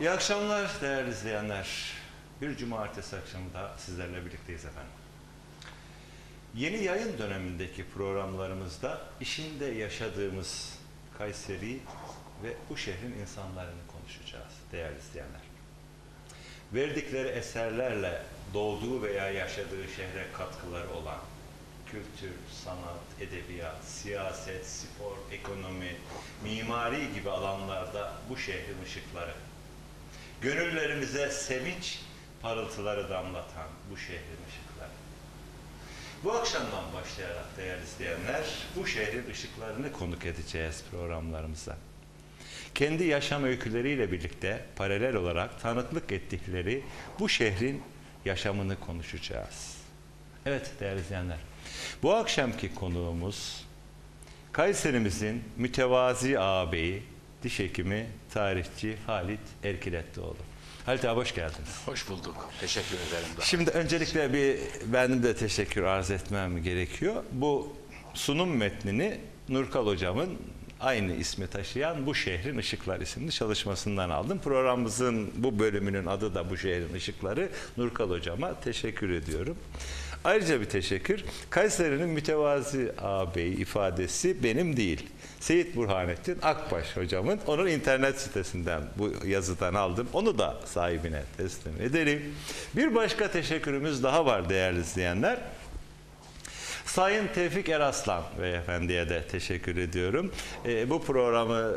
İyi akşamlar değerli izleyenler. Bir cumartesi akşamında sizlerle birlikteyiz efendim. Yeni yayın dönemindeki programlarımızda işinde yaşadığımız Kayseri ve bu şehrin insanlarını konuşacağız değerli izleyenler. Verdikleri eserlerle doğduğu veya yaşadığı şehre katkıları olan kültür, sanat, edebiyat, siyaset, spor, ekonomi, mimari gibi alanlarda bu şehrin ışıkları. Gönüllerimize sevinç parıltıları damlatan bu şehrin ışıkları. Bu akşamdan başlayarak değerli izleyenler bu şehrin ışıklarını konuk edeceğiz programlarımıza. Kendi yaşam öyküleriyle birlikte paralel olarak tanıklık ettikleri bu şehrin yaşamını konuşacağız. Evet değerli izleyenler. Bu akşamki konuğumuz Kayserimizin mütevazi ağabeyi, diş hekimi, tarihçi Halit Erkiletlioğlu. Halit abi hoş geldiniz. Hoş bulduk. Teşekkür ederim. Daha. Şimdi öncelikle bir benim de teşekkür arz etmem gerekiyor. Bu sunum metnini Nurkal hocamın aynı ismi taşıyan Bu Şehrin Işıklar isimli çalışmasından aldım. Programımızın bu bölümünün adı da Bu Şehrin Işıkları. Nurkal hocama teşekkür ediyorum. Ayrıca bir teşekkür. Kayseri'nin mütevazi ağabeyi ifadesi benim değil. Seyit Burhanettin Akbaş hocamın onun internet sitesinden bu yazıdan aldım. Onu da sahibine teslim edelim. Bir başka teşekkürümüz daha var değerli izleyenler. Sayın Tevfik Eraslan beyefendiye de teşekkür ediyorum. Ee, bu programı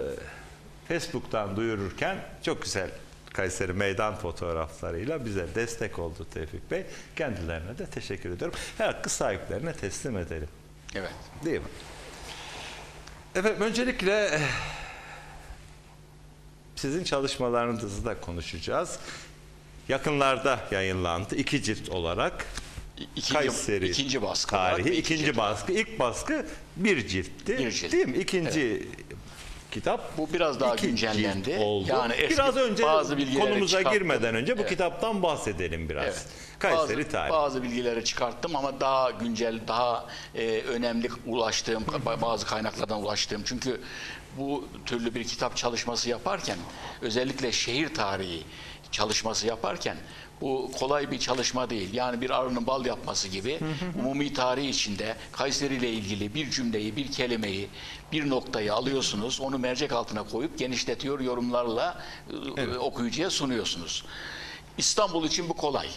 Facebook'tan duyururken çok güzel Kayseri meydan fotoğraflarıyla bize destek oldu Tevfik Bey. Kendilerine de teşekkür ediyorum. Hakkı sahiplerine teslim edelim. Evet. Değil mi? Efendim öncelikle eh, sizin çalışmalarınızı da konuşacağız. Yakınlarda yayınlandı iki cilt olarak. İkinci, Kayseri ikinci baskı. tarihi ikinci cilt. baskı. İlk baskı bir ciltti. Bir cilt. Değil mi? İkinci kitap. Bu biraz daha güncellendi. oldu. Yani eski biraz önce bazı konumuza çıkarttım. girmeden önce bu Evet. kitaptan bahsedelim biraz. Evet. Kayseri bazı, tarihi. Bazı bilgileri çıkarttım ama daha güncel, daha e, önemli ulaştığım, bazı kaynaklardan ulaştığım. Çünkü bu türlü bir kitap çalışması yaparken, özellikle şehir tarihi çalışması yaparken bu kolay bir çalışma değil. Yani bir arının bal yapması gibi umumi tarih içinde Kayseri ile ilgili bir cümleyi, bir kelimeyi, bir noktayı alıyorsunuz. Onu mercek altına koyup genişletiyor yorumlarla e, okuyucuya sunuyorsunuz. İstanbul için bu kolay.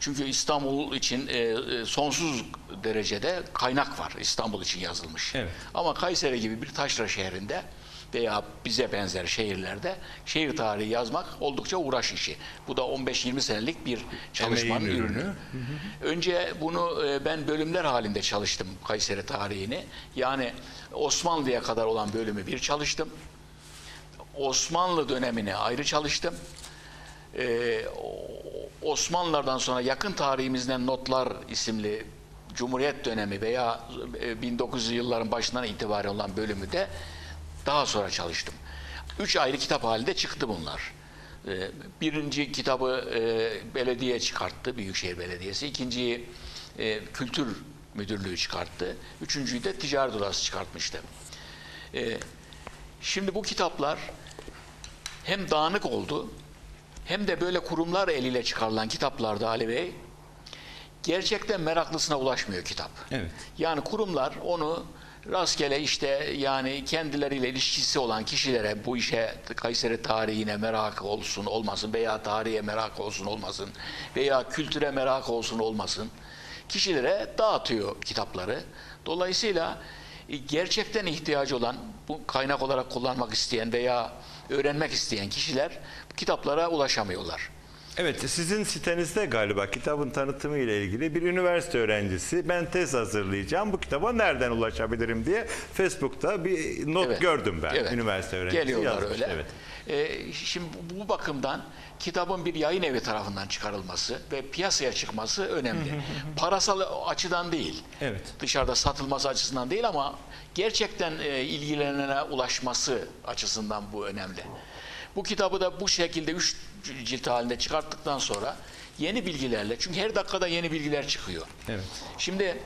Çünkü İstanbul için e, e, sonsuz derecede kaynak var İstanbul için yazılmış. Evet. Ama Kayseri gibi bir taşra şehrinde veya bize benzer şehirlerde şehir tarihi yazmak oldukça uğraş işi. Bu da 15-20 senelik bir çalışmanın Emeğin ürünü. ürünü. Önce bunu e, ben bölümler halinde çalıştım Kayseri tarihini. Yani Osmanlı'ya kadar olan bölümü bir çalıştım. Osmanlı dönemini ayrı çalıştım. O- Osmanlılardan sonra yakın tarihimizden notlar isimli Cumhuriyet dönemi veya e, 1900'lü yılların başından itibaren olan bölümü de daha sonra çalıştım. Üç ayrı kitap halinde çıktı bunlar. Ee, Birinci kitabı e, belediye çıkarttı, Büyükşehir Belediyesi. İkinciyi e, Kültür Müdürlüğü çıkarttı. Üçüncüyü de Ticaret Odası çıkartmıştı. Ee, Şimdi bu kitaplar hem dağınık oldu hem de böyle kurumlar eliyle çıkarılan kitaplarda Ali Bey gerçekten meraklısına ulaşmıyor kitap. Evet. Yani kurumlar onu rastgele işte yani kendileriyle ilişkisi olan kişilere bu işe Kayseri tarihine merak olsun olmasın veya tarihe merak olsun olmasın veya kültüre merak olsun olmasın kişilere dağıtıyor kitapları. Dolayısıyla e, gerçekten ihtiyacı olan bu kaynak olarak kullanmak isteyen veya öğrenmek isteyen kişiler kitaplara ulaşamıyorlar. Evet, sizin sitenizde galiba kitabın tanıtımı ile ilgili bir üniversite öğrencisi ben tez hazırlayacağım bu kitaba nereden ulaşabilirim diye Facebook'ta bir not Evet. gördüm ben. Evet. Üniversite öğrencisi Geliyorlar yazmış. öyle. Evet. Ee, şimdi bu bakımdan kitabın bir yayın evi tarafından çıkarılması ve piyasaya çıkması önemli. Parasal açıdan değil. Evet. Dışarıda satılması açısından değil ama gerçekten e, ilgilenene ulaşması açısından bu önemli. Bu kitabı da bu şekilde üç cilt halinde çıkarttıktan sonra yeni bilgilerle çünkü her dakikada yeni bilgiler çıkıyor. Evet. Şimdi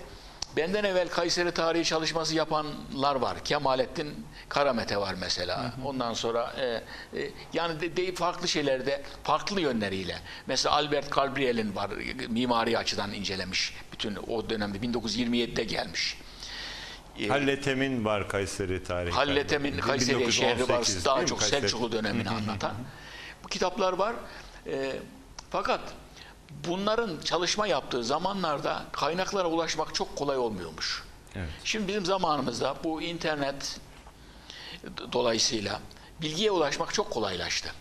Benden evvel Kayseri tarihi çalışması yapanlar var. Kemalettin Karamete var mesela. Ondan sonra e, e, yani de, de- farklı şeylerde farklı yönleriyle. Mesela Albert Gabriel'in var e, mimari açıdan incelemiş. Bütün o dönemde 1927'de gelmiş. E, Halletem'in var Kayseri tarihi. Halletem'in Kayseri şehri var. 1918 Daha çok Kayseri? Selçuklu dönemini anlatan. Bu kitaplar var. Ee, fakat bunların çalışma yaptığı zamanlarda kaynaklara ulaşmak çok kolay olmuyormuş. Evet. Şimdi bizim zamanımızda bu internet dolayısıyla bilgiye ulaşmak çok kolaylaştı.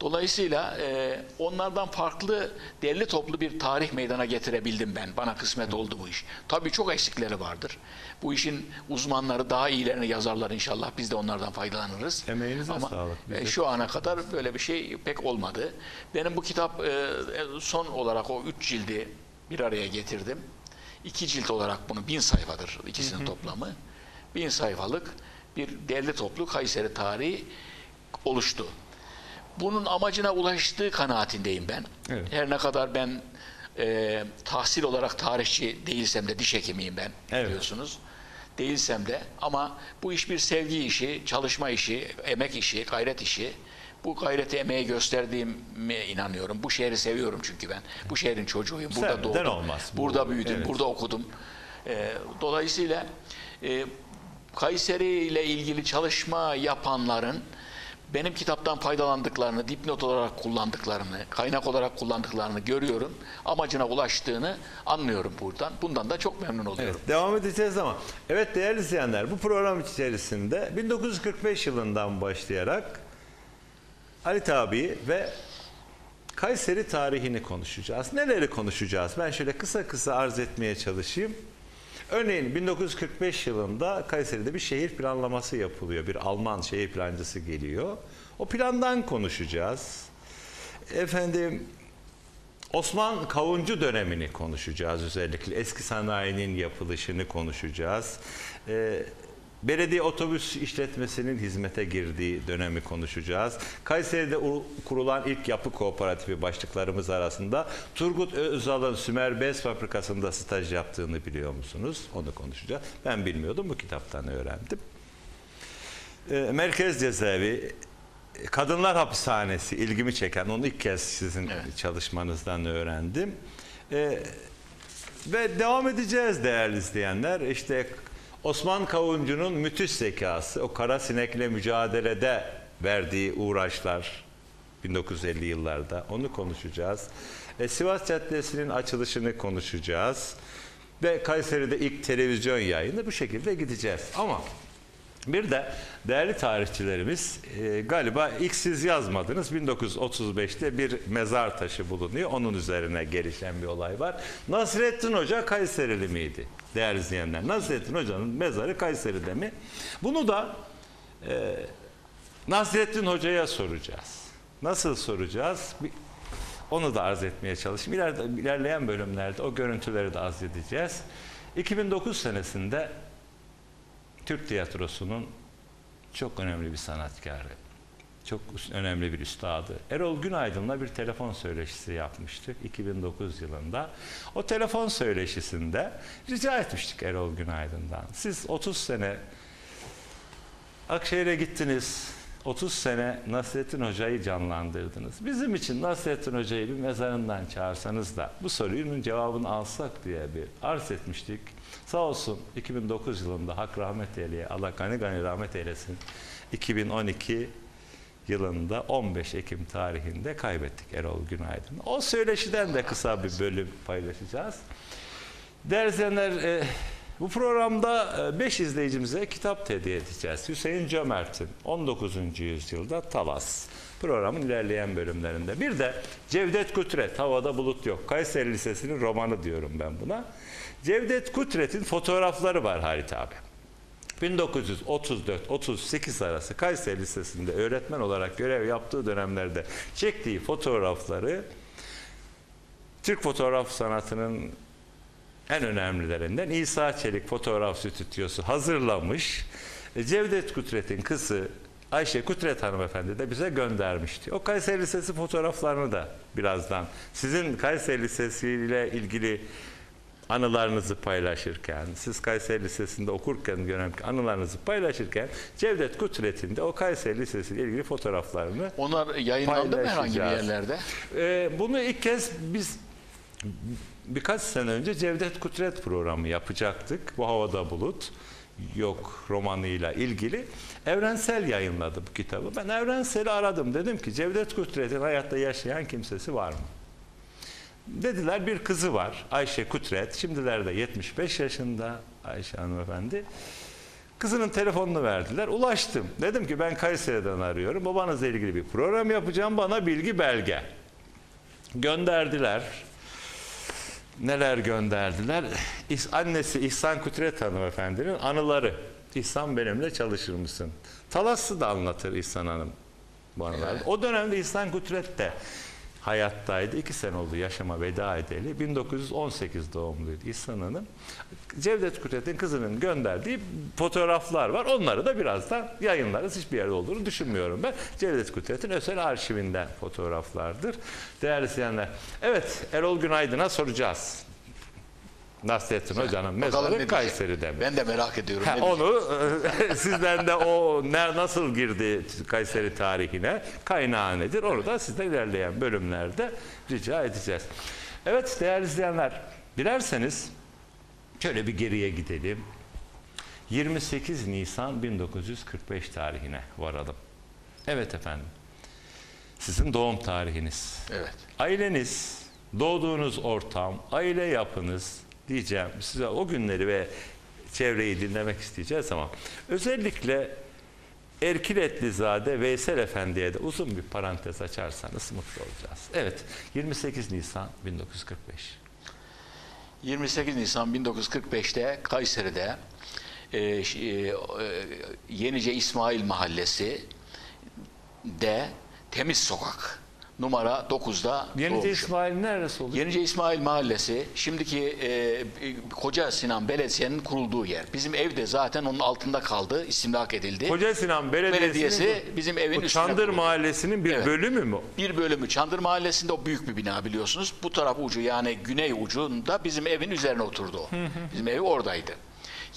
Dolayısıyla e, onlardan farklı derli toplu bir tarih meydana getirebildim ben. Bana kısmet oldu bu iş. Tabii çok eksikleri vardır. Bu işin uzmanları daha iyilerini yazarlar inşallah. Biz de onlardan faydalanırız. Emeğinize Ama sağlık. E, şu ana kadar böyle bir şey pek olmadı. Benim bu kitap e, son olarak o üç cildi bir araya getirdim. İki cilt olarak bunu bin sayfadır ikisinin toplamı. Bin sayfalık bir derli toplu Kayseri tarihi oluştu. Bunun amacına ulaştığı kanaatindeyim ben. Evet. Her ne kadar ben e, tahsil olarak tarihçi değilsem de diş hekimiyim ben Evet. biliyorsunuz. Değilsem de ama bu iş bir sevgi işi, çalışma işi, emek işi, gayret işi. Bu gayreti emeği gösterdiğime inanıyorum. Bu şehri seviyorum çünkü ben. Bu şehrin çocuğuyum. Burada Sevmeden doğdum. olmaz. Bu- Burada büyüdüm, evet. burada okudum. E, dolayısıyla e, Kayseri ile ilgili çalışma yapanların benim kitaptan faydalandıklarını, dipnot olarak kullandıklarını, kaynak olarak kullandıklarını görüyorum. Amacına ulaştığını anlıyorum buradan. Bundan da çok memnun oluyorum. Evet, devam edeceğiz ama evet değerli izleyenler bu program içerisinde 1945 yılından başlayarak Halit abi ve Kayseri tarihini konuşacağız. Neleri konuşacağız? Ben şöyle kısa kısa arz etmeye çalışayım. Örneğin 1945 yılında Kayseri'de bir şehir planlaması yapılıyor. Bir Alman şehir plancısı geliyor. O plandan konuşacağız. Efendim Osman Kavuncu dönemini konuşacağız özellikle. Eski sanayinin yapılışını konuşacağız. Ee, belediye otobüs işletmesinin hizmete girdiği dönemi konuşacağız. Kayseri'de kurulan ilk yapı kooperatifi başlıklarımız arasında Turgut Özal'ın Sümer Bez Fabrikası'nda staj yaptığını biliyor musunuz? Onu konuşacağız. Ben bilmiyordum bu kitaptan öğrendim. Ee, Merkez Cezaevi Kadınlar Hapishanesi ilgimi çeken onu ilk kez sizin Evet. çalışmanızdan öğrendim. Ee, ve devam edeceğiz değerli izleyenler. İşte Osman Kavuncu'nun müthiş zekası, o kara sinekle mücadelede verdiği uğraşlar 1950 yıllarda onu konuşacağız. E, Sivas Caddesi'nin açılışını konuşacağız. Ve Kayseri'de ilk televizyon yayını bu şekilde gideceğiz. Ama bir de değerli tarihçilerimiz e, galiba ilk siz yazmadınız. 1935'te bir mezar taşı bulunuyor. Onun üzerine gelişen bir olay var. Nasrettin Hoca Kayserili miydi? Değerli izleyenler. Nasrettin Hoca'nın mezarı Kayseri'de mi? Bunu da e, Nasrettin Hoca'ya soracağız. Nasıl soracağız? Bir- onu da arz etmeye çalışayım. İleride, ilerleyen bölümlerde o görüntüleri de arz edeceğiz. 2009 senesinde Türk tiyatrosunun çok önemli bir sanatkarı, çok önemli bir üstadı. Erol Günaydın'la bir telefon söyleşisi yapmıştık 2009 yılında. O telefon söyleşisinde rica etmiştik Erol Günaydın'dan. Siz 30 sene Akşehir'e gittiniz. 30 sene Nasrettin Hoca'yı canlandırdınız. Bizim için Nasrettin Hoca'yı bir mezarından çağırsanız da bu sorunun cevabını alsak diye bir arz etmiştik. Sağ olsun 2009 yılında Hak rahmet eyleye, Allah gani gani rahmet eylesin. 2012 yılında 15 Ekim tarihinde kaybettik Erol Günaydın'ı. O söyleşiden de kısa bir bölüm paylaşacağız. İzleyenler, e, bu programda 5 izleyicimize kitap hediye edeceğiz. Hüseyin Cömert'in 19. yüzyılda Talas programın ilerleyen bölümlerinde. Bir de Cevdet Kutret, Havada Bulut Yok. Kayseri Lisesi'nin romanı diyorum ben buna. Cevdet Kutret'in fotoğrafları var Halit abi. 1934-38 arası Kayseri Lisesi'nde öğretmen olarak görev yaptığı dönemlerde çektiği fotoğrafları Türk fotoğraf sanatının en önemlilerinden İsa Çelik Fotoğraf Stüdyosu hazırlamış. E, Cevdet Kutret'in kızı Ayşe Kutret hanımefendi de bize göndermişti. O Kayseri Lisesi fotoğraflarını da birazdan sizin Kayseri Lisesi ile ilgili anılarınızı paylaşırken, siz Kayseri Lisesi'nde okurken dönem anılarınızı paylaşırken Cevdet Kutret'in de o Kayseri Lisesi ile ilgili fotoğraflarını Onlar yayınlandı mı herhangi bir yerlerde? Ee, bunu ilk kez biz birkaç sene önce Cevdet Kutret programı yapacaktık. Bu havada bulut yok romanıyla ilgili. Evrensel yayınladı bu kitabı. Ben Evrensel'i aradım. Dedim ki Cevdet Kutret'in hayatta yaşayan kimsesi var mı? Dediler bir kızı var Ayşe Kutret. Şimdilerde 75 yaşında Ayşe hanımefendi. Kızının telefonunu verdiler. Ulaştım. Dedim ki ben Kayseri'den arıyorum. Babanızla ilgili bir program yapacağım. Bana bilgi belge. Gönderdiler. Neler gönderdiler? Annesi İhsan Kutret hanımefendinin anıları. İhsan benimle çalışır mısın? Talas'ı da anlatır İhsan Hanım bu anılarda. Evet. O dönemde İhsan Kutret de hayattaydı. İki sene oldu yaşama veda edeli. 1918 doğumluydu İhsan Hanım. Cevdet Kutret'in kızının gönderdiği fotoğraflar var. Onları da birazdan yayınlarız. Hiçbir yerde olduğunu düşünmüyorum ben. Cevdet Kutret'in özel arşivinden fotoğraflardır. Değerli izleyenler. Evet Erol Günaydın'a soracağız. Nasrettin Hoca'nın mezarı? Kayseri'de mi? Ben de merak ediyorum. Ha, onu e, sizden de o ne, nasıl girdi Kayseri tarihine, kaynağı nedir? Onu da sizden ilerleyen bölümlerde rica edeceğiz. Evet değerli izleyenler, dilerseniz şöyle bir geriye gidelim. 28 Nisan 1945 tarihine varalım. Evet efendim. Sizin doğum tarihiniz. Evet. Aileniz, doğduğunuz ortam, aile yapınız diyeceğim. Size o günleri ve çevreyi dinlemek isteyeceğiz ama özellikle Erkil Etlizade Veysel Efendi'ye de uzun bir parantez açarsanız mutlu olacağız. Evet, 28 Nisan 1945. 28 Nisan 1945'te Kayseri'de e, e, e, Yenice İsmail Mahallesi de Temiz Sokak numara 9'da Yenice doğmuşum. İsmail neresi olur? Yenice İsmail Mahallesi şimdiki e, Koca Sinan Belediye'nin kurulduğu yer. Bizim ev de zaten onun altında kaldı, istimlak edildi. Koca Sinan Belediyesi'nin Belediyesi bizim evin bu üstüne Çandır kuruldu. Mahallesi'nin bir Evet. bölümü mü? Bir bölümü Çandır Mahallesi'nde o büyük bir bina biliyorsunuz. Bu taraf ucu yani güney ucunda bizim evin üzerine oturdu o. Bizim ev oradaydı.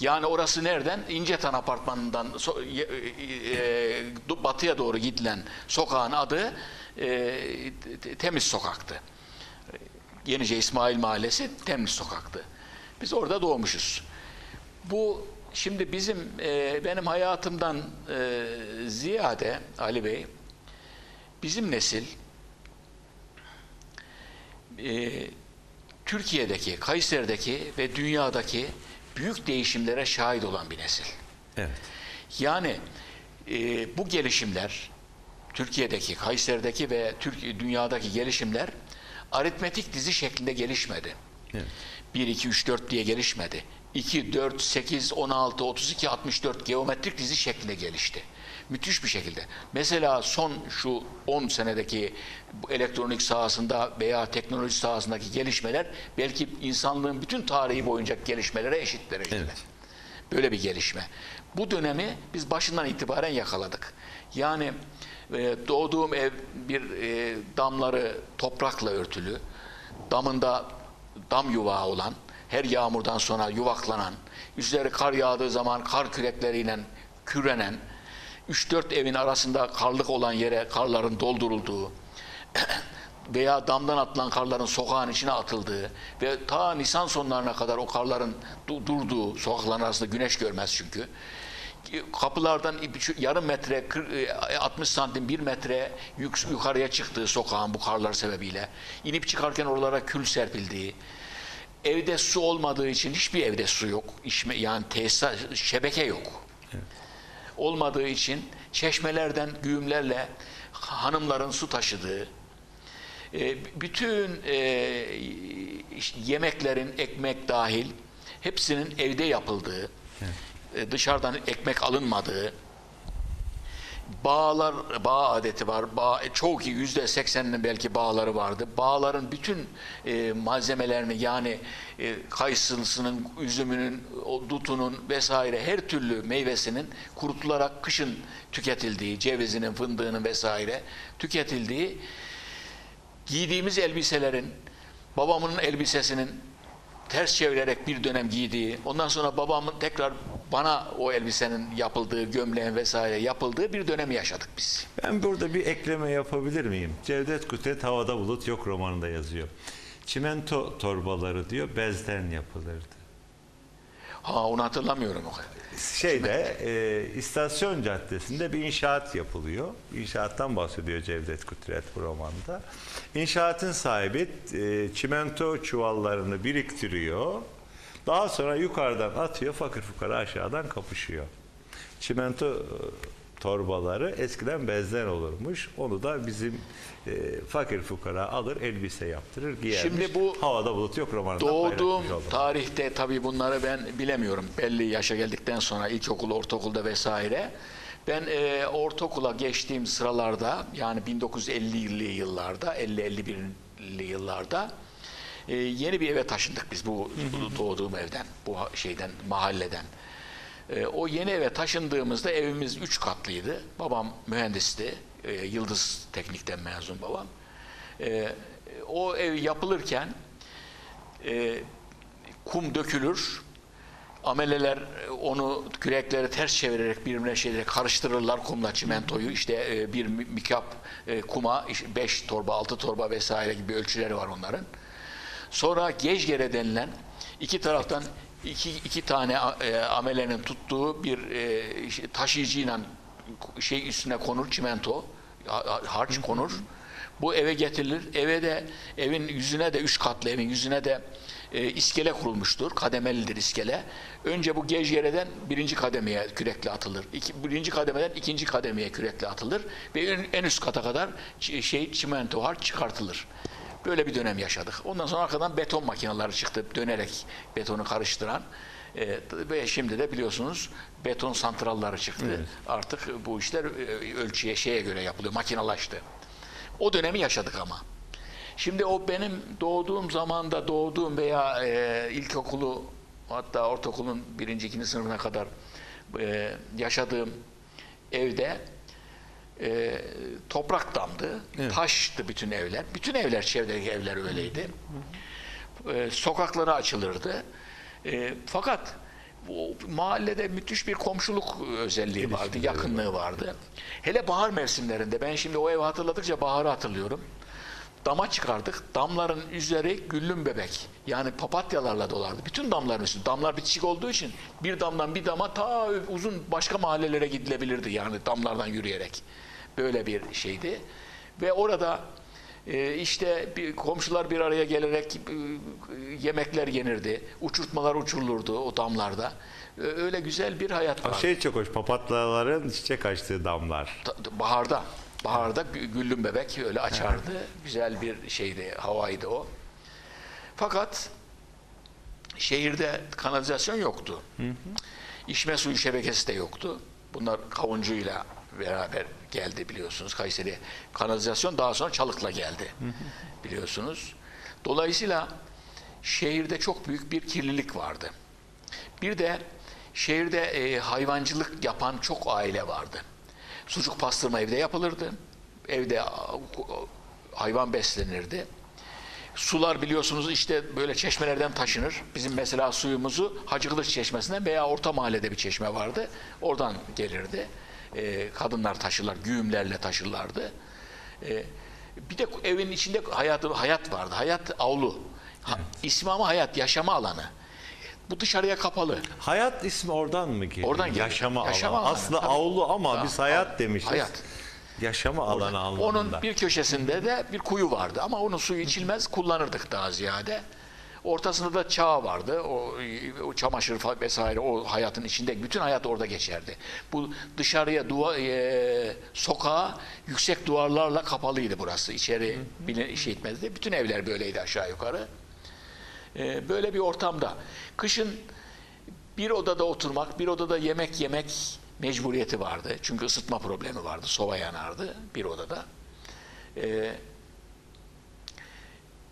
Yani orası nereden? İncetan Apartmanı'ndan so- ye- e, e, batıya doğru gidilen sokağın adı e, te- Temiz Sokak'tı. Yenice İsmail Mahallesi Temiz Sokak'tı. Biz orada doğmuşuz. Bu şimdi bizim e, benim hayatımdan e, ziyade Ali Bey bizim nesil e, Türkiye'deki, Kayseri'deki ve dünyadaki büyük değişimlere şahit olan bir nesil. Evet. Yani e, bu gelişimler Türkiye'deki, Kayseri'deki ve Türkiye dünyadaki gelişimler aritmetik dizi şeklinde gelişmedi. Evet. 1 2 3 4 diye gelişmedi. 2 4 8 16 32 64 geometrik dizi şeklinde gelişti. Müthiş bir şekilde. Mesela son şu 10 senedeki elektronik sahasında veya teknoloji sahasındaki gelişmeler belki insanlığın bütün tarihi boyunca gelişmelere eşit derecede. Evet. Böyle bir gelişme. Bu dönemi biz başından itibaren yakaladık. Yani doğduğum ev bir e, damları toprakla örtülü, damında dam yuvağı olan, her yağmurdan sonra yuvaklanan, üzeri kar yağdığı zaman kar kürekleriyle kürenen, 3-4 evin arasında karlık olan yere karların doldurulduğu, veya damdan atılan karların sokağın içine atıldığı ve ta Nisan sonlarına kadar o karların du- durduğu sokakların arasında güneş görmez çünkü. Kapılardan yarım metre, kır- e, 60 santim, 1 metre yukarıya çıktığı sokağın bu karlar sebebiyle. inip çıkarken oralara kül serpildiği. Evde su olmadığı için hiçbir evde su yok. Yani tesis, şebeke yok olmadığı için çeşmelerden güğümlerle hanımların su taşıdığı, e, bütün e, yemeklerin ekmek dahil hepsinin evde yapıldığı, e, dışarıdan ekmek alınmadığı, bağlar, bağ adeti var. Bağ, çoğu ki yüzde sekseninin belki bağları vardı. Bağların bütün e, malzemelerini yani e, kayısısının, üzümünün, dutunun vesaire her türlü meyvesinin kurutularak kışın tüketildiği, cevizinin, fındığının vesaire tüketildiği giydiğimiz elbiselerin, babamın elbisesinin ters çevirerek bir dönem giydiği, ondan sonra babamın tekrar bana o elbisenin yapıldığı, gömleğin vesaire yapıldığı bir dönemi yaşadık biz. Ben burada bir ekleme yapabilir miyim? Cevdet Kutret Havada Bulut Yok romanında yazıyor. Çimento torbaları diyor bezden yapılırdı. Ha onu hatırlamıyorum o kadar. Şeyde e, istasyon caddesinde bir inşaat yapılıyor. İnşaattan bahsediyor Cevdet Kutret bu romanda. İnşaatın sahibi e, çimento çuvallarını biriktiriyor. Daha sonra yukarıdan atıyor, fakir fukara aşağıdan kapışıyor. Çimento e, torbaları eskiden bezden olurmuş. Onu da bizim e, fakir fukara alır, elbise yaptırır, giyermiş. Şimdi bu havada bulut yok romanında Doğduğum tarihte tabii bunları ben bilemiyorum. Belli yaşa geldikten sonra ilkokul, ortaokulda vesaire. Ben e, ortaokula geçtiğim sıralarda yani 1950'li yıllarda, 50-51'li yıllarda e, yeni bir eve taşındık biz bu, bu doğduğum evden, bu şeyden, mahalleden. E, o yeni eve taşındığımızda evimiz üç katlıydı. Babam mühendisti. E, Yıldız Teknik'ten mezun babam. E, o ev yapılırken e, kum dökülür. Ameleler e, onu kürekleri ters çevirerek birbirine şeyleri karıştırırlar kumla çimentoyu. İşte e, bir mi- mikap e, kuma 5 torba, 6 torba vesaire gibi ölçüleri var onların. Sonra gecgere denilen iki taraftan iki, iki tane e, amelenin tuttuğu bir e, taşıyıcıyla şey üstüne konur çimento ha- ha- harç konur. Bu eve getirilir. Eve de evin yüzüne de üç katlı evin yüzüne de e, iskele kurulmuştur. Kademelidir iskele. Önce bu gecgereden birinci kademeye kürekle atılır. İki, birinci kademeden ikinci kademeye kürekle atılır ve en, en üst kata kadar şey çimento harç çıkartılır. Böyle bir dönem yaşadık. Ondan sonra arkadan beton makineleri çıktı dönerek betonu karıştıran. Ee, ve şimdi de biliyorsunuz beton santralları çıktı. Artık bu işler e, ölçüye şeye göre yapılıyor, makinalaştı. O dönemi yaşadık ama. Şimdi o benim doğduğum zamanda doğduğum veya e, ilkokulu hatta ortaokulun birinci, ikinci sınıfına kadar e, yaşadığım evde e, toprak damdı, taştı bütün evler. Bütün evler, çevredeki evler öyleydi. E, sokakları açılırdı. E, fakat bu mahallede müthiş bir komşuluk özelliği vardı, yakınlığı vardı. Hele bahar mevsimlerinde, ben şimdi o evi hatırladıkça baharı hatırlıyorum. Dama çıkardık. Damların üzeri güllüm bebek. Yani papatyalarla dolardı. Bütün damların üstü. Damlar bitişik olduğu için bir damdan bir dama ta uzun başka mahallelere gidilebilirdi. Yani damlardan yürüyerek. Böyle bir şeydi. Ve orada e, işte bir, komşular bir araya gelerek e, yemekler yenirdi. Uçurtmalar uçurulurdu o damlarda. E, Öyle güzel bir hayat vardı. Şey çok hoş, papatyaların çiçek açtığı damlar. Baharda. Baharda gü- güllüm bebek öyle açardı. Güzel bir şeydi, havaydı o. Fakat şehirde kanalizasyon yoktu. İçme suyu şebekesi de yoktu. Bunlar kavuncuyla beraber geldi biliyorsunuz. Kayseri kanalizasyon daha sonra Çalık'la geldi biliyorsunuz. Dolayısıyla şehirde çok büyük bir kirlilik vardı. Bir de şehirde e, hayvancılık yapan çok aile vardı. Sucuk pastırma evde yapılırdı. Evde hayvan beslenirdi. Sular biliyorsunuz işte böyle çeşmelerden taşınır. Bizim mesela suyumuzu Hacı Kılıç Çeşmesi'nden veya Orta Mahalle'de bir çeşme vardı. Oradan gelirdi. E, kadınlar taşırlar, güğümlerle taşırlardı. E, bir de evin içinde hayatı, hayat vardı. Hayat avlu. Ha, ismi ama hayat, yaşama alanı. Bu dışarıya kapalı. Hayat ismi oradan mı geliyor? Oradan geliyor. Yaşama, Yaşama alanı. alanı, Aslında tabii. avlu ama Tamam, biz hayat demişiz. Hayat. Yaşama alanı anlamında. Onun bir köşesinde de bir kuyu vardı ama onun suyu içilmez kullanırdık daha ziyade. Ortasında da çağ vardı. O, o çamaşır vesaire o hayatın içinde bütün hayat orada geçerdi. Bu dışarıya duva, e, sokağa yüksek duvarlarla kapalıydı burası. İçeri bile şey etmezdi. Bütün evler böyleydi aşağı yukarı. E, böyle bir ortamda kışın bir odada oturmak, bir odada yemek yemek mecburiyeti vardı. Çünkü ısıtma problemi vardı. Soba yanardı bir odada. Ee,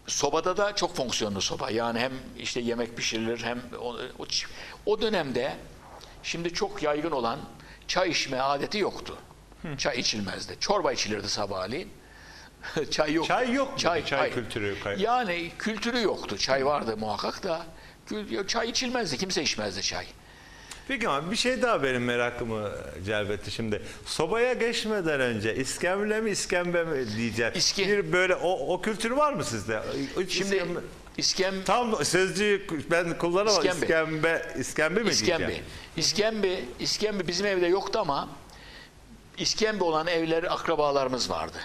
sobada da çok fonksiyonlu soba. Yani hem işte yemek pişirilir hem o, o, o dönemde şimdi çok yaygın olan çay içme adeti yoktu. Çay içilmezdi. Çorba içilirdi sabahleyin. çay yok. Çay yok mu? Çay hayır. kültürü yok. Hayır. Yani kültürü yoktu. Çay vardı muhakkak da. Çay içilmezdi. Kimse içmezdi çay. Peki ama bir şey daha benim merakımı celbetti şimdi. Sobaya geçmeden önce iskemle mi iskembe mi diyeceğim. İske- Bir böyle o, o kültür var mı sizde? Şimdi iskembe- iskem Tam sözcüğü ben kullanamam. İskembe. İskembe, iskembe mi İskembe. diyeceğim? İskembe, iskembe bizim evde yoktu ama iskembe olan evler akrabalarımız vardı.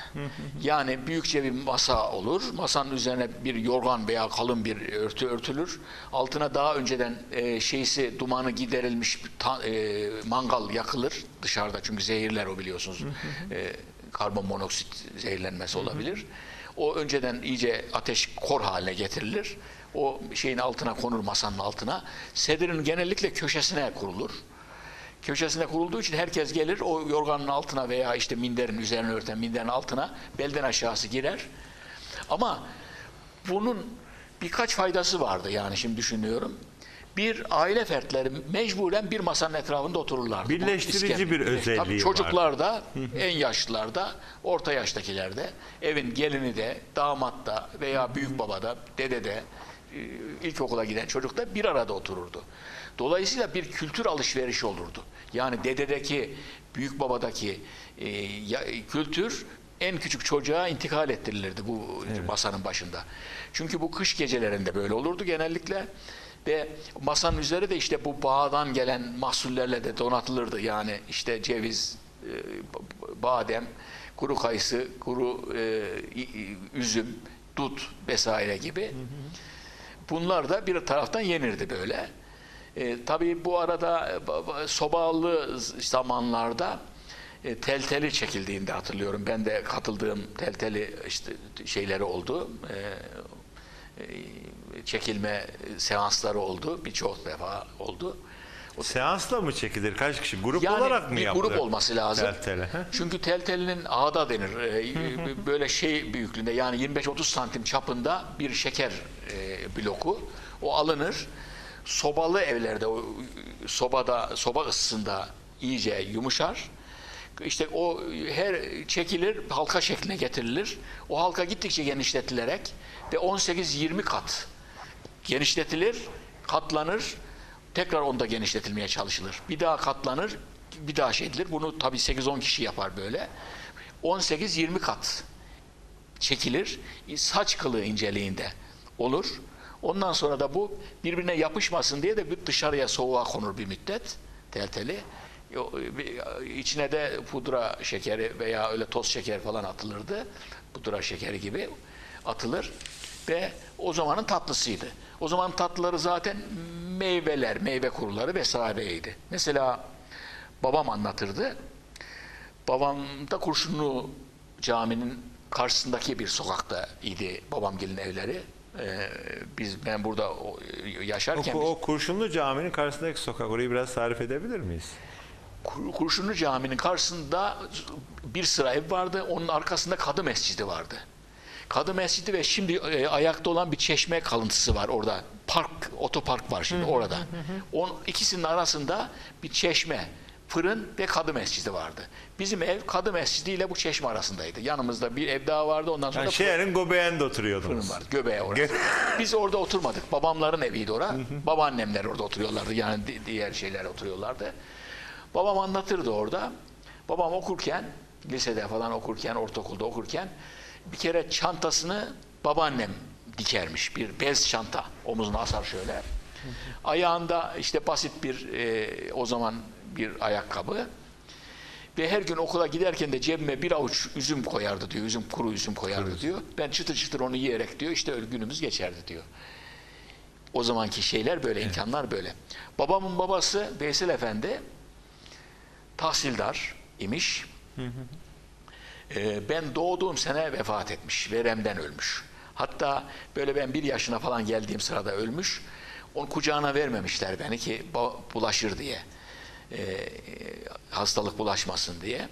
Yani büyükçe bir masa olur. Masanın üzerine bir yorgan veya kalın bir örtü örtülür. Altına daha önceden e, şeysi dumanı giderilmiş ta- e, mangal yakılır dışarıda çünkü zehirler o biliyorsunuz. E, karbon monoksit zehirlenmesi olabilir. O önceden iyice ateş kor haline getirilir. O şeyin altına konur masanın altına. Sedirin genellikle köşesine kurulur. Köşesine kurulduğu için herkes gelir o yorganın altına veya işte minderin üzerine örten minderin altına belden aşağısı girer. Ama bunun birkaç faydası vardı yani şimdi düşünüyorum. Bir aile fertleri mecburen bir masanın etrafında otururlardı. Birleştirici bir özelliği Tabii var. çocuklar da, en yaşlılar da, orta yaştakiler de, evin gelini de, damat da veya büyük baba da, dede de, e, ilkokula giden çocuk da bir arada otururdu. Dolayısıyla bir kültür alışverişi olurdu. Yani dededeki, büyük babadaki e, ya- kültür en küçük çocuğa intikal ettirilirdi bu masanın başında. Çünkü bu kış gecelerinde böyle olurdu genellikle. Ve masanın üzeri de işte bu bağdan gelen mahsullerle de donatılırdı. Yani işte ceviz, e, badem, kuru kayısı, kuru e, üzüm, dut vesaire gibi. Bunlar da bir taraftan yenirdi böyle. E, tabii bu arada e, ba- ba- sobalı zamanlarda e, telteli çekildiğinde hatırlıyorum. Ben de katıldığım telteli işte şeyleri oldu. E, e, çekilme seansları oldu. Birçok defa oldu. Seansla mı çekilir? Kaç kişi? Grup Yani olarak mı yapılır? grup olması lazım. Teltele? Çünkü teltelinin ağda denir. Ee, böyle şey büyüklüğünde yani 25-30 santim çapında bir şeker e, bloku. O alınır. Sobalı evlerde sobada soba ısısında iyice yumuşar. İşte o her çekilir, halka şekline getirilir. O halka gittikçe genişletilerek ve 18-20 kat genişletilir, katlanır, tekrar onda genişletilmeye çalışılır. Bir daha katlanır, bir daha şey edilir. Bunu tabii 8-10 kişi yapar böyle. 18-20 kat çekilir. Saç kılı inceliğinde olur. Ondan sonra da bu birbirine yapışmasın diye de bir dışarıya soğuğa konur bir müddet telteli. İçine de pudra şekeri veya öyle toz şeker falan atılırdı. Pudra şekeri gibi atılır ve o zamanın tatlısıydı. O zamanın tatlıları zaten meyveler, meyve kuruları vesaireydi. Mesela babam anlatırdı. Babam da Kurşunlu Camii'nin karşısındaki bir sokakta idi babamgilin evleri. Ee, biz ben burada o- yaşarken O, biz- o Kurşunlu Camii'nin karşısındaki sokak. Orayı biraz tarif edebilir miyiz? Kur- Kurşunlu Camii'nin karşısında bir sıra ev vardı. Onun arkasında Kadı Mescidi vardı. Kadı Mescidi ve şimdi e, ayakta olan bir çeşme kalıntısı var orada. Park, otopark var şimdi orada. On, ikisinin arasında bir çeşme, fırın ve Kadı Mescidi vardı. Bizim ev Kadı Mescidi ile bu çeşme arasındaydı. Yanımızda bir ev daha vardı. Ondan sonra Yani şehrin göbeğinde fırın oturuyordunuz. vardı. Göbeğe orası. Biz orada oturmadık. Babamların eviydi ora. Babaannemler orada oturuyorlardı. Yani di- diğer şeyler oturuyorlardı. Babam anlatırdı orada. Babam okurken, lisede falan okurken, ortaokulda okurken bir kere çantasını babaannem dikermiş. Bir bez çanta omuzuna asar şöyle. Ayağında işte basit bir e, o zaman bir ayakkabı. Ve her gün okula giderken de cebime bir avuç üzüm koyardı diyor. Üzüm kuru üzüm koyardı diyor. Ben çıtır çıtır onu yiyerek diyor işte öyle günümüz geçerdi diyor. O zamanki şeyler böyle, imkanlar böyle. Babamın babası Veysel Efendi tahsildar imiş. Ee, ben doğduğum sene vefat etmiş. Veremden ölmüş. Hatta böyle ben bir yaşına falan geldiğim sırada ölmüş. Onu kucağına vermemişler beni ki bulaşır diye. Ee, hastalık bulaşmasın diye.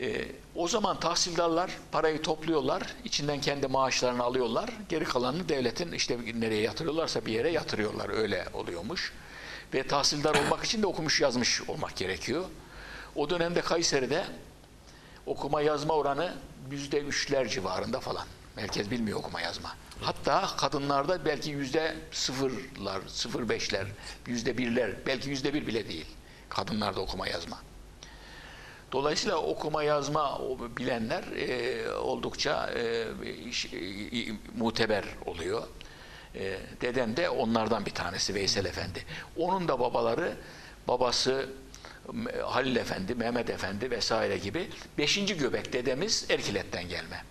Ee, o zaman tahsildarlar parayı topluyorlar, içinden kendi maaşlarını alıyorlar, geri kalanını devletin işte nereye yatırıyorlarsa bir yere yatırıyorlar, öyle oluyormuş. Ve tahsildar olmak için de okumuş yazmış olmak gerekiyor. O dönemde Kayseri'de okuma yazma oranı yüzde üçler civarında falan. Herkes bilmiyor okuma yazma. Hatta kadınlarda belki yüzde sıfırlar, sıfır beşler, yüzde birler, belki yüzde bir bile değil. Kadınlarda okuma yazma. Dolayısıyla okuma yazma bilenler e, oldukça e, iş- e, muteber oluyor. E, dedem de onlardan bir tanesi Veysel Efendi. Onun da babaları, babası Halil Efendi, Mehmet Efendi vesaire gibi. Beşinci göbek dedemiz Erkilet'ten gelme.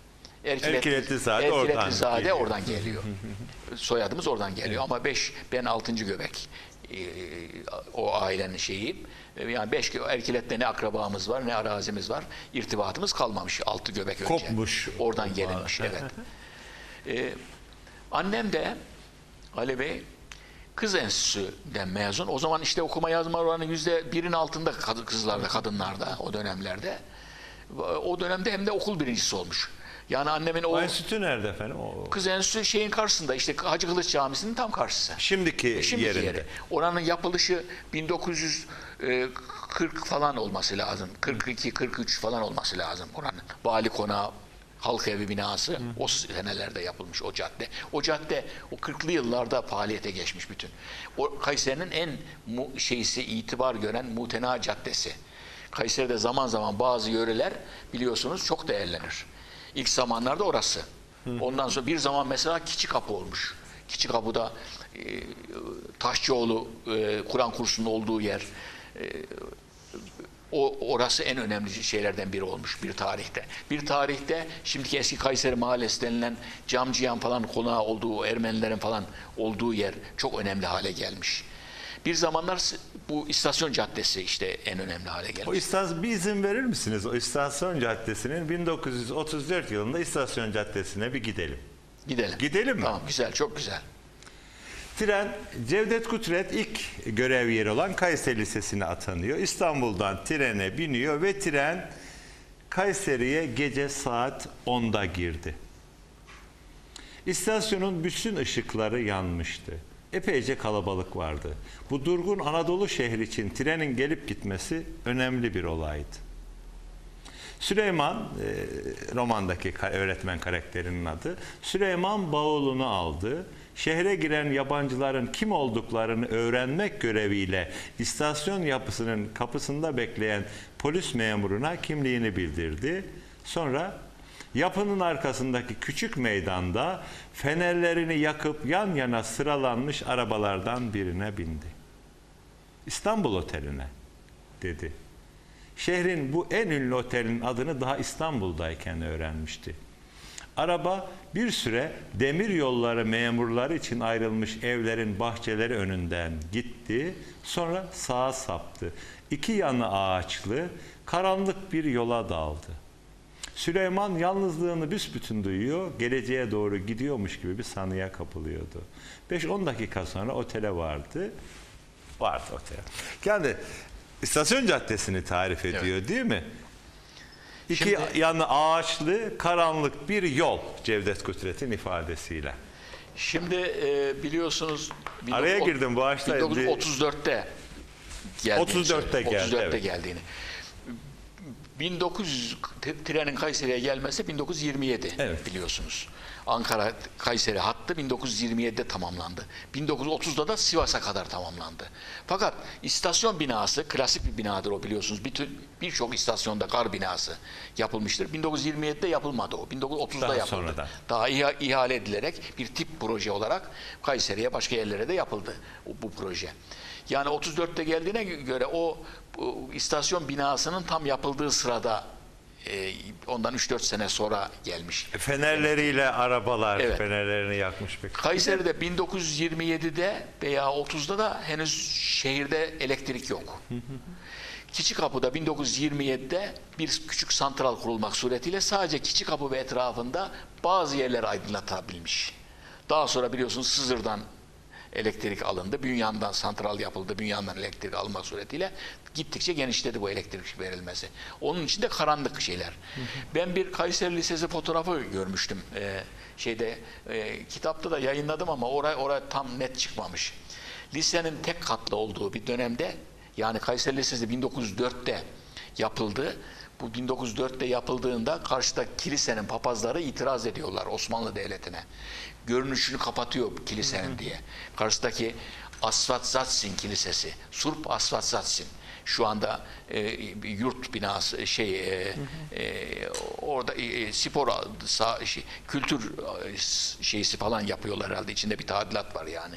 Erkilet, Erkiletlizade oradan Erkiletlizade oradan geliyor. Soyadımız oradan geliyor ama beş, ben altıncı göbek. E, o ailenin şeyi. E, Yani beş Erkilet'te ne akrabamız var ne arazimiz var. İrtibatımız kalmamış altı göbek önce. Kopmuş. Oradan gelinmiş evet. E, annem de Ali Bey kız enstitüsünden mezun. O zaman işte okuma yazma oranı yüzde birin altında kızlarda, kadınlarda o dönemlerde. O dönemde hem de okul birincisi olmuş. Yani annemin o enstitü nerede efendim? O, kız enstitüsü şeyin karşısında işte Hacı Kılıç Camisi'nin tam karşısı. şimdiki Şimdiki yerinde. yeri. Oranın yapılışı 1940 falan olması lazım. 42, 43 falan olması lazım oranın. Vali konağı, halk evi binası o senelerde yapılmış o cadde. O cadde o 40'lı yıllarda faaliyete geçmiş bütün. O Kayseri'nin en mu, şeysi itibar gören Mutena Caddesi. Kayseri'de zaman zaman bazı yöreler biliyorsunuz çok değerlenir. İlk zamanlarda orası. Ondan sonra bir zaman mesela Kiçi Kapı olmuş. Kiçi Kapı'da e, Taşçıoğlu e, Kur'an kursunun olduğu yer. E, o orası en önemli şeylerden biri olmuş bir tarihte. Bir tarihte şimdiki eski Kayseri Mahallesi denilen Camciyan falan konağı olduğu, Ermenilerin falan olduğu yer çok önemli hale gelmiş. Bir zamanlar bu istasyon caddesi işte en önemli hale gelmiş. O istasyon bir izin verir misiniz? O istasyon caddesinin 1934 yılında istasyon caddesine bir gidelim. Gidelim. Gidelim mi? Tamam güzel çok güzel. Tren Cevdet Kutret ilk görev yeri olan Kayseri Lisesi'ne atanıyor. İstanbul'dan trene biniyor ve tren Kayseri'ye gece saat 10'da girdi. İstasyonun bütün ışıkları yanmıştı. Epeyce kalabalık vardı. Bu durgun Anadolu şehri için trenin gelip gitmesi önemli bir olaydı. Süleyman, e, romandaki öğretmen karakterinin adı, Süleyman bavulunu aldı. Şehre giren yabancıların kim olduklarını öğrenmek göreviyle istasyon yapısının kapısında bekleyen polis memuruna kimliğini bildirdi. Sonra yapının arkasındaki küçük meydanda fenerlerini yakıp yan yana sıralanmış arabalardan birine bindi. İstanbul Oteli'ne dedi. Şehrin bu en ünlü otelin adını daha İstanbul'dayken öğrenmişti. Araba bir süre demir yolları memurları için ayrılmış evlerin bahçeleri önünden gitti. Sonra sağa saptı. İki yanı ağaçlı, karanlık bir yola daldı. Süleyman yalnızlığını büsbütün duyuyor, geleceğe doğru gidiyormuş gibi bir sanıya kapılıyordu. 5-10 dakika sonra otele vardı. Vardı otele. Yani istasyon caddesini tarif ediyor değil mi? İki Şimdi- yanı ağaçlı, karanlık bir yol Cevdet Kudret'in ifadesiyle. Şimdi e, biliyorsunuz Araya 19- girdim, bağışlayın. 1934'te geldiğini 34'te söyledi. geldi, 34'te evet. geldiğini. 1900 t- trenin Kayseri'ye gelmesi 1927 Evet. biliyorsunuz. Ankara Kayseri hattı 1927'de tamamlandı. 1930'da da Sivas'a kadar tamamlandı. Fakat istasyon binası klasik bir binadır o biliyorsunuz. Bütün birçok istasyonda kar binası yapılmıştır. 1927'de yapılmadı o. 1930'da Daha yapıldı. sonradan. Daha iha- ihale edilerek bir tip proje olarak Kayseri'ye başka yerlere de yapıldı bu proje. Yani 34'te geldiğine göre o istasyon binasının tam yapıldığı sırada e, ondan 3-4 sene sonra gelmiş. Fenerleriyle arabalar Evet. fenerlerini yakmış pek. Kayseri'de 1927'de veya 30'da da henüz şehirde elektrik yok. Keçikapı'da 1927'de bir küçük santral kurulmak suretiyle sadece Keçikapı ve etrafında bazı yerler aydınlatabilmiş. Daha sonra biliyorsunuz Sızır'dan elektrik alındı. Bünyan'dan santral yapıldı. Bünyan'dan elektrik alınmak suretiyle gittikçe genişledi bu elektrik verilmesi. Onun için de karanlık şeyler. Ben bir Kayseri Lisesi fotoğrafı görmüştüm. Ee, şeyde e, kitapta da yayınladım ama oraya oraya tam net çıkmamış. Lisenin tek katlı olduğu bir dönemde yani Kayseri Lisesi 1904'te yapıldı. Bu 1904'te yapıldığında karşıda kilisenin papazları itiraz ediyorlar Osmanlı Devleti'ne. Görünüşünü kapatıyor kilisenin diye. Karşıdaki Asvatzatsın Kilisesi, Surp Asvatzatsın. Şu anda e, yurt binası şey e, e, orada e, spor sağ, şey, kültür e, şeysi falan yapıyorlar herhalde içinde bir tadilat var yani.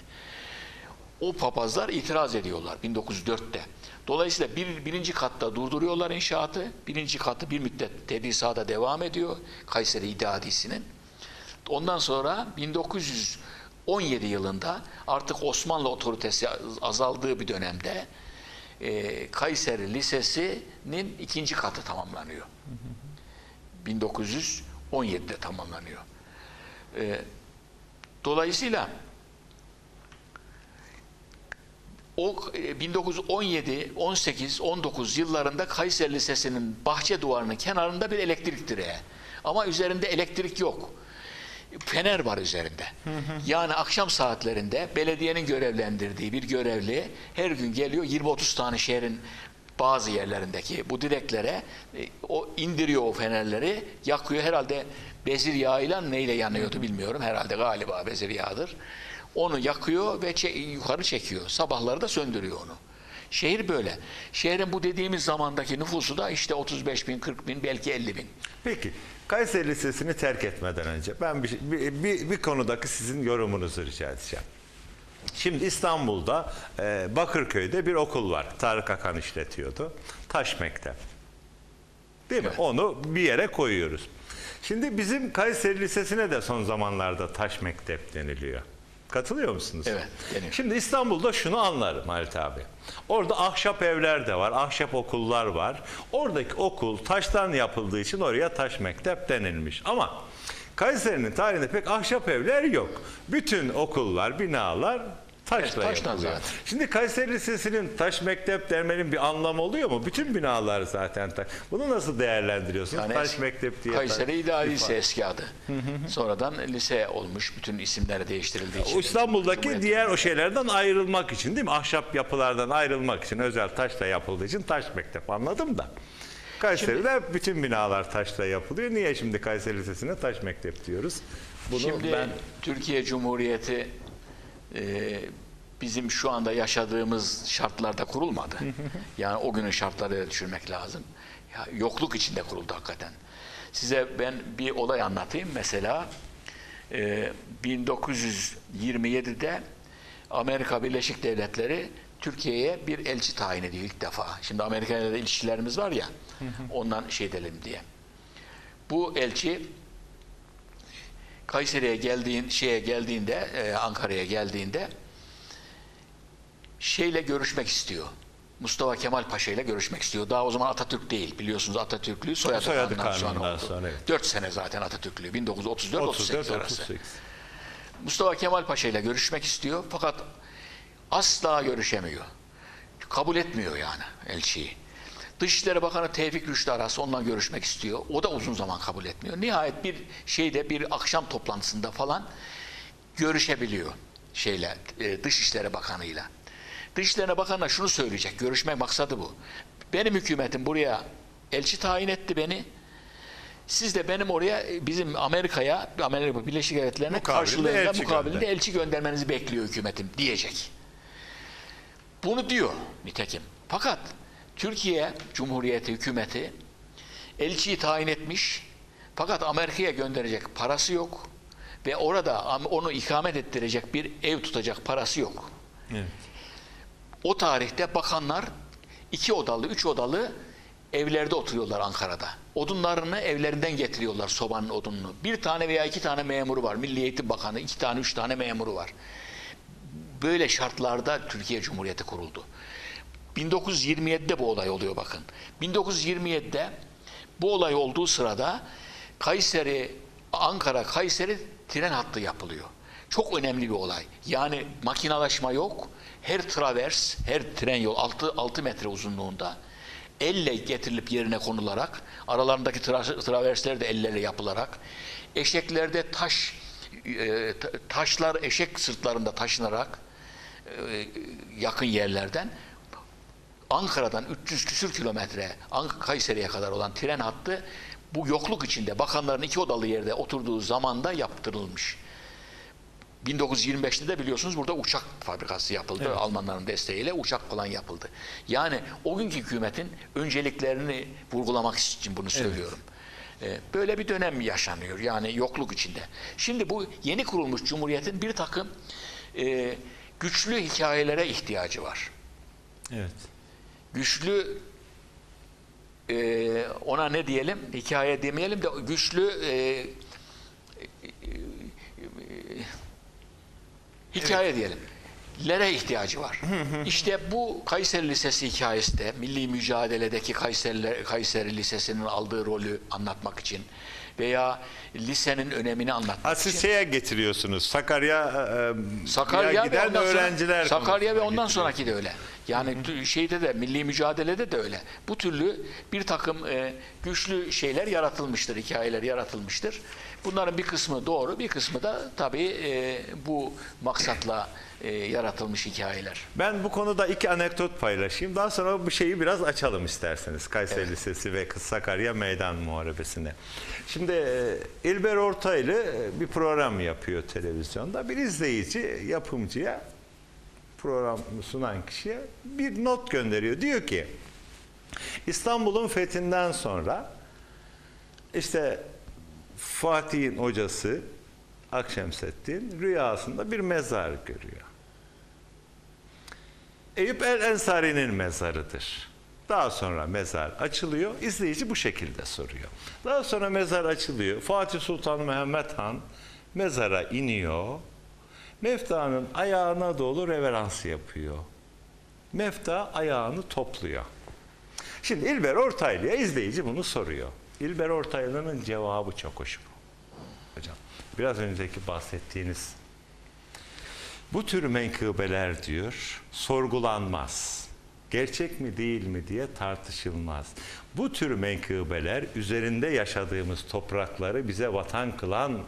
O papazlar itiraz ediyorlar 1904'te. Dolayısıyla bir, birinci katta durduruyorlar inşaatı. Birinci katı bir müddet tedrisata devam ediyor. Kayseri İdadisi'nin. Ondan sonra 1917 yılında artık Osmanlı otoritesi azaldığı bir dönemde e, Kayseri Lisesi'nin ikinci katı tamamlanıyor. 1917'de tamamlanıyor. E, dolayısıyla o e, 1917, 18, 19 yıllarında Kayseri Lisesi'nin bahçe duvarının kenarında bir elektrik direği. Ama üzerinde elektrik yok. Fener var üzerinde. Yani akşam saatlerinde belediyenin görevlendirdiği bir görevli her gün geliyor 20-30 tane şehrin bazı yerlerindeki bu direklere e, o indiriyor o fenerleri, yakıyor herhalde bezir yağıyla neyle yanıyordu bilmiyorum. Herhalde galiba bezir yağıdır. Onu yakıyor ve çe- yukarı çekiyor. Sabahları da söndürüyor onu. Şehir böyle. Şehrin bu dediğimiz zamandaki nüfusu da işte 35 bin, 40 bin, belki 50 bin. Peki Kayseri Lisesi'ni terk etmeden önce ben bir, bir, bir, bir konudaki sizin yorumunuzu rica edeceğim. Şimdi İstanbul'da e, Bakırköy'de bir okul var. Tarık Akan işletiyordu. Taş Mektep. Değil mi? Evet. Onu bir yere koyuyoruz. Şimdi bizim Kayseri Lisesi'ne de son zamanlarda Taş Mektep deniliyor. Katılıyor musunuz? Evet, deniyor. Şimdi İstanbul'da şunu anlarım Halit abi. Orada ahşap evler de var, ahşap okullar var. Oradaki okul taştan yapıldığı için oraya taş mektep denilmiş. Ama Kayseri'nin tarihinde pek ahşap evler yok. Bütün okullar, binalar taşla taştan yapılıyor. zaten. Şimdi Kayseri Lisesi'nin taş mektep dermenin bir anlamı oluyor mu? Bütün binalar zaten taş. Bunu nasıl değerlendiriyorsunuz? Yani taş mektep diye. Kayseri İdari Lise eski adı. Sonradan lise olmuş. Bütün isimleri değiştirildiği için. O İstanbul'daki diğer o şeylerden ayrılmak için değil mi? Ahşap yapılardan ayrılmak için özel taşla yapıldığı için taş mektep anladım da. Kayseri'de bütün binalar taşla yapılıyor. Niye şimdi Kayseri Lisesi'ne taş mektep diyoruz? Bunu Şimdi ben Türkiye Cumhuriyeti e, bizim şu anda yaşadığımız şartlarda kurulmadı. yani o günün şartlarıyla düşünmek lazım. Ya, yokluk içinde kuruldu hakikaten. Size ben bir olay anlatayım. Mesela e, 1927'de Amerika Birleşik Devletleri Türkiye'ye bir elçi tayin ediyor ilk defa. Şimdi Amerika ile de ilişkilerimiz var ya ondan şey edelim diye. Bu elçi Kayseri'ye geldiğin şeye geldiğinde e, Ankara'ya geldiğinde şeyle görüşmek istiyor. Mustafa Kemal Paşa ile görüşmek istiyor. Daha o zaman Atatürk değil. Biliyorsunuz Atatürklüğü soyadı, Soyadı kanundan sonra oldu. sonra, evet. 4 sene zaten Atatürklüğü. 1934 38 34 arası. 38. Mustafa Kemal Paşa ile görüşmek istiyor fakat asla görüşemiyor. Kabul etmiyor yani elçiyi. Dışişleri Bakanı Tevfik Rüştü arası onunla görüşmek istiyor. O da uzun zaman kabul etmiyor. Nihayet bir şeyde bir akşam toplantısında falan görüşebiliyor şeyle e, Dışişleri Bakanı'yla. Dışişleri Bakanı'na şunu söyleyecek. Görüşme maksadı bu. Benim hükümetim buraya elçi tayin etti beni. Siz de benim oraya e, bizim Amerika'ya, Amerika Birleşik Devletleri'ne karşılığında elçi mukabilinde gönder. elçi göndermenizi bekliyor hükümetim diyecek. Bunu diyor nitekim. Fakat Türkiye Cumhuriyeti hükümeti elçiyi tayin etmiş. Fakat Amerika'ya gönderecek parası yok ve orada onu ikamet ettirecek bir ev tutacak parası yok. Evet. O tarihte bakanlar iki odalı, üç odalı evlerde oturuyorlar Ankara'da. Odunlarını evlerinden getiriyorlar sobanın odununu. Bir tane veya iki tane memuru var. Milli Eğitim Bakanı iki tane, üç tane memuru var. Böyle şartlarda Türkiye Cumhuriyeti kuruldu. 1927'de bu olay oluyor bakın. 1927'de bu olay olduğu sırada Kayseri, Ankara, Kayseri tren hattı yapılıyor. Çok önemli bir olay. Yani makinalaşma yok. Her travers, her tren yol 6, 6 metre uzunluğunda elle getirilip yerine konularak, aralarındaki tra- traversler de ellerle yapılarak, eşeklerde taş, e, ta- taşlar eşek sırtlarında taşınarak e, yakın yerlerden Ankara'dan 300 küsür kilometre Kayseri'ye kadar olan tren hattı bu yokluk içinde bakanların iki odalı yerde oturduğu zamanda yaptırılmış. 1925'te de biliyorsunuz burada uçak fabrikası yapıldı. Almanların desteğiyle uçak falan yapıldı. Yani o günkü hükümetin önceliklerini vurgulamak için bunu söylüyorum. Ee, Böyle bir dönem yaşanıyor yani yokluk içinde. Şimdi bu yeni kurulmuş cumhuriyetin bir takım e, güçlü hikayelere ihtiyacı var. Evet. Güçlü e, ona ne diyelim hikaye demeyelim de güçlü e, e, hikaye diyelim. Lere ihtiyacı var. işte bu Kayseri Lisesi hikayesi de milli mücadeledeki Kayseri, Kayseri Lisesi'nin aldığı rolü anlatmak için veya lisenin önemini anlatmak Ha, için. siz şeye getiriyorsunuz. Sakarya e, Sakarya ve giden ondan sonra- öğrenciler Sakarya ve ondan sonraki de öyle. Yani tü- şeyde de milli mücadelede de öyle. Bu türlü bir takım e, güçlü şeyler yaratılmıştır, hikayeler yaratılmıştır. Bunların bir kısmı doğru, bir kısmı da tabii e, bu maksatla e, yaratılmış hikayeler. Ben bu konuda iki anekdot paylaşayım. Daha sonra bu şeyi biraz açalım isterseniz. Kayseri Lisesi ve Kız Sakarya Meydan Muharebesi'ne. Şimdi e, İlber Ortaylı e, bir program yapıyor televizyonda. Bir izleyici yapımcıya program sunan kişiye bir not gönderiyor. Diyor ki İstanbul'un fethinden sonra işte Fatih'in hocası Akşemseddin rüyasında bir mezar görüyor. Eyüp El Ensari'nin mezarıdır. Daha sonra mezar açılıyor. İzleyici bu şekilde soruyor. Daha sonra mezar açılıyor. Fatih Sultan Mehmet Han mezara iniyor. Mefta'nın ayağına doğru reverans yapıyor. Mefta ayağını topluyor. Şimdi İlber Ortaylı'ya izleyici bunu soruyor. İlber Ortaylı'nın cevabı çok hoş. Hocam biraz önceki bahsettiğiniz bu tür menkıbeler diyor sorgulanmaz. Gerçek mi değil mi diye tartışılmaz. Bu tür menkıbeler üzerinde yaşadığımız toprakları bize vatan kılan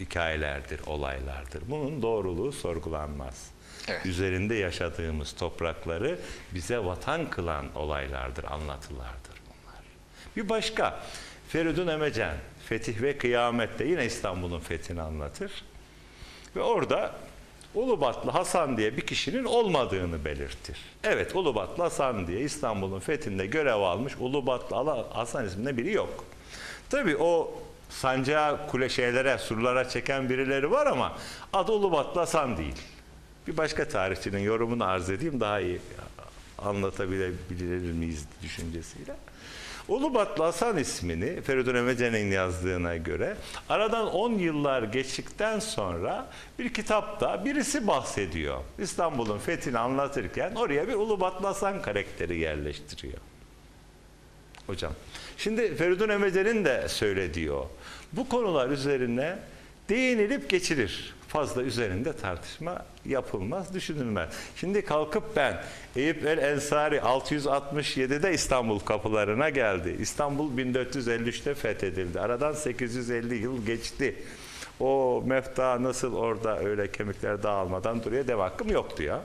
hikayelerdir, olaylardır. Bunun doğruluğu sorgulanmaz. Evet. Üzerinde yaşadığımız toprakları bize vatan kılan olaylardır, anlatılardır bunlar. Bir başka Feridun Emecen Fetih ve Kıyamet'te yine İstanbul'un fethini anlatır. Ve orada Ulubatlı Hasan diye bir kişinin olmadığını belirtir. Evet Ulubatlı Hasan diye İstanbul'un fethinde görev almış Ulubatlı Hasan isminde biri yok. Tabii o sancağı kule şeylere, surlara çeken birileri var ama adı Ulubatlı Hasan değil. Bir başka tarihçinin yorumunu arz edeyim daha iyi anlatabilir miyiz düşüncesiyle. Ulubatlı Hasan ismini Feridun Emecen'in yazdığına göre aradan 10 yıllar geçtikten sonra bir kitapta birisi bahsediyor. İstanbul'un fethini anlatırken oraya bir Ulubatlı Hasan karakteri yerleştiriyor. Hocam. Şimdi Feridun Emecen'in de söylediği o. Bu konular üzerine değinilip geçilir. Fazla üzerinde tartışma yapılmaz, düşünülmez. Şimdi kalkıp ben Eyüp el Ensari 667'de İstanbul kapılarına geldi. İstanbul 1453'te fethedildi. Aradan 850 yıl geçti. O mefta nasıl orada öyle kemikler dağılmadan duruyor dev hakkım yok diyor.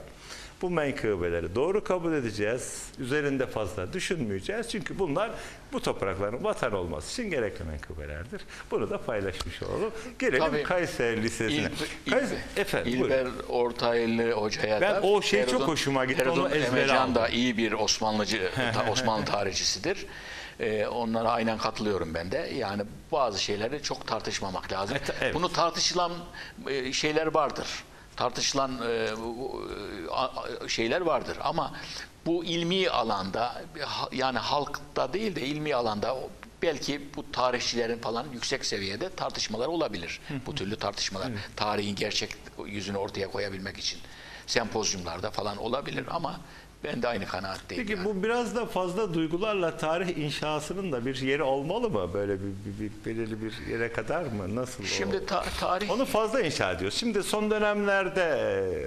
Bu menkıbeleri doğru kabul edeceğiz. Üzerinde fazla düşünmeyeceğiz. Çünkü bunlar bu toprakların vatan olması için gerekli menkıbelerdir. Bunu da paylaşmış olalım. Gelelim Tabii. Kayseri Lisesi'ne. İl, Kays- Efendim buyurun. İlber Ortaylı hocaya Ben da o şey çok hoşuma gitti, Feridun onu Emecan da iyi bir Osmanlıcı Osmanlı tarihçisidir. Ee, onlara aynen katılıyorum ben de. Yani bazı şeyleri çok tartışmamak lazım. Evet, evet. Bunu tartışılan e, şeyler vardır. Tartışılan e, e, şeyler vardır. Ama bu ilmi alanda yani halkta değil de ilmi alanda belki bu tarihçilerin falan yüksek seviyede tartışmalar olabilir. Bu türlü tartışmalar. Tarihin gerçek yüzünü ortaya koyabilmek için sempozyumlarda falan olabilir ama ben de aynı kanaatteyim. Peki yani. bu biraz da fazla duygularla tarih inşasının da bir yeri olmalı mı? Böyle bir, bir, bir belirli bir yere kadar mı? Nasıl? o? Şimdi ta- tarih Onu fazla inşa ediyoruz. Şimdi son dönemlerde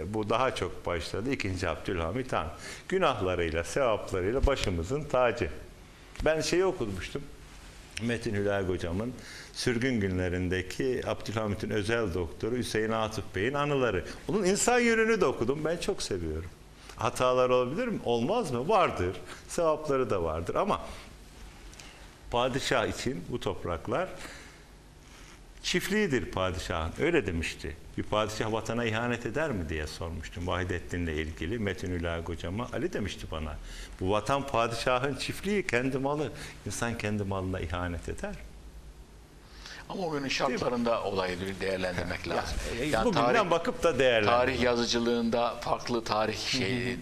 e, bu daha çok başladı. İkinci Abdülhamit Han. Günahlarıyla, sevaplarıyla başımızın tacı. Ben şeyi okumuştum. Metin Hülag hocamın sürgün günlerindeki Abdülhamit'in özel doktoru Hüseyin Atıf Bey'in anıları. Onun insan yönünü de okudum. Ben çok seviyorum. Hatalar olabilir mi? Olmaz mı? Vardır. Sevapları da vardır ama padişah için bu topraklar çiftliğidir padişahın. Öyle demişti. Bir padişah vatana ihanet eder mi diye sormuştum Vahidettin'le ilgili. Metin Ülag hocama Ali demişti bana. Bu vatan padişahın çiftliği kendi malı. İnsan kendi malına ihanet eder. Ama o günün şartlarında olayı bir değerlendirmek lazım. Yani Bugünden bakıp da değerlendir. Tarih yazıcılığında farklı tarih şey e,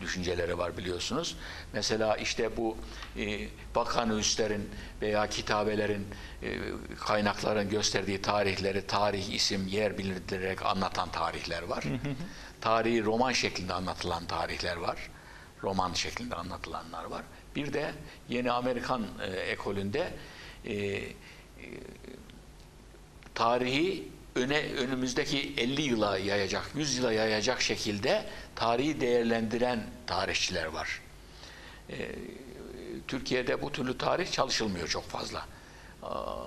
düşünceleri var biliyorsunuz. Mesela işte bu e, bakanüslerin veya kitabelerin e, kaynakların gösterdiği tarihleri tarih, isim, yer bildirilerek anlatan tarihler var. Tarihi roman şeklinde anlatılan tarihler var. Roman şeklinde anlatılanlar var. Bir de yeni Amerikan e, ekolünde e, tarihi öne önümüzdeki 50 yıla yayacak, 100 yıla yayacak şekilde tarihi değerlendiren tarihçiler var. Ee, Türkiye'de bu türlü tarih çalışılmıyor çok fazla.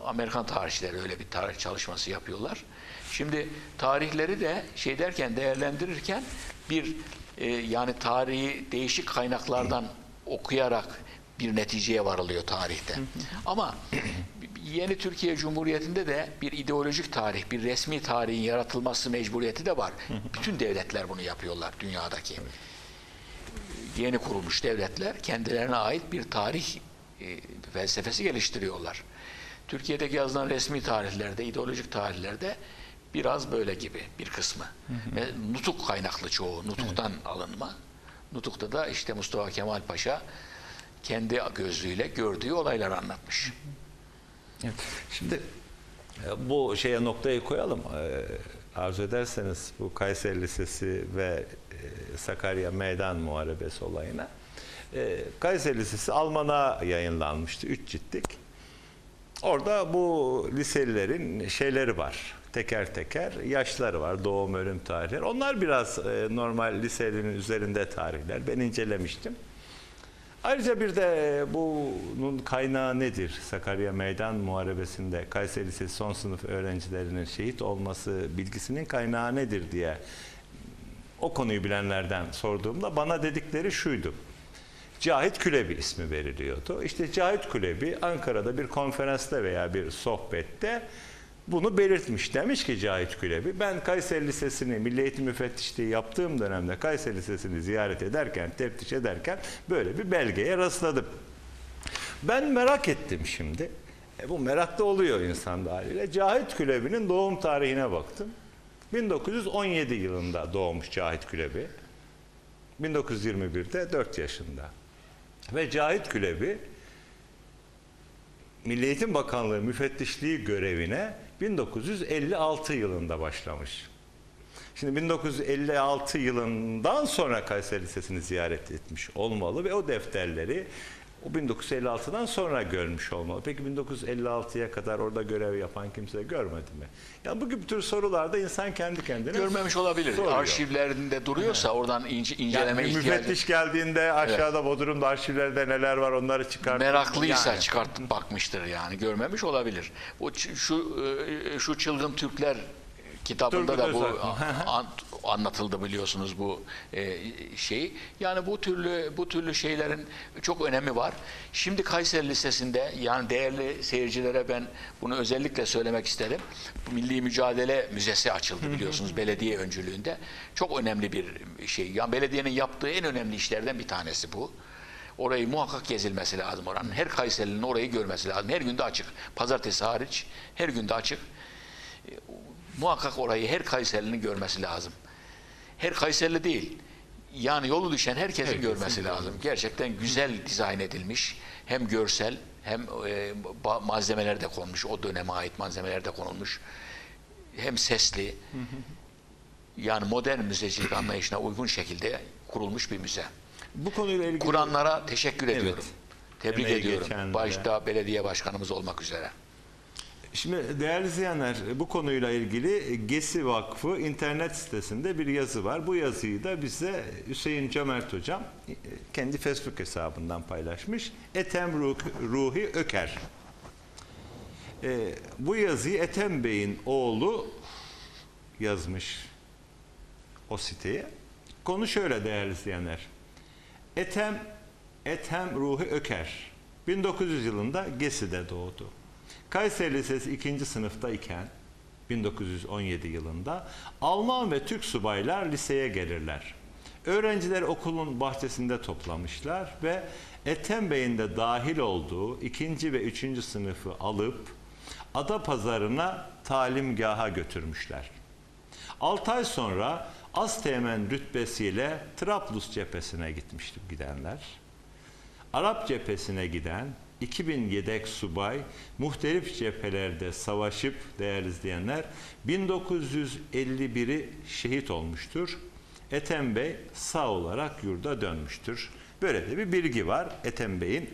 Amerikan tarihçileri öyle bir tarih çalışması yapıyorlar. Şimdi tarihleri de şey derken değerlendirirken bir e, yani tarihi değişik kaynaklardan okuyarak bir neticeye varılıyor tarihte. Ama yeni Türkiye Cumhuriyeti'nde de bir ideolojik tarih, bir resmi tarihin yaratılması mecburiyeti de var. Bütün devletler bunu yapıyorlar dünyadaki. Yeni kurulmuş devletler kendilerine ait bir tarih e, felsefesi geliştiriyorlar. Türkiye'deki yazılan resmi tarihlerde, ideolojik tarihlerde biraz böyle gibi bir kısmı. Ve nutuk kaynaklı çoğu, nutuktan alınma. Nutuk'ta da işte Mustafa Kemal Paşa kendi gözlüğüyle gördüğü olayları anlatmış. Evet. Şimdi e, bu şeye noktayı koyalım. Ee, arzu ederseniz bu Kayseri Lisesi ve e, Sakarya Meydan Muharebesi olayına. Kayseri Lisesi Alman'a yayınlanmıştı. Üç ciltlik. Orada bu liselilerin şeyleri var. Teker teker yaşları var. Doğum, ölüm tarihleri. Onlar biraz e, normal liselinin üzerinde tarihler. Ben incelemiştim. Ayrıca bir de bunun kaynağı nedir? Sakarya Meydan Muharebesi'nde Kayseri Lisesi son sınıf öğrencilerinin şehit olması bilgisinin kaynağı nedir diye o konuyu bilenlerden sorduğumda bana dedikleri şuydu. Cahit Külebi ismi veriliyordu. İşte Cahit Külebi Ankara'da bir konferansta veya bir sohbette bunu belirtmiş. Demiş ki Cahit Külebi, ben Kayseri Lisesi'ni Milli Eğitim Müfettişliği yaptığım dönemde Kayseri Lisesi'ni ziyaret ederken, teftiş ederken böyle bir belgeye rastladım. Ben merak ettim şimdi. E bu merak da oluyor insanda haliyle. Cahit Külebi'nin doğum tarihine baktım. 1917 yılında doğmuş Cahit Külebi. 1921'de 4 yaşında. Ve Cahit Külebi Milli Eğitim Bakanlığı müfettişliği görevine 1956 yılında başlamış. Şimdi 1956 yılından sonra Kayseri Lisesi'ni ziyaret etmiş olmalı ve o defterleri o 1956'dan sonra görmüş olmalı. Peki 1956'ya kadar orada görev yapan kimse görmedi mi? Yani bu gibi tür sorularda insan kendi kendine Görmemiş olabilir. soruyor. Arşivlerinde duruyorsa oradan ince, inceleme Yani ihtiyacı müfettiş geldiğinde aşağıda Bodrum'da arşivlerde neler var onları çıkartıp meraklıysa Yani. çıkartıp bakmıştır yani. Görmemiş olabilir. Bu şu e, şu çılgın Türkler kitabında Turgut da bu an- anlatıldı biliyorsunuz bu e, şey. Yani bu türlü bu türlü şeylerin çok önemi var. Şimdi Kayseri Lisesi'nde yani değerli seyircilere ben bunu özellikle söylemek isterim. Milli Mücadele Müzesi açıldı biliyorsunuz belediye öncülüğünde. Çok önemli bir şey. Yani belediyenin yaptığı en önemli işlerden bir tanesi bu. Orayı muhakkak gezilmesi lazım oranın. Her Kayserili'nin orayı görmesi lazım. Her günde açık. Pazartesi hariç her günde açık. E, Muhakkak orayı her Kayserili'nin görmesi lazım. Her Kayserili değil. Yani yolu düşen herkesin Herkesin görmesi lazım. Gerçekten güzel dizayn edilmiş. Hem görsel hem e, malzemeler de konmuş. O döneme ait malzemeler de konulmuş. Hem sesli. Yani modern müzecilik anlayışına uygun şekilde kurulmuş bir müze. Bu konuyla ilgili Kuranlara teşekkür Evet. ediyorum. Tebrik Emeği ediyorum. Başta belediye başkanımız olmak üzere. Şimdi değerli izleyenler bu konuyla ilgili Gesi Vakfı internet sitesinde bir yazı var. Bu yazıyı da bize Hüseyin Cömert Hocam e, kendi Facebook hesabından paylaşmış. Etem Ruh- Ruhi Öker. E, bu yazıyı Ethem Bey'in oğlu yazmış o siteye. konu şöyle değerli izleyenler. Ethem, Ethem Ruhi Öker 1900 yılında Gesi'de doğdu. Kayseri Lisesi 2. sınıfta iken 1917 yılında Alman ve Türk subaylar liseye gelirler. Öğrenciler okulun bahçesinde toplamışlar ve Ethem Bey'in de dahil olduğu ikinci ve üçüncü sınıfı alıp Adapazarı'na talimgaha götürmüşler. 6 ay sonra Azteğmen rütbesiyle Trablus cephesine gitmişti gidenler. Arap cephesine giden 2000 yedek subay muhtelif cephelerde savaşıp değerli izleyenler 1951'i şehit olmuştur. Ethem Bey sağ olarak yurda dönmüştür. Böyle de bir bilgi var. Ethem Bey'in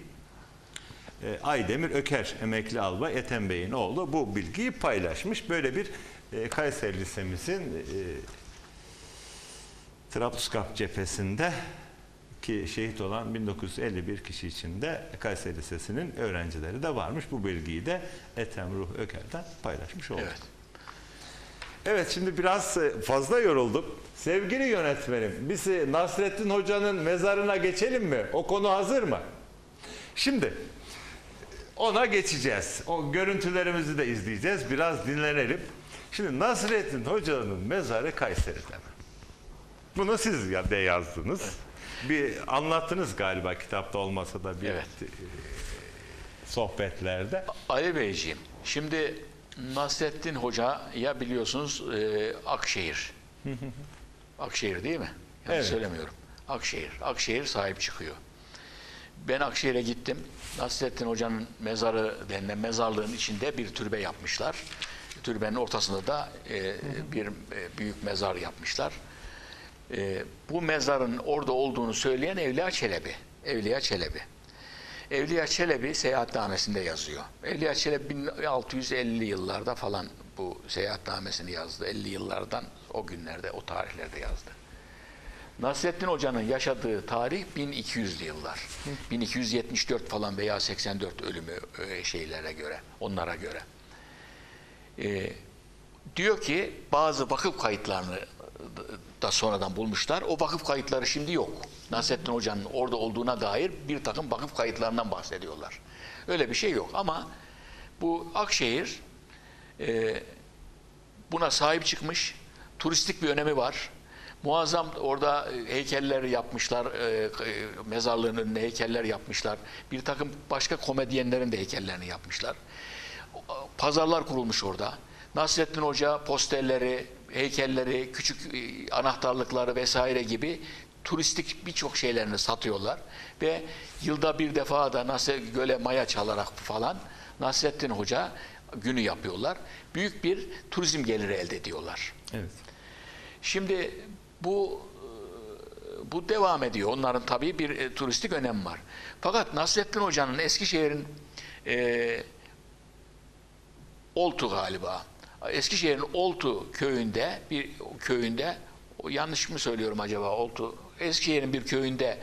e, Aydemir Öker emekli albay Ethem Bey'in oğlu bu bilgiyi paylaşmış. Böyle bir e, Kayseri Lisemizin e, Trablusgarp cephesinde ki şehit olan 1951 kişi içinde Kayseri Lisesi'nin öğrencileri de varmış. Bu bilgiyi de Ethem Ruh Öker'den paylaşmış olduk. Evet. Evet şimdi biraz e, fazla yoruldum. Sevgili yönetmenim, bizi Nasrettin Hoca'nın mezarına geçelim mi? O konu hazır mı? Şimdi ona geçeceğiz. O görüntülerimizi de izleyeceğiz. Biraz dinlenelim. Şimdi Nasrettin Hoca'nın mezarı Kayseri'de mi? Bunu siz de yazdınız. Bir anlattınız galiba kitapta olmasa da bir Evet. e, sohbetlerde. Ali Beyciğim, şimdi Nasrettin Hoca'ya biliyorsunuz e, Akşehir. Akşehir değil mi? Yani Evet. söylemiyorum. Akşehir. Akşehir sahip çıkıyor. Ben Akşehir'e gittim. Nasrettin Hoca'nın mezarı denilen mezarlığın içinde bir türbe yapmışlar. Türbenin ortasında da e, bir e, büyük mezar yapmışlar. E, bu mezarın orada olduğunu söyleyen Evliya Çelebi. Evliya Çelebi. Evliya Çelebi seyahatnamesinde yazıyor. Evliya Çelebi 1650 yıllarda falan bu seyahatnamesini yazdı. 50 yıllardan o günlerde, o tarihlerde yazdı. Nasrettin Hoca'nın yaşadığı tarih 1200'lü yıllar. 1274 falan veya 84 ölümü e, şeylere göre, onlara göre. E, diyor ki bazı vakıf kayıtlarını da sonradan bulmuşlar. O vakıf kayıtları şimdi yok. Nasrettin Hoca'nın orada olduğuna dair bir takım vakıf kayıtlarından bahsediyorlar. Öyle bir şey yok ama bu Akşehir e, buna sahip çıkmış. Turistik bir önemi var. Muazzam orada heykeller yapmışlar, e, e, mezarlığın önüne heykeller yapmışlar. Bir takım başka komedyenlerin de heykellerini yapmışlar. Pazarlar kurulmuş orada. Nasrettin Hoca posterleri, heykelleri, küçük e, anahtarlıkları vesaire gibi turistik birçok şeylerini satıyorlar. Ve yılda bir defa da nasıl göle maya çalarak falan Nasrettin Hoca günü yapıyorlar. Büyük bir turizm geliri elde ediyorlar. Evet. Şimdi bu e, bu devam ediyor. Onların tabii bir e, turistik önemi var. Fakat Nasrettin Hoca'nın Eskişehir'in e, Oltu galiba. Eskişehir'in Oltu köyünde bir köyünde yanlış mı söylüyorum acaba Oltu Eskişehir'in bir köyünde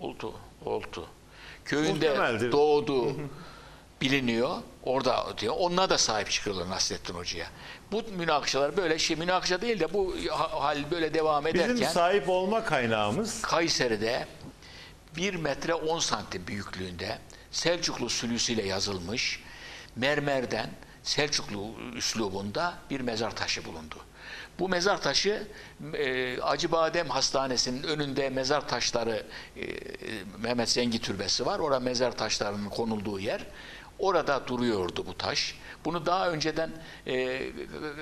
Oltu Oltu köyünde Muhtemeldir. doğdu biliniyor. Orada diyor. Onunla da sahip çıkıyorlar Nasrettin Hoca'ya. Bu münakaşalar böyle şey münakaşa değil de bu ha- hal böyle devam ederken Bizim sahip olma kaynağımız Kayseri'de 1 metre 10 santim büyüklüğünde Selçuklu sülüsüyle yazılmış mermerden Selçuklu üslubunda bir mezar taşı bulundu. Bu mezar taşı e, Acıbadem Hastanesi'nin önünde mezar taşları e, Mehmet Zengi Türbesi var. Orada mezar taşlarının konulduğu yer. Orada duruyordu bu taş. Bunu daha önceden e,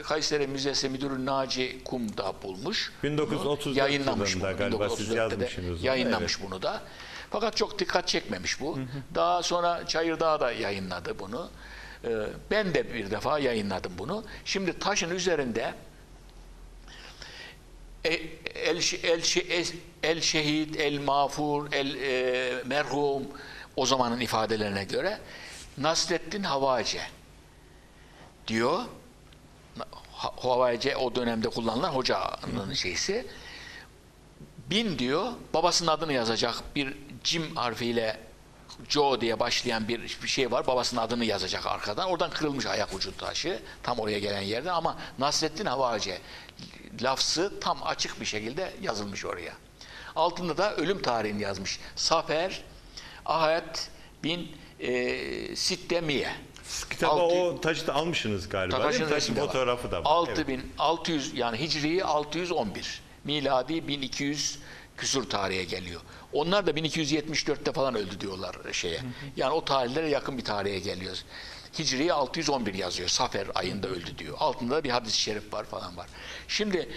Kayseri Müzesi Müdürü Naci Kum da bulmuş. 1934 yayınlamış yılında bunu. galiba siz 1934'te de yazmışsınız Yayınlamış bunu da. Fakat çok dikkat çekmemiş bu. Daha sonra Çayırdağ da yayınladı bunu. Ee, ben de bir defa yayınladım bunu. Şimdi taşın üzerinde e- el, el, el şehit, el mağfur, el e, merhum o zamanın ifadelerine göre Nasreddin Havace diyor. Ha- Havace o dönemde kullanılan hocanın şeysi. Bin diyor, babasının adını yazacak bir cim harfiyle Joe diye başlayan bir, bir şey var. Babasının adını yazacak arkadan. Oradan kırılmış ayak ucu taşı. Tam oraya gelen yerden ama Nasrettin Havace lafzı tam açık bir şekilde yazılmış oraya. Altında da ölüm tarihini yazmış. Safer Ahad bin e, Sittemiye. Kitabı Altı- o taşı da almışsınız galiba. Taşın fotoğrafı da var. 6600 yani Hicri 611. Miladi 1200 küsur tarihe geliyor. Onlar da 1274'te falan öldü diyorlar şeye. Yani o tarihlere yakın bir tarihe geliyor. Hicri 611 yazıyor. Safer ayında öldü diyor. Altında da bir hadis-i şerif var falan var. Şimdi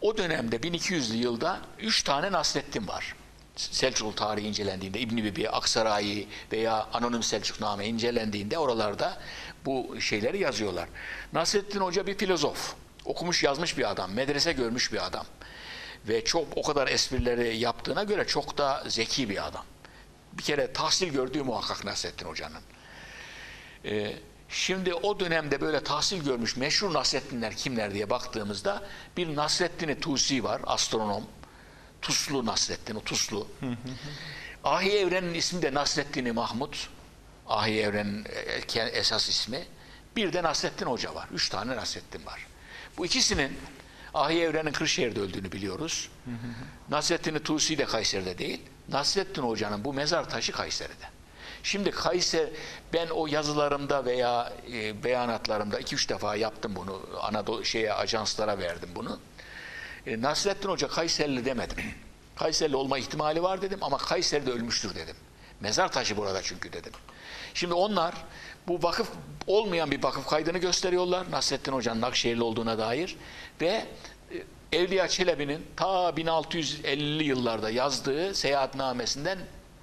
o dönemde 1200'lü yılda 3 tane Nasrettin var. Selçuklu tarihi incelendiğinde İbn Bibi, Aksaray veya Anonim Selçukname incelendiğinde oralarda bu şeyleri yazıyorlar. Nasrettin Hoca bir filozof. Okumuş yazmış bir adam. Medrese görmüş bir adam. Ve çok o kadar esprileri yaptığına göre çok da zeki bir adam. Bir kere tahsil gördüğü muhakkak Nasrettin Hoca'nın. Ee, şimdi o dönemde böyle tahsil görmüş meşhur Nasrettinler kimler diye baktığımızda bir Nasreddin Tusi var, astronom. Tuslu Nasrettin, o Tuslu. Ahi Evren'in ismi de Nasreddin Mahmut. Ahi Evren'in e, esas ismi. Bir de Nasrettin Hoca var. Üç tane Nasrettin var. Bu ikisinin Ahi Evren'in Kırşehir'de öldüğünü biliyoruz. Nasreddin Tusi de Kayseri'de değil. Nasrettin Hoca'nın bu mezar taşı Kayseri'de. Şimdi Kayser, ben o yazılarımda veya e, beyanatlarımda iki üç defa yaptım bunu. Anadolu şeye ajanslara verdim bunu. E, Nasrettin Hoca Kayserili demedim. Kayserili olma ihtimali var dedim ama Kayseri'de ölmüştür dedim. Mezar taşı burada çünkü dedim. Şimdi onlar bu vakıf olmayan bir vakıf kaydını gösteriyorlar. Nasrettin Hoca'nın Nakşehirli olduğuna dair ve e, Evliya Çelebi'nin ta 1650'li yıllarda yazdığı seyahatnamesinden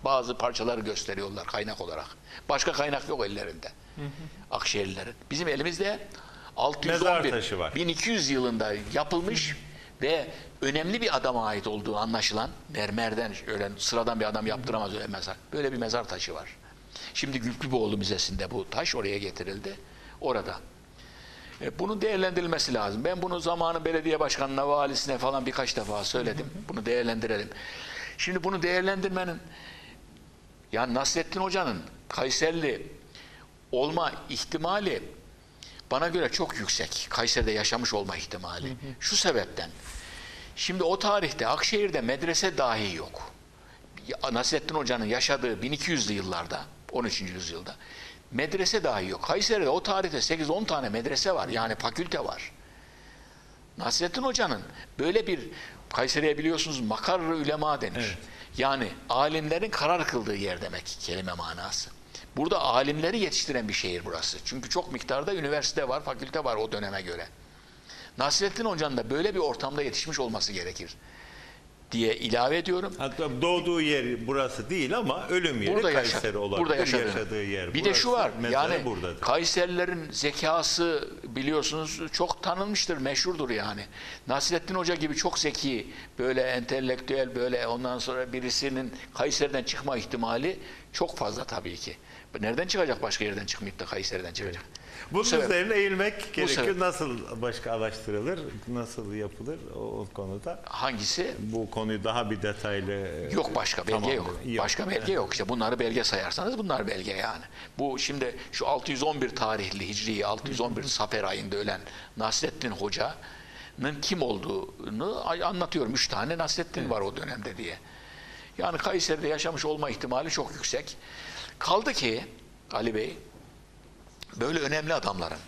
bazı parçaları gösteriyorlar kaynak olarak. Başka kaynak yok ellerinde. Akşehirlilerin. Bizim elimizde 611 Mezar taşı var. 1200 yılında yapılmış ve önemli bir adama ait olduğu anlaşılan mermerden öyle sıradan bir adam yaptıramaz öyle mezar. Böyle bir mezar taşı var. Şimdi Gülküboğlu Müzesi'nde bu taş oraya getirildi. Orada. E, bunun değerlendirilmesi lazım. Ben bunu zamanı belediye başkanına, valisine falan birkaç defa söyledim. Bunu değerlendirelim. Şimdi bunu değerlendirmenin yani Nasrettin Hoca'nın Kayserli olma ihtimali bana göre çok yüksek. Kayseri'de yaşamış olma ihtimali. Şu sebepten. Şimdi o tarihte Akşehir'de medrese dahi yok. Nasrettin Hoca'nın yaşadığı 1200'lü yıllarda, 13. yüzyılda medrese dahi yok. Kayseri'de o tarihte 8-10 tane medrese var. Yani fakülte var. Nasrettin Hoca'nın böyle bir Kayseri'ye biliyorsunuz makarrı ulema denir. Evet. Yani alimlerin karar kıldığı yer demek kelime manası. Burada alimleri yetiştiren bir şehir burası. Çünkü çok miktarda üniversite var, fakülte var o döneme göre. Nasrettin Hoca'nın da böyle bir ortamda yetişmiş olması gerekir diye ilave ediyorum. Hatta doğduğu yer burası değil ama ölüm yeri Burada Kayseri yaşadı. olabilir. Burada yaşadı. Yaşadığı yer. Bir de burası. şu var. Yani buradadır. Kayserilerin zekası biliyorsunuz çok tanınmıştır, meşhurdur yani. Nasrettin Hoca gibi çok zeki, böyle entelektüel, böyle ondan sonra birisinin Kayseri'den çıkma ihtimali çok fazla tabii ki. Nereden çıkacak başka yerden çıkmayıp da Kayseri'den çıkacak? Bunun sebep- üzerine eğilmek gerekiyor. sebep- Nasıl başka araştırılır, nasıl yapılır o, o konuda. Hangisi? Bu konuyu daha bir detaylı... e, Yok başka belge Tamam, yok. yok. Başka belge yok. İşte bunları belge sayarsanız bunlar belge yani. Bu şimdi şu 611 tarihli Hicri 611 Safer ayında ölen Nasrettin Hoca'nın kim olduğunu anlatıyorum. Üç tane Nasrettin var o dönemde diye. Yani Kayseri'de yaşamış olma ihtimali çok yüksek. Kaldı ki Ali Bey böyle önemli adamların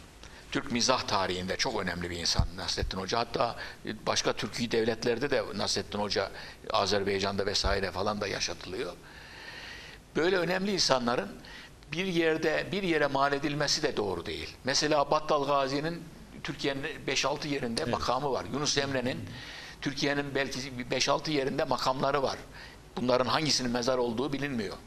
Türk mizah tarihinde çok önemli bir insan Nasrettin Hoca. Hatta başka Türkiye devletlerde de Nasrettin Hoca Azerbaycan'da vesaire falan da yaşatılıyor. Böyle önemli insanların bir yerde bir yere mal edilmesi de doğru değil. Mesela Battal Gazi'nin Türkiye'nin 5-6 yerinde makamı var. Yunus Emre'nin Türkiye'nin belki 5-6 yerinde makamları var. Bunların hangisinin mezar olduğu bilinmiyor.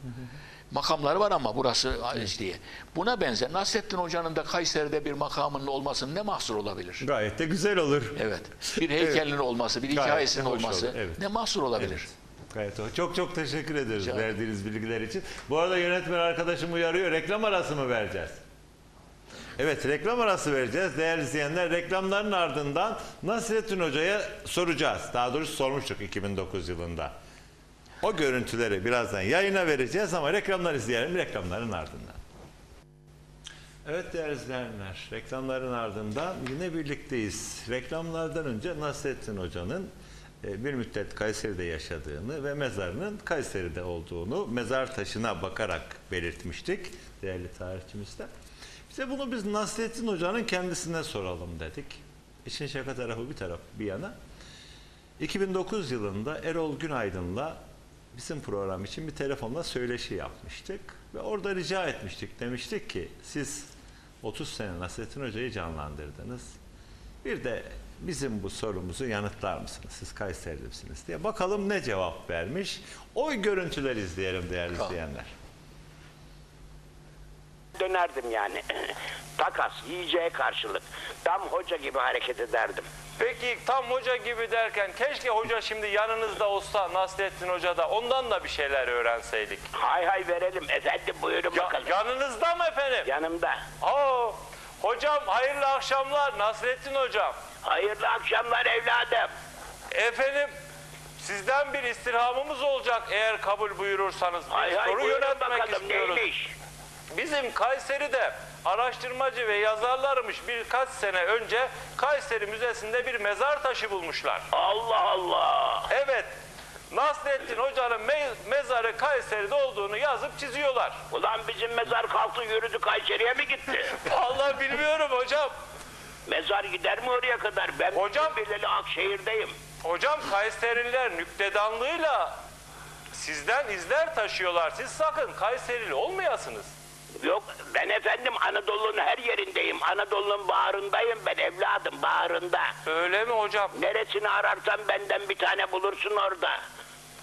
Makamları var ama burası diye. Buna benzer Nasrettin Hoca'nın da Kayseri'de bir makamının olmasının ne mahsur olabilir? Gayet de güzel olur. Evet. Bir heykelinin olması, bir Gayet hikayesinin olması olur, evet. ne mahsur olabilir? Evet. Gayet hoş. Çok çok teşekkür ederiz Rica verdiğiniz bilgiler için. Bu arada yönetmen arkadaşım uyarıyor. Reklam arası mı vereceğiz? Evet reklam arası vereceğiz. Değerli izleyenler reklamların ardından Nasrettin Hoca'ya soracağız. Daha doğrusu sormuştuk 2009 yılında. O görüntüleri birazdan yayına vereceğiz ama reklamlar izleyelim reklamların ardından. Evet değerli izleyenler, reklamların ardından yine birlikteyiz. Reklamlardan önce Nasrettin Hoca'nın e, bir müddet Kayseri'de yaşadığını ve mezarının Kayseri'de olduğunu mezar taşına bakarak belirtmiştik değerli tarihçimizde. Bize bunu biz Nasrettin Hoca'nın kendisine soralım dedik. İşin şaka tarafı bir taraf bir yana. 2009 yılında Erol Günaydın'la bizim program için bir telefonla söyleşi yapmıştık. Ve orada rica etmiştik. Demiştik ki siz 30 sene Nasrettin Hoca'yı canlandırdınız. Bir de bizim bu sorumuzu yanıtlar mısınız? Siz Kayserilisiniz diye. Bakalım ne cevap vermiş. O görüntüleri izleyelim değerli izleyenler. Dönerdim yani. Takas, yiyeceğe karşılık. Tam hoca gibi hareket ederdim. Peki tam hoca gibi derken keşke hoca şimdi yanınızda olsa Nasrettin Hoca da ondan da bir şeyler öğrenseydik. Hay hay verelim. Efendim buyurun Ya, bakalım. yanınızda mı efendim? Yanımda. Aa, hocam hayırlı akşamlar Nasrettin Hocam. Hayırlı akşamlar evladım. Efendim sizden bir istirhamımız olacak eğer kabul buyurursanız. Hay hay soru buyurun yöneltmek bakalım istiyoruz. neymiş? Bizim Kayseri'de araştırmacı ve yazarlarmış birkaç sene önce Kayseri Müzesi'nde bir mezar taşı bulmuşlar. Allah Allah. Evet. Nasrettin Hoca'nın me- mezarı Kayseri'de olduğunu yazıp çiziyorlar. Ulan bizim mezar kalktı yürüdü Kayseri'ye mi gitti? Vallahi bilmiyorum hocam. mezar gider mi oraya kadar? Ben Hocam- Bileli Akşehir'deyim. Hocam Kayserililer nüktedanlığıyla sizden izler taşıyorlar. Siz sakın Kayserili olmayasınız. Yok ben efendim Anadolu'nun her yerindeyim. Anadolu'nun bağrındayım ben evladım bağrında. Öyle mi hocam? Neresini ararsan benden bir tane bulursun orada.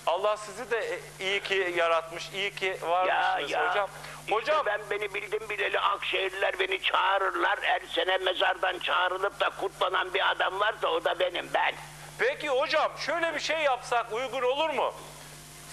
Allah sizi de e, iyi ki yaratmış, iyi ki Ya varmışsınız ya. hocam. İşte Hocam ben beni bildim bileli Akşehirliler beni çağırırlar. Her sene mezardan çağrılıp da kutlanan bir adam varsa o da benim ben. peki hocam şöyle bir şey yapsak uygun olur mu?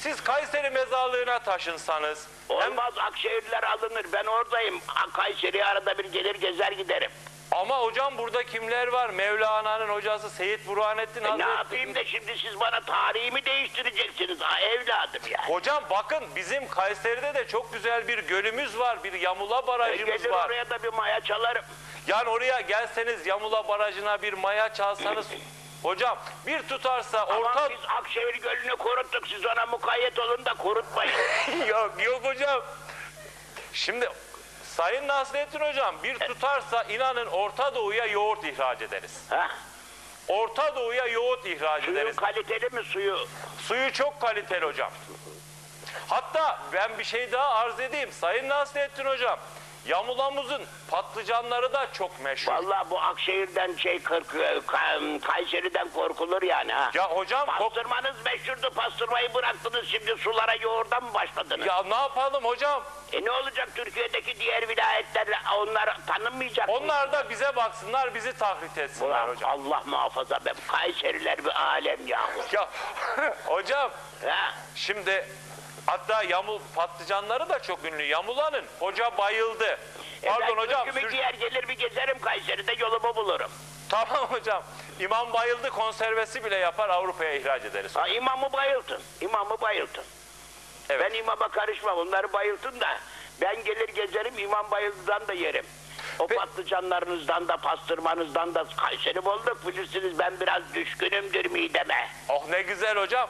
Siz Kayseri mezarlığına taşınsanız hem Olmaz Akşehirliler alınır ben oradayım. Kayseri'ye arada bir gelir gezer giderim. ama hocam burada kimler var? Mevlana'nın hocası Seyit Burhanettin E ne yapayım da şimdi siz bana tarihimi değiştireceksiniz ha, evladım ya. Hocam bakın bizim Kayseri'de de çok güzel bir gölümüz var. Bir Yamula E barajımız gelir var. oraya da bir maya çalarım. Yani oraya gelseniz Yamula barajına bir maya çalsanız hocam bir tutarsa Ama orta biz Akşehir Gölü'nü koruttuk. Siz ona mukayyet olun da korutmayın. yok yok hocam. Şimdi Sayın Nasrettin hocam bir tutarsa inanın Orta Doğu'ya yoğurt ihraç ederiz. ha? Orta Doğu'ya yoğurt ihraç Suyu ederiz. kaliteli mi suyu? Suyu çok kaliteli hocam. Hatta ben bir şey daha arz edeyim. Sayın Nasrettin hocam Yamulamızın patlıcanları da çok meşhur. Vallahi bu Akşehir'den şey kırk, Ka- Kayseri'den korkulur yani ha. Ya hocam Pastırmanız meşhurdu. Pastırmayı bıraktınız şimdi sulara yoğurda mı başladınız? ya ne yapalım hocam? E ne olacak Türkiye'deki diğer vilayetler onlar tanınmayacak mı? Onlar da bize baksınlar, bizi taklit etsinler Ulan hocam. Allah muhafaza be. Kayseriler bir alem ya. Ya hocam Ha? şimdi hatta yamul patlıcanları da çok ünlü. Yamulanın hoca bayıldı. Pardon E ben hocam. sür- giyer gelir bir gezerim Kayseri'de yolumu bulurum. Tamam hocam. İmam bayıldı konservesi bile yapar Avrupa'ya ihraç ederiz. Ha, imamı bayıltın. İmamı bayıltın. Evet. Ben imama karışmam. Onları bayıltın da ben gelir gezerim imam bayıldıdan da yerim. O Pe- patlıcanlarınızdan da pastırmanızdan da Kayseri bolluk bilirsiniz ben biraz düşkünümdür mideme. Oh ne güzel hocam.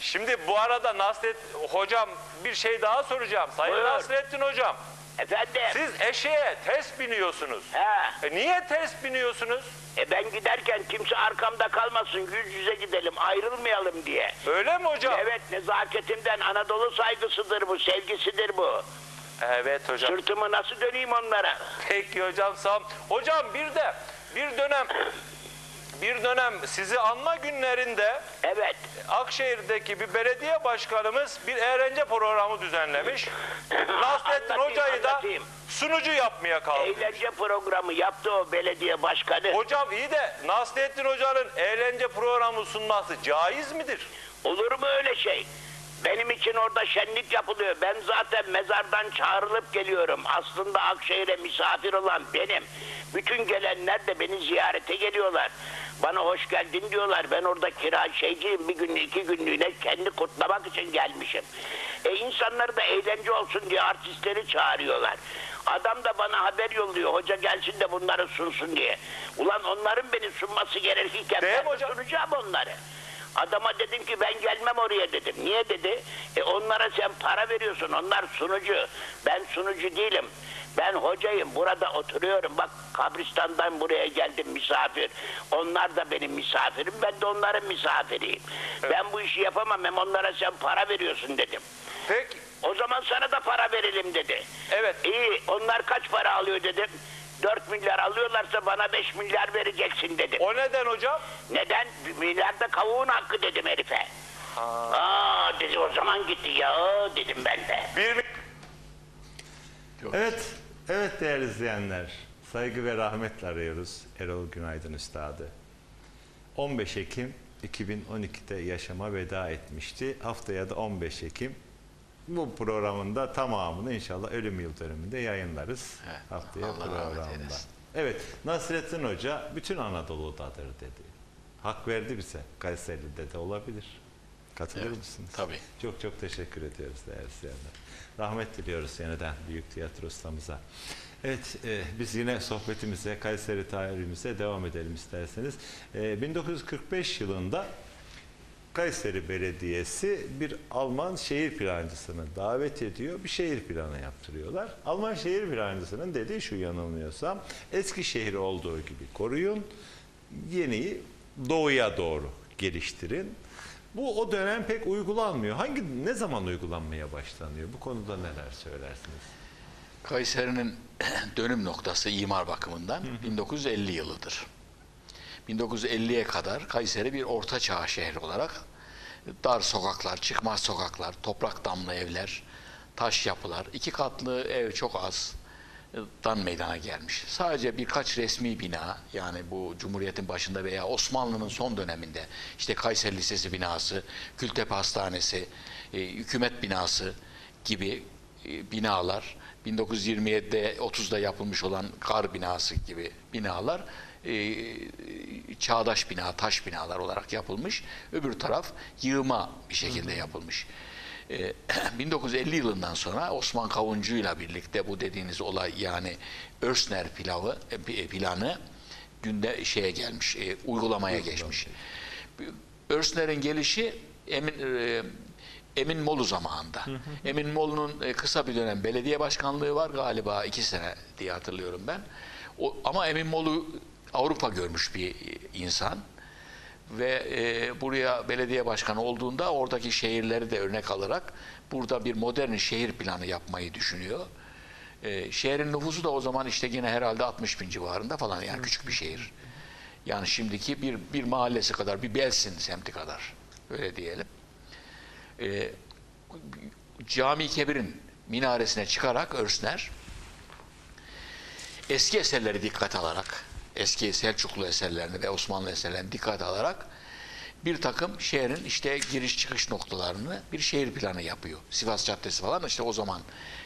Şimdi bu arada Nasret hocam bir şey daha soracağım. Sayın Buyur. Nasrettin hocam. Efendim? Siz eşeğe ters biniyorsunuz. He. E niye ters biniyorsunuz? E ben giderken kimse arkamda kalmasın yüz yüze gidelim ayrılmayalım diye. Öyle mi hocam? Evet nezaketimden Anadolu saygısıdır bu sevgisidir bu. Evet hocam. Sırtımı nasıl döneyim onlara? Peki hocam sağ ol. Hocam bir de bir dönem bir dönem sizi anma günlerinde Evet. Akşehir'deki bir belediye başkanımız bir eğlence programı düzenlemiş. Nasrettin Anlatayım, Hoca'yı da anlatayım. sunucu yapmaya kaldı. Eğlence programı yaptı o belediye başkanı. Hocam iyi de Nasrettin Hoca'nın eğlence programı sunması caiz midir? Olur mu öyle şey? Benim için orada şenlik yapılıyor. Ben zaten mezardan çağrılıp geliyorum. Aslında Akşehir'e misafir olan benim. Bütün gelenler de beni ziyarete geliyorlar. Bana hoş geldin diyorlar. Ben orada kira şeyciyim. Bir günlüğü iki günlüğüne kendi kutlamak için gelmişim. E insanları da eğlence olsun diye artistleri çağırıyorlar. Adam da bana haber yolluyor. Hoca gelsin de bunları sunsun diye. Ulan onların beni sunması gerekirken Değil ben hocam? sunacağım onları. Adama dedim ki ben gelmem oraya dedim. Niye dedi? E onlara sen para veriyorsun. Onlar sunucu. Ben sunucu değilim. Ben hocayım. Burada oturuyorum. Bak kabristandan buraya geldim misafir. Onlar da benim misafirim. Ben de onların misafiriyim. Ben bu işi yapamam. Hem onlara sen para veriyorsun dedim. Peki O zaman sana da para verelim dedi. Evet. İyi onlar kaç para alıyor dedim. 4 milyar alıyorlarsa bana 5 milyar vereceksin dedim. o neden hocam? Neden? Milyarda kavuğun hakkı dedim herife. Aa dedi o zaman gitti ya dedim ben de. Bir mi- Evet, evet değerli izleyenler. Saygı ve rahmetle arıyoruz Erol Günaydın Üstad'ı. 15 Ekim 2012'de yaşama veda etmişti. Haftaya da 15 Ekim bu programında tamamını inşallah ölüm yıl dönümünde yayınlarız. Evet, Haftaya Allah programda. Evet, Nasrettin Hoca bütün Anadolu'dadır dedi. Hak verdi bize. Kayseri'de de olabilir. Katılır Evet, mısınız? tabii. Çok çok teşekkür ediyoruz değerli izleyenler. Rahmet diliyoruz yeniden büyük tiyatro. Evet, e, biz yine sohbetimize, Kayseri tarihimize devam edelim isterseniz. E, 1945 yılında Kayseri Belediyesi bir Alman şehir plancısını davet ediyor. Bir şehir planı yaptırıyorlar. Alman şehir plancısının dediği şu yanılmıyorsam eski şehri olduğu gibi koruyun. Yeniyi doğuya doğru geliştirin. Bu o dönem pek uygulanmıyor. Hangi ne zaman uygulanmaya başlanıyor? Bu konuda neler söylersiniz? Kayseri'nin dönüm noktası imar bakımından 1950 yılıdır. 1950'ye kadar Kayseri bir orta çağ şehri olarak dar sokaklar, çıkmaz sokaklar, toprak damlı evler, taş yapılar, iki katlı ev çok az dan meydana gelmiş. Sadece birkaç resmi bina yani bu Cumhuriyet'in başında veya Osmanlı'nın son döneminde işte Kayseri Lisesi binası, Kültepe Hastanesi, e, hükümet binası gibi e, binalar 1927'de 30'da yapılmış olan kar binası gibi binalar e, çağdaş bina, taş binalar olarak yapılmış. Öbür taraf yığma bir şekilde yapılmış. E, 1950 yılından sonra Osman Kavuncu'yla birlikte bu dediğiniz olay yani Örsner pilavı e, planı günde şeye gelmiş, e, uygulamaya geçmiş. Örsner'in gelişi Emin e, Emin Molu zamanında. Emin Molu'nun e, kısa bir dönem belediye başkanlığı var galiba iki sene diye hatırlıyorum ben. O, ama Emin Molu Avrupa görmüş bir insan ve e, buraya belediye başkanı olduğunda oradaki şehirleri de örnek alarak burada bir modern şehir planı yapmayı düşünüyor. E, şehrin nüfusu da o zaman işte yine herhalde 60 bin civarında falan yani küçük bir şehir. Yani şimdiki bir, bir mahallesi kadar, bir Belsin semti kadar öyle diyelim. E, Cami Kebir'in minaresine çıkarak Örsner eski eserleri dikkat alarak, eski Selçuklu eserlerini ve Osmanlı eserlerini dikkat alarak bir takım şehrin işte giriş çıkış noktalarını bir şehir planı yapıyor. Sivas Caddesi falan işte o zaman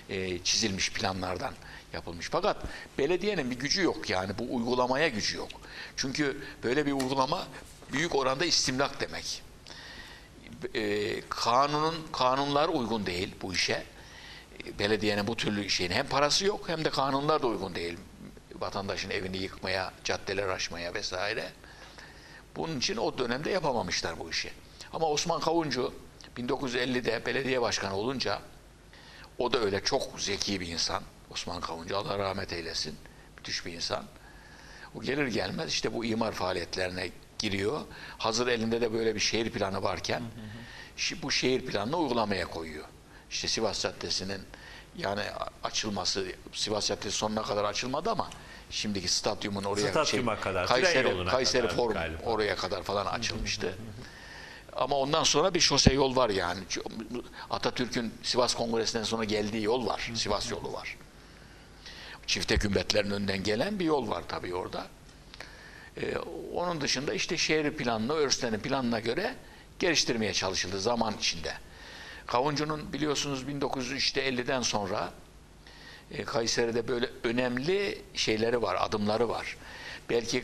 e, çizilmiş planlardan yapılmış. Fakat belediyenin bir gücü yok yani bu uygulamaya gücü yok. Çünkü böyle bir uygulama büyük oranda istimlak demek. E, kanunun kanunlar uygun değil bu işe. E, Belediyenin bu türlü şeyin hem parası yok hem de kanunlar da uygun değil. Vatandaşın evini yıkmaya, caddeler açmaya vesaire. Bunun için o dönemde yapamamışlar bu işi. Ama Osman Kavuncu 1950'de belediye başkanı olunca o da öyle çok zeki bir insan. Osman Kavuncu Allah rahmet eylesin. Müthiş bir insan. O gelir gelmez işte bu imar faaliyetlerine giriyor. Hazır elinde de böyle bir şehir planı varken şi- bu şehir planını uygulamaya koyuyor. İşte Sivas Caddesi'nin yani açılması Sivas Caddesi sonuna kadar açılmadı ama şimdiki stadyumun oraya Stadyuma kadar, Kayseri, Kayseri kadar Forum galiba. oraya kadar falan açılmıştı. Ama ondan sonra bir şose yol var yani. Atatürk'ün Sivas Kongresi'nden sonra geldiği yol var. Sivas yolu var. Çifte kümbetlerin önünden gelen bir yol var tabii orada. Ee, onun dışında işte şehir planını, Örslen'in planına göre geliştirmeye çalışıldı zaman içinde. Kavuncu'nun biliyorsunuz 1950'den sonra e, Kayseri'de böyle önemli şeyleri var, adımları var. Belki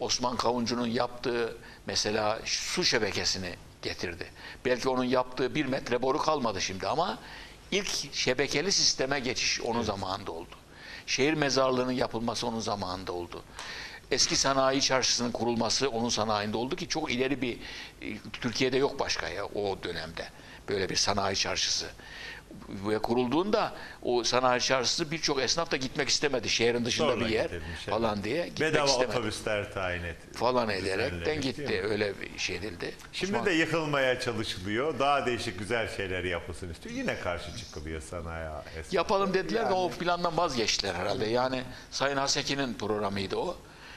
Osman Kavuncu'nun yaptığı mesela su şebekesini getirdi. Belki onun yaptığı bir metre boru kalmadı şimdi ama ilk şebekeli sisteme geçiş onun zamanında oldu. Şehir mezarlığının yapılması onun zamanında oldu. Eski sanayi çarşısının kurulması onun sanayinde oldu ki çok ileri bir e, Türkiye'de yok başka ya o dönemde böyle bir sanayi çarşısı. Ve kurulduğunda o sanayi çarşısı birçok esnaf da gitmek istemedi şehrin dışında Sonra bir yer falan diye gitmek Bedava istemedi otobüsler tayin et. falan ederekten gitti. Öyle bir şey edildi. Şimdi Osman- de yıkılmaya çalışılıyor. Daha değişik güzel şeyler yapılsın istiyor. Yine karşı çıkılıyor sanayi esnafı. yapalım dediler de o plandan vazgeçtiler herhalde. Yani Sayın Haseki'nin programıydı o.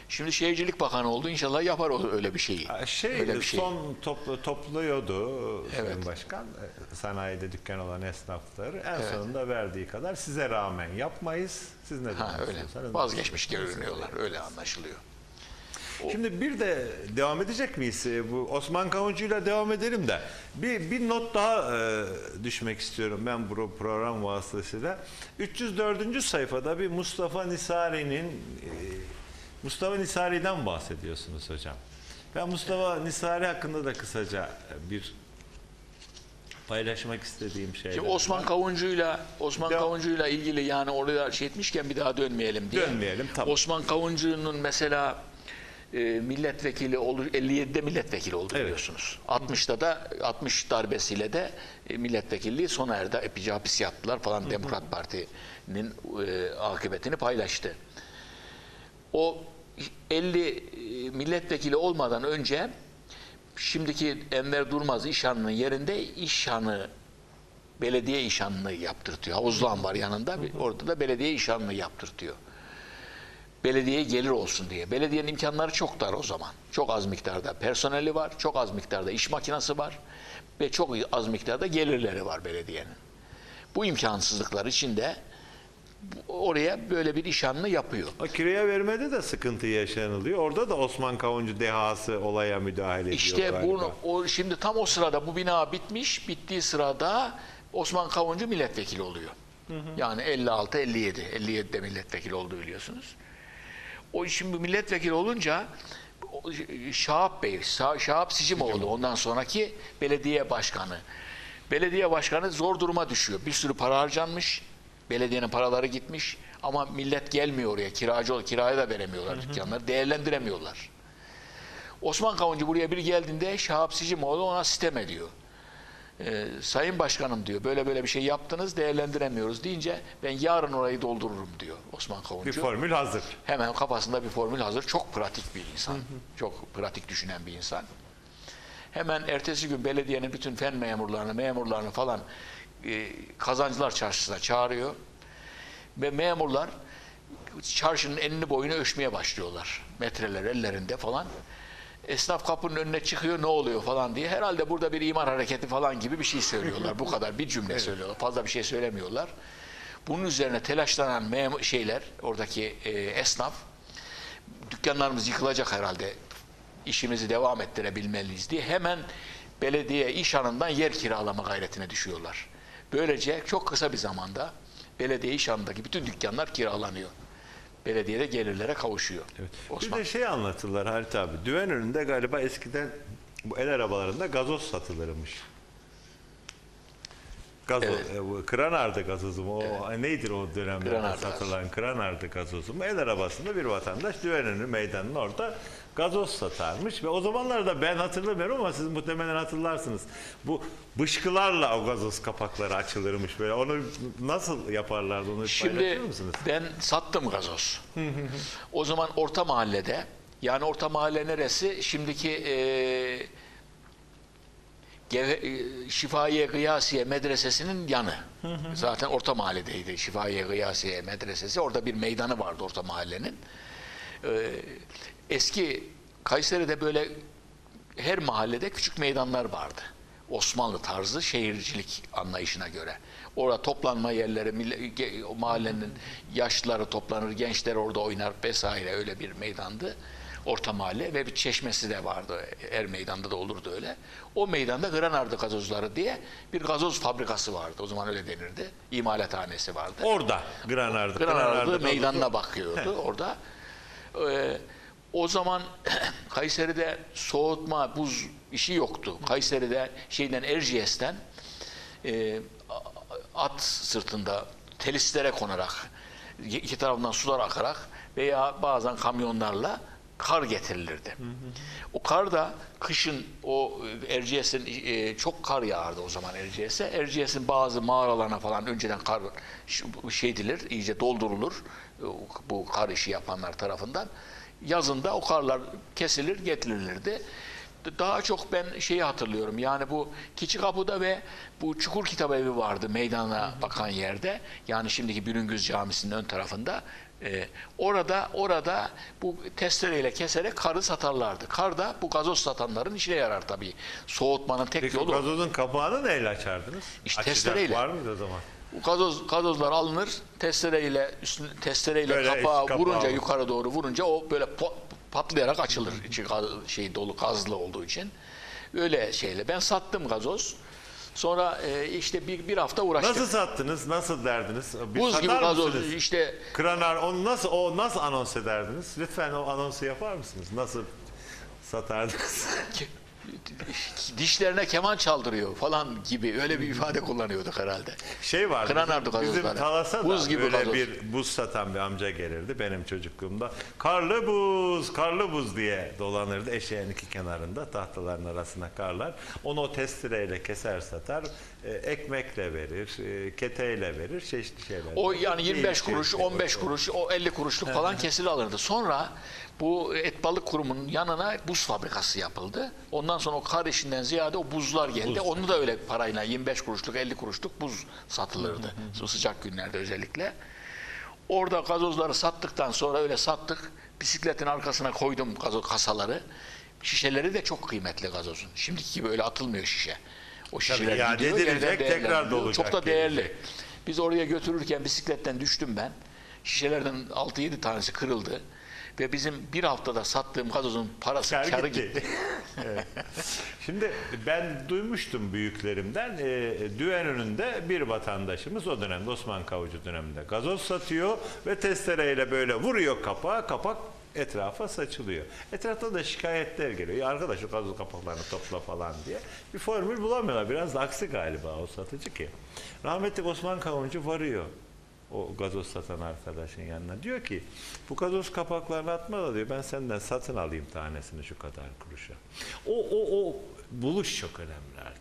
Şimdi Şehircilik Bakanı oldu. İnşallah yapar o öyle bir şeyi. Şey, öyle bir şey. son toplu, topluyordu Sayın Evet. Başkan e, sanayide dükkan olan esnafları en sonunda verdiği kadar size rağmen yapmayız. Siz ne Ha öyle. Vazgeçmiş görünüyorlar. Öyle anlaşılıyor. Şimdi bir de devam edecek miyiz? E, Bu Osman Kavuncu'yla devam edelim de bir, bir not daha e, düşmek istiyorum ben bu program vasıtasıyla. 304. sayfada bir Mustafa Nisari'nin e, Mustafa Nisari'den bahsediyorsunuz hocam. Ben Mustafa Nisari hakkında da kısaca bir paylaşmak istediğim şeyler. Şimdi Osman. Kavuncu'yla Osman Devam. Kavuncu'yla ilgili yani oraya şey etmişken bir daha dönmeyelim diye. Dönmeyelim, tamam. Osman Kavuncu'nun mesela e, milletvekili olur 57'de milletvekili oldu Evet. biliyorsunuz. 60'da da 60 darbesiyle de e, milletvekilliği sona erdi. Epeyce hapis yattılar falan Demokrat Parti'nin e, akıbetini paylaştı. O 50 e, milletvekili olmadan önce şimdiki Enver Durmaz İşhanı'nın yerinde İşhanı belediye işhanlığı yaptırtıyor. Havuzlan var yanında. Orada da belediye işhanlığı yaptırtıyor. Belediyeye gelir olsun diye. Belediyenin imkanları çok dar o zaman. Çok az miktarda personeli var, çok az miktarda iş makinesi var ve çok az miktarda gelirleri var belediyenin. Bu imkansızlıklar içinde oraya böyle bir işhanlı yapıyor. O kiraya vermede de sıkıntı yaşanılıyor. Orada da Osman Kavuncu dehası olaya müdahale ediyor İşte galiba. bunu o şimdi tam o sırada bu bina bitmiş. Bittiği sırada Osman Kavuncu milletvekili oluyor. Yani 56 57 57'de milletvekili oldu biliyorsunuz. O şimdi milletvekili olunca Şahap Bey, Şah- Şahap Sicimoğlu ondan sonraki belediye başkanı. Belediye başkanı zor duruma düşüyor. Bir sürü para harcanmış. Belediyenin paraları gitmiş ama millet gelmiyor oraya. Kiracı ol, kiraya da veremiyorlar dükkanları. Değerlendiremiyorlar. Osman Kavuncu buraya bir geldiğinde Şahap Sicimoğlu ona sitem ediyor. Ee, Sayın Başkanım diyor böyle böyle bir şey yaptınız değerlendiremiyoruz deyince ben yarın orayı doldururum diyor Osman Kavuncu. Bir formül hazır. Hemen kafasında bir formül hazır. Çok pratik bir insan. Çok pratik düşünen bir insan. Hemen ertesi gün belediyenin bütün fen memurlarını, memurlarını falan e, kazancılar çarşısına çağırıyor. Ve memurlar çarşının enini boyunu ölçmeye başlıyorlar. Metreler ellerinde falan. Esnaf kapının önüne çıkıyor ne oluyor falan diye. Herhalde burada bir imar hareketi falan gibi bir şey söylüyorlar. Bu kadar bir cümle söylüyorlar. Fazla bir şey söylemiyorlar. Bunun üzerine telaşlanan mem- şeyler, oradaki e, esnaf, dükkanlarımız yıkılacak herhalde, işimizi devam ettirebilmeliyiz diye hemen belediye iş anından yer kiralama gayretine düşüyorlar. Böylece çok kısa bir zamanda belediye iş anındaki bütün dükkanlar kiralanıyor. Belediyede gelirlere kavuşuyor. Bir Osman. de şey anlatırlar Halit abi. Düven önünde galiba eskiden bu el arabalarında gazoz satılırmış. Gazoz, Evet. e, bu Kranardı gazozu mu? O, neydir o dönemde Kranardı satılan Kranardı gazozu mu? El arabasında bir vatandaş düven önü meydanının orada gazoz satarmış ve o zamanlarda ben hatırlamıyorum ama siz muhtemelen hatırlarsınız. Bu bışkılarla o gazoz kapakları açılırmış böyle. Onu nasıl yaparlardı onu Şimdi paylaşır mısınız? ben sattım gazoz. o zaman orta mahallede yani orta mahalle neresi? Şimdiki e, E, Şifahiye Gıyasiye Medresesi'nin yanı. Zaten orta mahalledeydi Şifahiye Gıyasiye Medresesi. Orada bir meydanı vardı orta mahallenin. Ee, eski Kayseri'de böyle her mahallede küçük meydanlar vardı. Osmanlı tarzı şehircilik anlayışına göre. Orada toplanma yerleri, mahallenin yaşlıları toplanır, gençler orada oynar vesaire öyle bir meydandı. Orta mahalle ve bir çeşmesi de vardı. Her meydanda da olurdu öyle. O meydanda Granardı gazozları diye bir gazoz fabrikası vardı. O zaman öyle denirdi. İmalathanesi vardı. Orada Granardı. Granardı Granardı meydanına bakıyordu orada. Ee, O zaman Kayseri'de soğutma, buz işi yoktu. Kayseri'de şeyden Erciyes'ten e, at sırtında telislere konarak iki tarafından sular akarak veya bazen kamyonlarla kar getirilirdi. O kar da kışın o Erciyes'in e, çok kar yağardı o zaman Erciyes'e. Erciyes'in bazı mağaralarına falan önceden kar şey edilir, iyice doldurulur e, bu kar işi yapanlar tarafından. Yazında o karlar kesilir, getirilirdi. Daha çok ben şeyi hatırlıyorum. Yani bu Keçikapı'da ve bu Çukur Kitabevi vardı meydana bakan yerde. Yani şimdiki Bülüngüz Camisi'nin ön tarafında. Ee, orada orada bu testereyle keserek karı satarlardı. Kar da bu gazoz satanların işine yarar tabii. Soğutmanın tek Peki yolu. gazozun kapağını neyle açardınız? İşte Açacak testereyle. Var mıydı o zaman? Bu gazoz gazozlar alınır. Testereyle üstüne testereyle Böyle kapağı kapağı vurunca yukarı doğru vurunca o böyle po- patlayarak açılır. İçi gaz- şey dolu gazlı olduğu için. Öyle şeyle. Ben sattım gazoz. Sonra e, işte bir, bir hafta uğraştık. Nasıl sattınız? Nasıl derdiniz? Bir Buz gibi gazoz mısınız? işte Kranar onu nasıl o nasıl anons ederdiniz? Lütfen o anonsu yapar mısınız? Nasıl satardınız? dişlerine keman çaldırıyor falan gibi öyle bir ifade kullanıyorduk herhalde. Şey vardı. Kranardı bizim, bizim. Talas'a da Buz gibi böyle gazoz. bir buz satan bir amca gelirdi benim çocukluğumda. Karlı buz, karlı buz diye dolanırdı eşeğin iki kenarında tahtaların arasına karlar. Onu o testereyle keser satar. e, ekmekle verir, e, keteyle verir, çeşitli şeyler. O yani 25 Değişik kuruş, şey. 15 kuruş, o 50 kuruşluk falan kesili alırdı. Sonra bu et balık kurumunun yanına buz fabrikası yapıldı. Ondan sonra o kar işinden ziyade o buzlar geldi. Onu da öyle parayla 25 kuruşluk, 50 kuruşluk buz satılırdı. Bu sıcak günlerde özellikle. Orada gazozları sattıktan sonra öyle sattık. Bisikletin arkasına koydum gazoz kasaları. Şişeleri de çok kıymetli gazozun. Şimdiki gibi öyle atılmıyor şişe. O şişeler iade gidiyor, edilecek, tekrar dolacak, Çok da değerli. gelecek. Biz oraya götürürken bisikletten düştüm ben. Şişelerden 6-7 tanesi kırıldı. Ve bizim bir haftada sattığım gazozun parası Kar karı gitti. gitti. Şimdi ben duymuştum büyüklerimden e, düğün önünde bir vatandaşımız o dönemde Osman Kavucu döneminde gazoz satıyor ve testereyle böyle vuruyor kapağı kapak etrafa saçılıyor. Etrafta da şikayetler geliyor. Ya arkadaş şu gazoz kapaklarını topla falan diye. Bir formül bulamıyorlar. Biraz da aksi galiba o satıcı ki. Rahmetli Osman Kavuncu varıyor o gazoz satan arkadaşın yanına. Diyor ki bu gazoz kapaklarını atma da diyor ben senden satın alayım tanesini şu kadar kuruşa. O o o buluş çok önemli abi.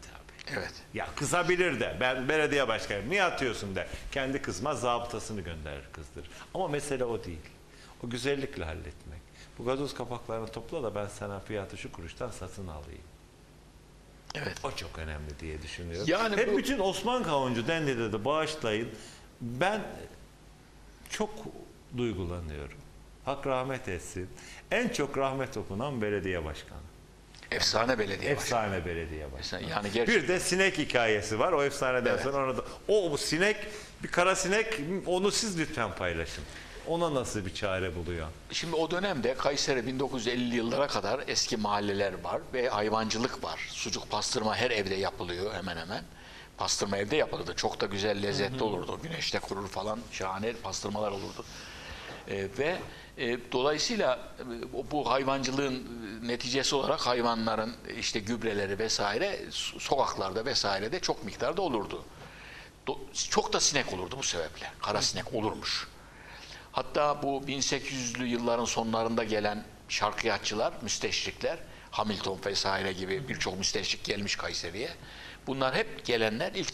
Evet. Ya kızabilir de ben belediye başkanıyım niye atıyorsun de. Kendi kızmaz zabıtasını gönderir kızdır. Ama mesele o değil. O güzellikle halletmek. Bu gazoz kapaklarını topla da ben sana fiyatı şu kuruştan satın alayım. Evet. O çok önemli diye düşünüyorum. Yani Hep bu- bütün Osman Kavuncu Dendi'de de bağışlayın. Ben çok duygulanıyorum. Hak rahmet etsin. En çok rahmet okunan belediye başkanı. Efsane belediye başkanı. Efsane belediye başkanı. Yani gerçekten. Bir de sinek hikayesi var. O efsaneden Evet. sonra onu da o bu sinek bir kara sinek onu siz lütfen paylaşın. Ona nasıl bir çare buluyor? Şimdi o dönemde Kayseri 1950'li yıllara kadar eski mahalleler var ve hayvancılık var. Sucuk pastırma her evde yapılıyor hemen hemen. Pastırma evde yapılırdı. Çok da güzel, lezzetli olurdu. Güneşte kurur falan. Şahane pastırmalar olurdu. Ee, ve e, dolayısıyla e, bu- hayvancılığın e, neticesi olarak hayvanların işte gübreleri vesaire so- sokaklarda vesairede çok miktarda olurdu. Do- çok da sinek olurdu bu sebeple. Kara sinek olurmuş. Hatta bu 1800'lü yılların sonlarında gelen şarkıyatçılar, müsteşrikler, Hamilton vesaire gibi birçok müsteşrik gelmiş Kayseri'ye. Bunlar hep gelenler ilk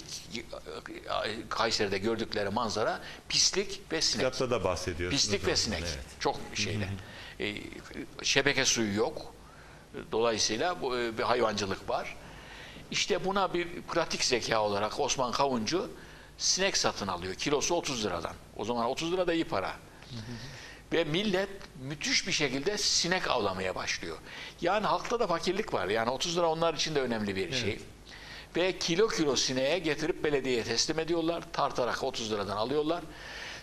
Kayseri'de gördükleri manzara pislik ve sinek. Kitapta da bahsediyorsunuz. Pislik ve sinek. evet. Çok şeyle. E, şebeke suyu yok. Dolayısıyla bu e, bir hayvancılık var. İşte buna bir pratik zeka olarak Osman Kavuncu sinek satın alıyor. Kilosu 30 liradan. O zaman 30 lira da iyi para. Ve millet müthiş bir şekilde sinek avlamaya başlıyor. Yani halkta da fakirlik var. Yani 30 lira onlar için de önemli bir şey. Ve kilo kilo sineğe getirip belediyeye teslim ediyorlar. Tartarak 30 liradan alıyorlar.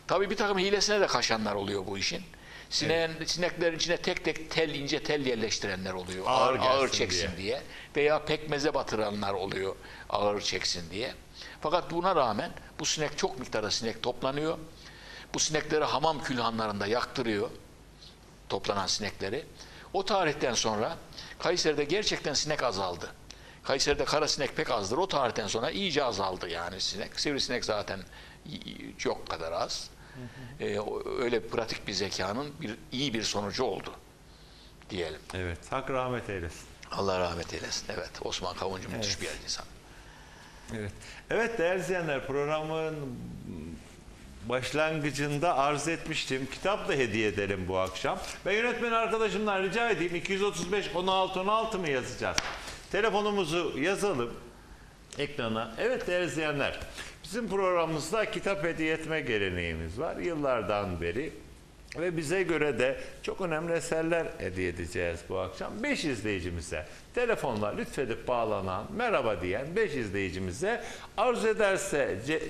Tabii bir takım hilesine de kaşanlar oluyor bu işin. Sineğin, Sineklerin içine tek tek tel, ince tel yerleştirenler oluyor. Ağır Ağır, ağır çeksin diye. Veya pekmeze batıranlar oluyor ağır çeksin diye. Fakat buna rağmen bu sinek çok miktarda sinek toplanıyor. Bu sinekleri hamam külhanlarında yaktırıyor. Toplanan sinekleri. O tarihten sonra Kayseri'de gerçekten sinek azaldı. Kayseri'de kara sinek pek azdır. O tarihten sonra iyice azaldı yani sinek. Sivrisinek zaten çok kadar az. Ee, öyle pratik bir zekanın bir iyi bir sonucu oldu diyelim. Evet. Hak rahmet eylesin. Allah rahmet eylesin. Evet. Osman Kavuncu müthiş bir insan. Evet. Evet değerli izleyenler programın başlangıcında arz etmiştim. Kitap da hediye edelim bu akşam. Ben yönetmen arkadaşımdan rica edeyim 235 16 16 mı yazacağız? Telefonumuzu yazalım ekrana. Evet değerli izleyenler. Bizim programımızda kitap hediye etme geleneğimiz var yıllardan beri. Ve bize göre de çok önemli eserler hediye edeceğiz bu akşam. 5 izleyicimize telefonla lütfedip bağlanan merhaba diyen 5 izleyicimize arzu ederse ce-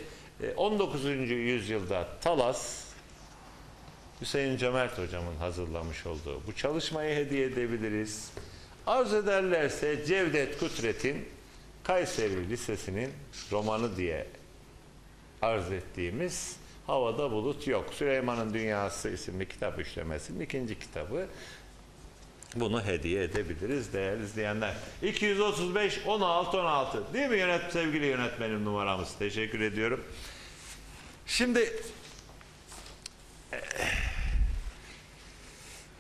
e, 19. yüzyılda Talas Hüseyin Cömert hocamın hazırlamış olduğu bu çalışmayı hediye edebiliriz. Arzu ederlerse Cevdet Kutret'in Kayseri Lisesi'nin romanı diye arz ettiğimiz Havada Bulut Yok. Süleyman'ın Dünyası isimli kitap üçlemesinin ikinci kitabı. Bunu hediye edebiliriz değerli izleyenler. 235 16 16 değil mi yönet sevgili yönetmenim numaramız? Teşekkür ediyorum. Şimdi eh,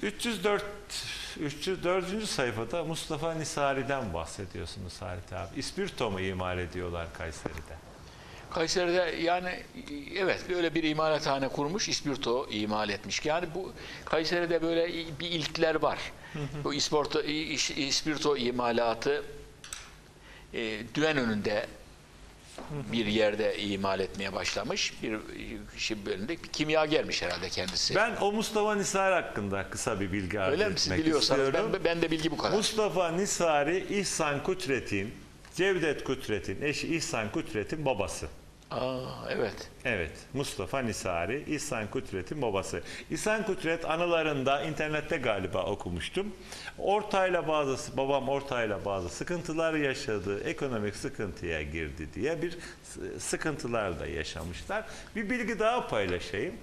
304 304. sayfada Mustafa Nisari'den bahsediyorsunuz Halit abi. İspirto mu imal ediyorlar Kayseri'de? Kayseri'de yani evet böyle bir imalathane kurmuş, ispirto imal etmiş. Yani bu Kayseri'de böyle bir ilkler var. bu isporto, iş- ispirto imalatı e, düven önünde bir yerde imal etmeye başlamış. Bir şey bölümünde bir kimya gelmiş herhalde kendisi. Ben o Mustafa Nisari hakkında kısa bir bilgi arz Öyle etmek biliyorsanız istiyorum. ben, ben de bilgi bu kadar. Mustafa Nisari İhsan Kutret'in, Cevdet Kutret'in eşi İhsan Kutret'in babası. Aa, evet. Evet, Mustafa Nisari, İhsan Kutret'in babası. İhsan Kutret anılarında internette galiba okumuştum. Ortayla bazı, babam ortayla bazı sıkıntılar yaşadı, ekonomik sıkıntıya girdi diye bir sıkıntılar da yaşamışlar. Bir bilgi daha paylaşayım.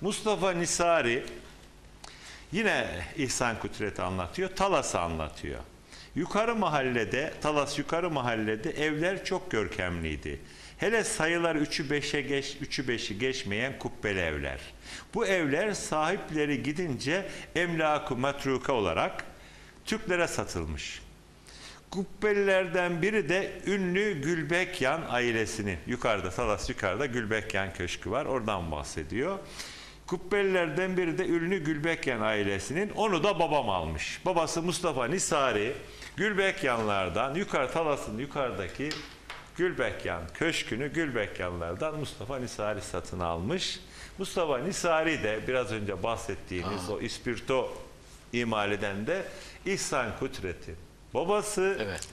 Mustafa Nisari Yine İhsan Kutret anlatıyor, Talas'ı anlatıyor. Yukarı mahallede, Talas yukarı mahallede evler çok görkemliydi. Hele sayılar 3'ü 5'e geç, 3'ü 5'i geçmeyen kubbeli evler. Bu evler sahipleri gidince emlak-ı matruka olarak Türklere satılmış. Kubbelilerden biri de ünlü Gülbekyan ailesinin yukarıda Talas yukarıda Gülbekyan Köşkü var oradan bahsediyor. Kubbelilerden biri de ünlü Gülbekyan ailesinin onu da babam almış. Babası Mustafa Nisari Gülbekyanlardan yukarı Talas'ın yukarıdaki Gülbekyan Köşkü'nü Gülbekyanlardan Mustafa Nisari satın almış. Mustafa Nisari de biraz önce bahsettiğimiz o ispirto imal eden de İhsan Kutret'in babası Evet.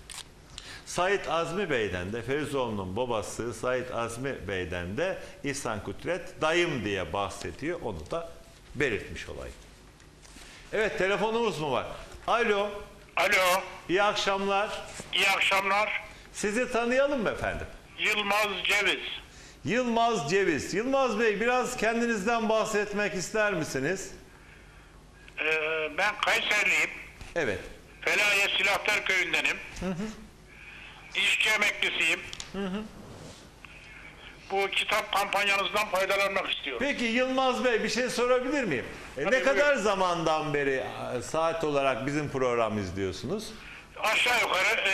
Said Azmi Bey'den de Ferizoğlu'nun babası Said Azmi Bey'den de İhsan Kutret dayım diye bahsediyor. Onu da belirtmiş olayım. Evet telefonumuz mu var? Alo, Alo, iyi akşamlar. iyi akşamlar. Sizi tanıyalım mı efendim? Yılmaz Ceviz. Yılmaz Ceviz. Yılmaz Bey biraz kendinizden bahsetmek ister misiniz? Ee, ben Kayserliyim. Evet. Felahiye Silahtar Köyü'ndenim. İşçi emeklisiyim. Bu kitap kampanyanızdan faydalanmak istiyorum. Peki Yılmaz Bey bir şey sorabilir miyim? E, ne Tabii, kadar buyurun. zamandan beri e, saat olarak bizim program izliyorsunuz? Aşağı yukarı e,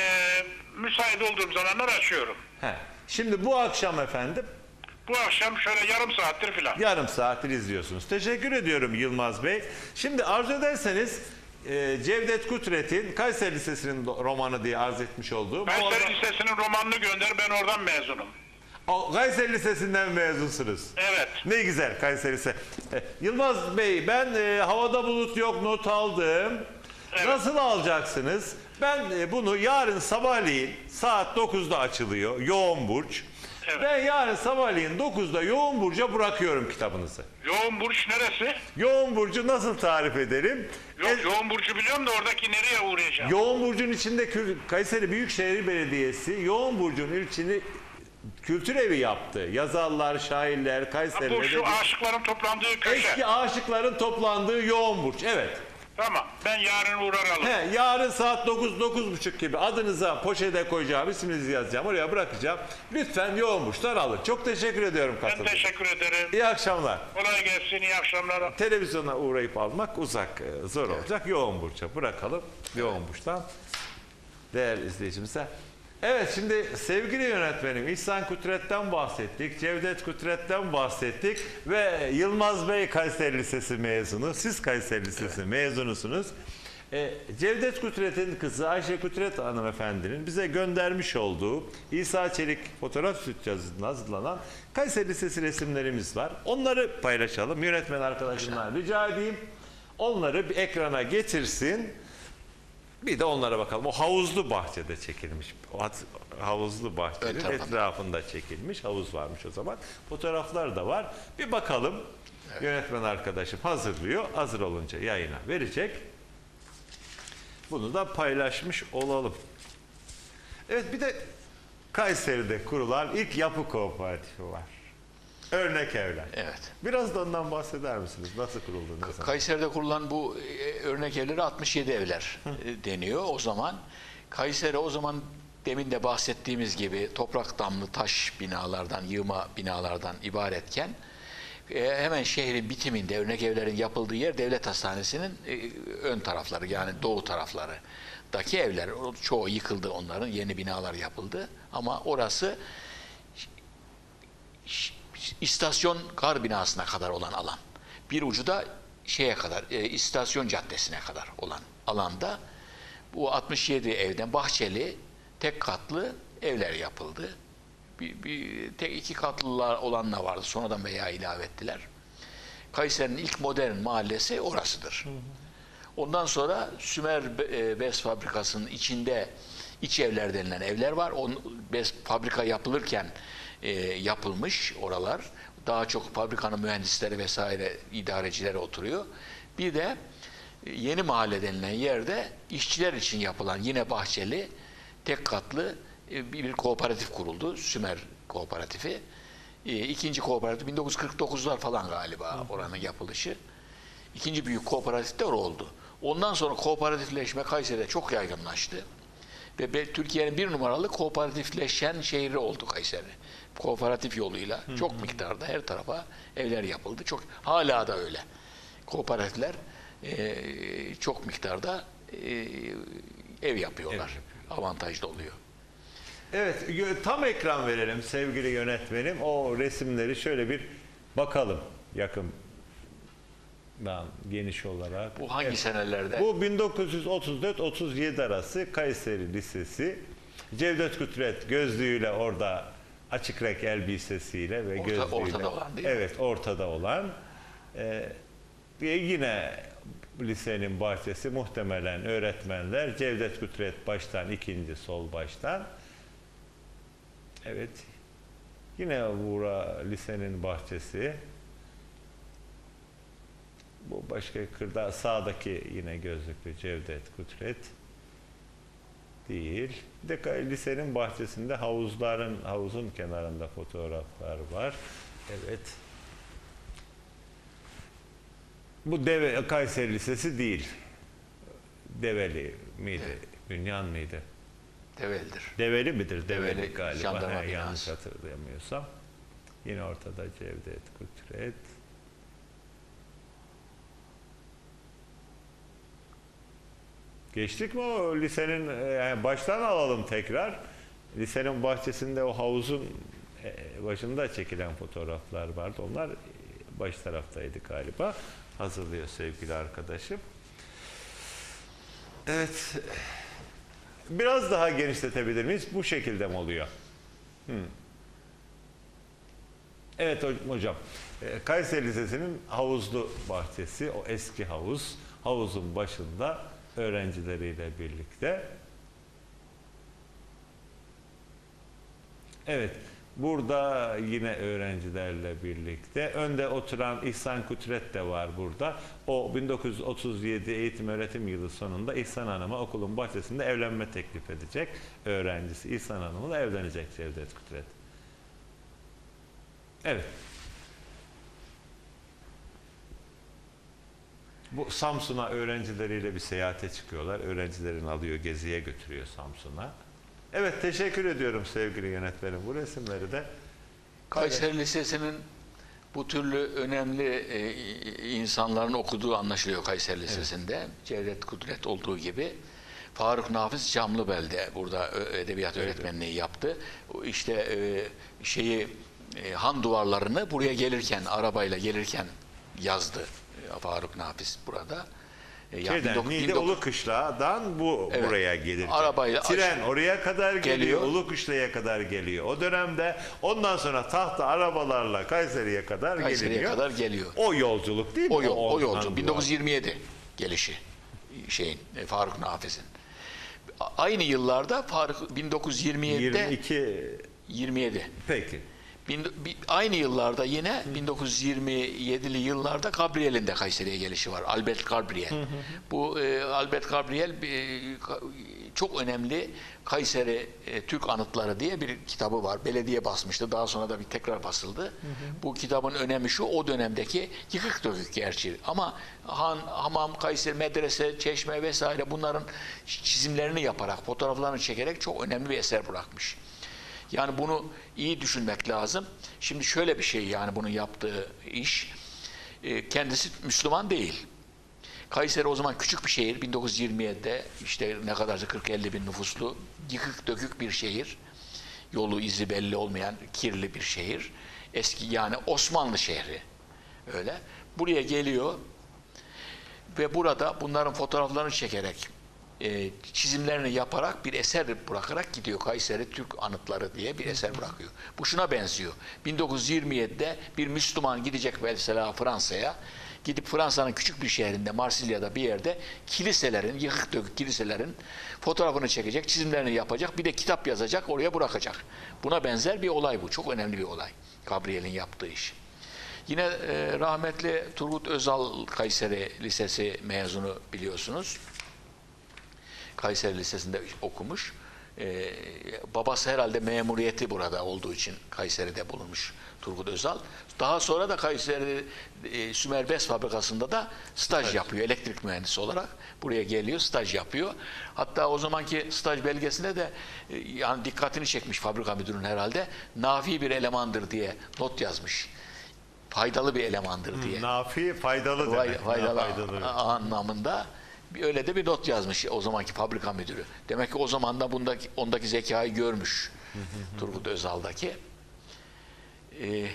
müsait olduğum zamanlar açıyorum. He. Şimdi bu akşam efendim Bu akşam şöyle yarım saattir filan. yarım saattir izliyorsunuz. Teşekkür ediyorum Yılmaz Bey. Şimdi arzu ederseniz e, Cevdet Kutret'in Kayseri Lisesi'nin romanı diye arz etmiş olduğu Kayseri arada- Lisesi'nin romanını gönder ben oradan mezunum. O, Kayseri Lisesi'nden mezunsunuz. Evet. Ne güzel Kayseri Lisesi. E, Yılmaz Bey ben e, havada bulut yok not aldım. Evet. Nasıl alacaksınız? Ben e, bunu yarın sabahleyin saat 9'da açılıyor yoğun burç. Evet. Ben yarın sabahleyin 9'da yoğun burca bırakıyorum kitabınızı. Yoğun Burç neresi? Yoğun burcu nasıl tarif ederim? Yok, E, Yoğun Burcu biliyorum da oradaki nereye uğrayacağım? Yoğun burcun içinde Kü- Kayseri Büyükşehir Belediyesi Yoğun burcun ilçini kültür evi yaptı. Yazarlar, şairler, Kayseri'de bu şu aşıkların toplandığı köşe. eski aşıkların toplandığı Yoğun burç. Evet. Tamam. Ben yarın uğrar alırım. He, yarın saat 9 9.30 gibi adınıza poşete koyacağım, isminizi yazacağım, oraya bırakacağım. Lütfen yoğun burçlar alın. Çok teşekkür ediyorum Ben katıldığınız için. teşekkür ederim. İyi akşamlar. Kolay gelsin. iyi akşamlar. Televizyona uğrayıp almak uzak, e, zor olacak. Yoğun burça bırakalım. Yoğun burçtan değerli izleyicimize. Evet şimdi sevgili yönetmenim İhsan Kutret'ten bahsettik, Cevdet Kutret'ten bahsettik ve Yılmaz Bey Kayseri Lisesi mezunu, siz Kayseri Lisesi mezunusunuz. E, Cevdet Kutret'in kızı Ayşe Kutret hanımefendinin bize göndermiş olduğu İsa Çelik fotoğraf stüdyosunda hazırlanan Kayseri Lisesi resimlerimiz var. Onları paylaşalım. Yönetmen arkadaşımdan rica edeyim. Onları bir ekrana getirsin. Bir de onlara bakalım. O havuzlu bahçede çekilmiş. O havuzlu bahçenin Ön tarafında. etrafında çekilmiş. Havuz varmış o zaman. Fotoğraflar da var. Bir bakalım. Yönetmen arkadaşım hazırlıyor. Hazır olunca yayına verecek. Bunu da paylaşmış olalım. Evet bir de Kayseri'de kurulan ilk yapı kooperatifi var. Örnek evler. Evet. Biraz da ondan bahseder misiniz? Nasıl kuruldu? Ne zaman? Kayseri'de kurulan bu e, örnek evleri 67 evler e, deniyor o zaman. Kayseri o zaman demin de bahsettiğimiz gibi toprak damlı taş binalardan, yığma binalardan ibaretken e, hemen şehrin bitiminde örnek evlerin yapıldığı yer devlet hastanesinin e, ön tarafları yani doğu taraflarındaki evler. O- Çoğu yıkıldı onların, yeni binalar yapıldı. Ama orası ş- istasyon kar binasına kadar olan alan. Bir ucu da şeye kadar, e, istasyon caddesine kadar olan alanda bu 67 evden bahçeli tek katlı evler yapıldı. Bir, bir tek iki katlılar olanla vardı. Sonradan veya ilave ettiler. Kayseri'nin ilk modern mahallesi orasıdır. Ondan sonra Sümer Be- e, Fabrikası'nın içinde iç evler denilen evler var. O bez fabrika yapılırken e, yapılmış oralar. Daha çok fabrikanın mühendisleri vesaire idarecileri oturuyor. Bir de e, yeni mahalle denilen yerde işçiler için yapılan yine bahçeli tek katlı e, bir, kooperatif kuruldu. Sümer Kooperatifi. E, ikinci kooperatif 1949'lar falan galiba oranın yapılışı. İkinci büyük kooperatif de oldu. Ondan sonra kooperatifleşme Kayseri'de çok yaygınlaştı. Ve Türkiye'nin bir numaralı kooperatifleşen şehri oldu Kayseri. Kooperatif yoluyla çok miktarda her tarafa evler yapıldı. Çok hala da öyle. Kooperatifler eee, çok miktarda eee, ev yapıyorlar. Avantajlı oluyor. Evet, tam ekran verelim sevgili yönetmenim. O resimleri şöyle bir bakalım yakından geniş olarak. Bu hangi Evet. senelerde? Bu 1934-37 arası Kayseri Lisesi. Cevdet Kutret gözlüğüyle orada açık renk elbisesiyle ve Orta- gözlüğüyle. ortada olan değil mi? Evet, ortada olan. Ee, ve yine lisenin bahçesi muhtemelen öğretmenler Cevdet Kutret baştan ikinci sol baştan. Evet. Yine Vura lisenin bahçesi. Bu başka kırda sağdaki yine gözlüklü Cevdet Kutret değil. De lisenin bahçesinde havuzların havuzun kenarında fotoğraflar var. Evet. Bu Deve Kayseri Lisesi değil. Develi miydi? Bünyan mıydı? Develidir. Develi midir? Develi, Develi, galiba. He, yanlış hatırlamıyorsam. Yine ortada Cevdet Kutret. Geçtik mi o lisenin e, yani baştan alalım tekrar. Lisenin bahçesinde o havuzun e, başında çekilen fotoğraflar vardı. Onlar e, baş taraftaydı galiba. Hazırlıyor sevgili arkadaşım. Evet. Biraz daha genişletebilir miyiz? Bu şekilde mi oluyor? Hmm. Evet ho- hocam. Ee, Kayseri Lisesi'nin havuzlu bahçesi, o eski havuz. Havuzun başında öğrencileriyle birlikte. Evet. Burada yine öğrencilerle birlikte. Önde oturan İhsan Kutret de var burada. O 1937 eğitim öğretim yılı sonunda İhsan Hanım'a okulun bahçesinde evlenme teklif edecek. Öğrencisi İhsan Hanım'la evlenecek Cevdet Kutret. Evet. Bu Samsun'a öğrencileriyle bir seyahate çıkıyorlar. Öğrencilerini alıyor, geziye götürüyor Samsun'a. Evet teşekkür ediyorum sevgili yönetmenim. Bu resimleri de Kayseri Lisesi'nin bu türlü önemli e, insanların okuduğu anlaşılıyor Kayseri Lisesi'nde. Cevdet Kudret olduğu gibi. Faruk Nafiz Camlıbel'de burada edebiyat öğretmenliği yaptı. İşte e, şeyi e, han duvarlarını buraya gelirken arabayla gelirken yazdı Faruk Nafiz burada. E, yani Şeyden, 19- Niğde 19 Ulukışla'dan bu Evet. buraya gelir. Arabayla Tren oraya kadar geliyor, Geliyor. Ulukışla'ya kadar geliyor. O dönemde ondan sonra tahta arabalarla Kayseri'ye kadar Kayseri'ye geliniyor. kadar geliyor. O yolculuk değil mi? O yol, o Orhan yolcu. Duvar. 1927 gelişi şeyin e, Faruk Nafiz'in. Aynı yıllarda Faruk 1927'de 22 27. peki. Aynı yıllarda yine 1927'li yıllarda Gabriel'in de Kayseri'ye gelişi var. Albert Gabriel. Bu e, Albert Gabriel e, çok önemli Kayseri e, Türk Anıtları diye bir kitabı var. Belediye basmıştı. Daha sonra da bir tekrar basıldı. Bu kitabın önemi şu o dönemdeki yıkık dökük gerçi. Ama han, hamam, Kayseri medrese, çeşme vesaire bunların çizimlerini yaparak, fotoğraflarını çekerek çok önemli bir eser bırakmış. Yani bunu iyi düşünmek lazım. Şimdi şöyle bir şey yani bunun yaptığı iş. e, Kendisi Müslüman değil. Kayseri o zaman küçük bir şehir. 1927'de işte ne kadarca 40-50 bin nüfuslu yıkık dökük bir şehir. Yolu izi belli olmayan kirli bir şehir. Eski yani Osmanlı şehri. Öyle. Buraya geliyor ve burada bunların fotoğraflarını çekerek e, çizimlerini yaparak bir eser bırakarak gidiyor. Kayseri Türk Anıtları diye bir eser bırakıyor. Bu şuna benziyor. 1927'de bir Müslüman gidecek mesela Fransa'ya. Gidip Fransa'nın küçük bir şehrinde, Marsilya'da bir yerde kiliselerin, yıkık dökük kiliselerin fotoğrafını çekecek, çizimlerini yapacak, bir de kitap yazacak, oraya bırakacak. Buna benzer bir olay bu. Çok önemli bir olay. Gabriel'in yaptığı iş. Yine e, rahmetli Turgut Özal Kayseri Lisesi mezunu biliyorsunuz. Kayseri Lisesi'nde okumuş. Ee, babası herhalde memuriyeti burada olduğu için Kayseri'de bulunmuş Turgut Özal. Daha sonra da Kayseri e, Sümer Bez Fabrikası'nda da staj yapıyor elektrik mühendisi olarak. Buraya geliyor, staj yapıyor. Hatta o zamanki staj belgesinde de e, yani dikkatini çekmiş fabrika müdürünün herhalde. Nafi bir elemandır diye not yazmış. Faydalı bir elemandır diye. Nafi faydalı Fay- demek. faydalı faydalı. anlamında bir öyle de bir not yazmış o zamanki fabrika müdürü. Demek ki o zaman da bundaki ondaki zekayı görmüş. Turgut Özal'daki. Ee,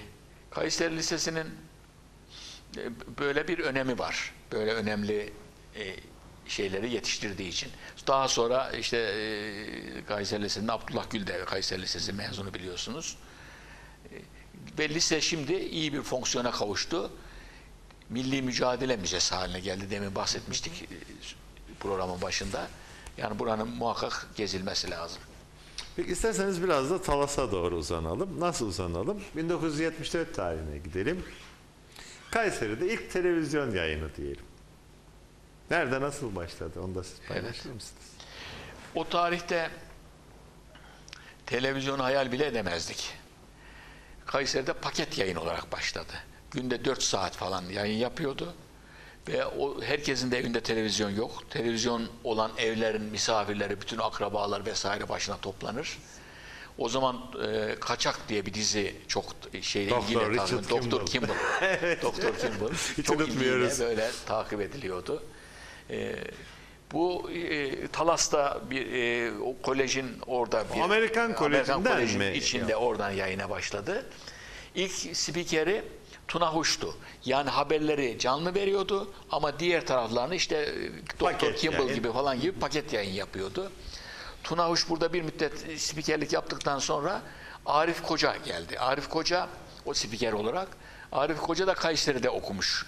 Kayseri Lisesi'nin e, böyle bir önemi var. Böyle önemli e, şeyleri yetiştirdiği için. Daha sonra işte e, Kayseri Lisesi'nin Abdullah Gül de Kayseri Lisesi mezunu biliyorsunuz. E, Ve lise şimdi iyi bir fonksiyona kavuştu milli mücadele müzesi haline geldi. Demin bahsetmiştik programın başında. Yani buranın muhakkak gezilmesi lazım. Peki isterseniz biraz da Talas'a doğru uzanalım. Nasıl uzanalım? 1974 tarihine gidelim. Kayseri'de ilk televizyon yayını diyelim. Nerede nasıl başladı? Onu da siz paylaşır mısınız? O tarihte televizyonu hayal bile edemezdik. Kayseri'de paket yayın olarak başladı. Günde 4 saat falan yayın yapıyordu. Ve o herkesin de evinde televizyon yok. Televizyon olan evlerin misafirleri, bütün akrabalar vesaire başına toplanır. O zaman e, Kaçak diye bir dizi çok şey Doktor ilgiyle Richard takip Doktor Kimball. Doktor Kimball. Çok ilgiyle böyle takip ediliyordu. E, bu e, Talas'ta bir e, o kolejin orada bir Amerikan Koleji'nden Kolejin mi? içinde oradan yayına başladı. İlk spikeri Tuna Huş'tu. Yani haberleri canlı veriyordu ama diğer taraflarını işte e, Doktor Kimball gibi falan gibi paket yayın yapıyordu. Tuna Huş burada bir müddet spikerlik yaptıktan sonra Arif Koca geldi. Arif Koca o spiker olarak Arif Koca da Kayseri'de okumuş.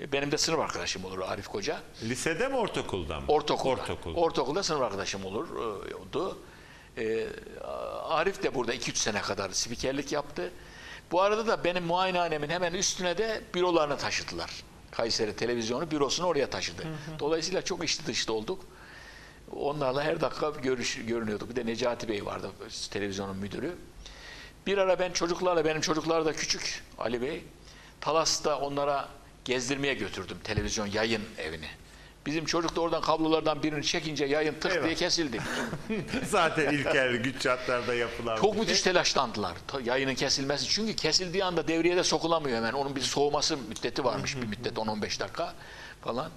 E, Benim de sınıf arkadaşım olur Arif Koca. Lisede mi ortaokulda mı? Ortaokulda. Ortaokul. Ortaokulda sınıf arkadaşım olurdu. Ee, Arif de burada 2-3 sene kadar spikerlik yaptı. Bu arada da benim muayenehanemin hemen üstüne de bürolarını taşıdılar. Kayseri televizyonu bürosunu oraya taşıdı. Dolayısıyla çok içli dışlı olduk. Onlarla her dakika görüş, görünüyorduk. Bir de Necati Bey vardı televizyonun müdürü. Bir ara ben çocuklarla, benim çocuklar da küçük Ali Bey. Talas'ta onlara gezdirmeye götürdüm televizyon yayın evini. Bizim çocuk da oradan kablolardan birini çekince yayın tık Eyvah. diye kesildi. Zaten ilkel güç şartlarda yapılan Çok müthiş şey. telaşlandılar yayının kesilmesi. Çünkü kesildiği anda devreye de sokulamıyor hemen. Onun bir soğuması müddeti varmış bir müddet 10-15 dakika falan.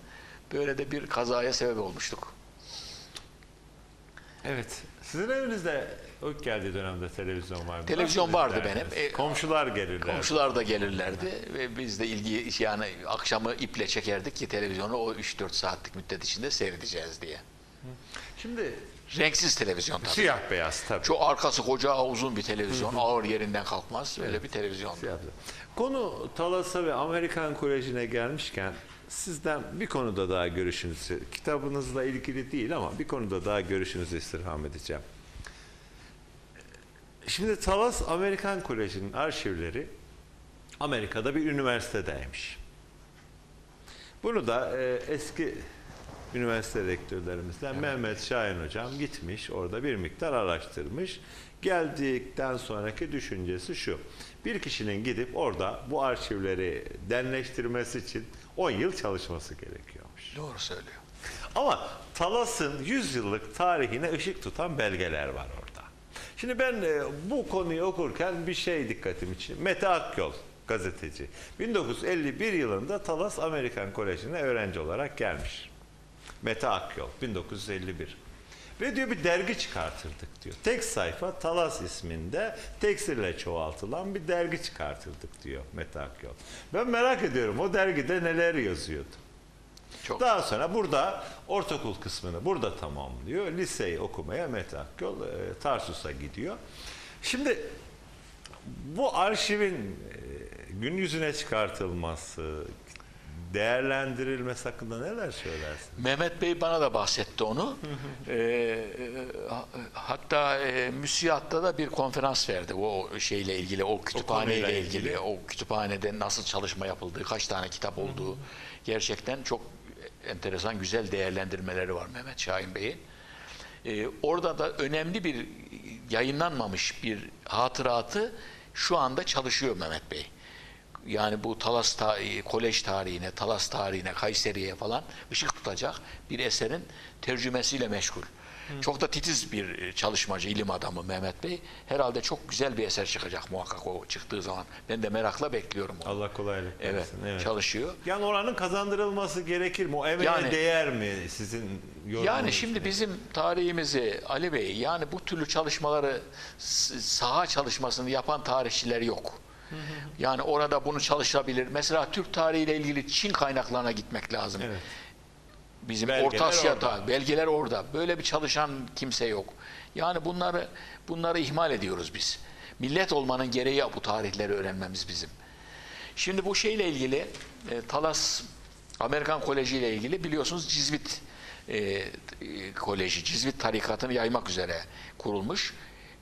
Böyle de bir kazaya sebep olmuştuk. Evet. Sizin evinizde o geldiği dönemde televizyon var mı? Televizyon vardı benim. E, Komşular gelirler. Komşular da gelirlerdi ve biz de ilgi yani akşamı iple çekerdik ki televizyonu o 3-4 saatlik müddet içinde seyredeceğiz diye. Şimdi Renksiz televizyon tabii. siyah beyaz tabii. Şu arkası koca uzun bir televizyon. Ağır yerinden kalkmaz. Öyle bir televizyon. Konu Talas'a ve Amerikan Koleji'ne gelmişken sizden bir konuda daha görüşünüzü, kitabınızla ilgili değil ama bir konuda daha görüşünüzü istirham edeceğim. Şimdi Talas Amerikan Koleji'nin arşivleri Amerika'da bir üniversitedeymiş. Bunu da e, eski üniversite rektörlerimizden Mehmet Şahin hocam gitmiş orada bir miktar araştırmış. Geldikten sonraki düşüncesi şu. Bir kişinin gidip orada bu arşivleri denleştirmesi için 10 yıl çalışması gerekiyormuş. Doğru söylüyor. Ama Talas'ın 100 yıllık tarihine ışık tutan belgeler var orada. Şimdi ben e, bu konuyu okurken bir şey dikkatimi için. Mete Akyol gazeteci. 1951 yılında Talas Amerikan Koleji'ne öğrenci olarak gelmiş. Mete Akyol 1951. Ve diyor bir dergi çıkartırdık diyor. Tek sayfa Talas isminde tekstille çoğaltılan bir dergi çıkartırdık diyor Mete Akyol. Ben merak ediyorum o dergide neler yazıyordu. Çok. Daha sonra burada ortaokul kısmını burada tamamlıyor. Liseyi okumaya Mete Akyol e, Tarsus'a gidiyor. Şimdi bu arşivin e, gün yüzüne çıkartılması, değerlendirilmesi hakkında neler söylersin? Mehmet Bey bana da bahsetti onu. E, ha- hatta e, müsiyatta da bir konferans verdi o şeyle ilgili, o kütüphaneyle ilgili, ilgili. o kütüphanede nasıl çalışma yapıldığı, kaç tane kitap olduğu gerçekten çok enteresan, güzel değerlendirmeleri var Mehmet Şahin Bey'in. Ee, orada da önemli bir yayınlanmamış bir hatıratı şu anda çalışıyor Mehmet Bey. Yani bu Talas ta- kolej tarihine, Talas tarihine, Kayseri'ye falan ışık tutacak bir eserin tercümesiyle meşgul. Çok da titiz bir e, çalışmacı, ilim adamı Mehmet Bey. Herhalde çok güzel bir eser çıkacak muhakkak o çıktığı zaman. Ben de merakla bekliyorum onu. Allah kolaylık Evet, versin. çalışıyor. Yani oranın kazandırılması gerekir mi? O emeğe Yani- değer mi sizin yorumunuz? Yani şimdi bizim tarihimizi Ali Bey yani bu türlü çalışmaları saha çalışmasını yapan tarihçiler yok. Yani orada bunu çalışabilir. Mesela Türk tarihiyle ilgili Çin kaynaklarına gitmek lazım. Evet. Bizim Belgeler Orta Asya'da orada. belgeler orada. Böyle bir çalışan kimse yok. Yani bunları bunları ihmal ediyoruz biz. Millet olmanın gereği bu tarihleri öğrenmemiz bizim. Şimdi bu şeyle ilgili e, Talas Amerikan Koleji ile ilgili biliyorsunuz Cizvit e, e, Koleji, Cizvit tarikatını yaymak üzere kurulmuş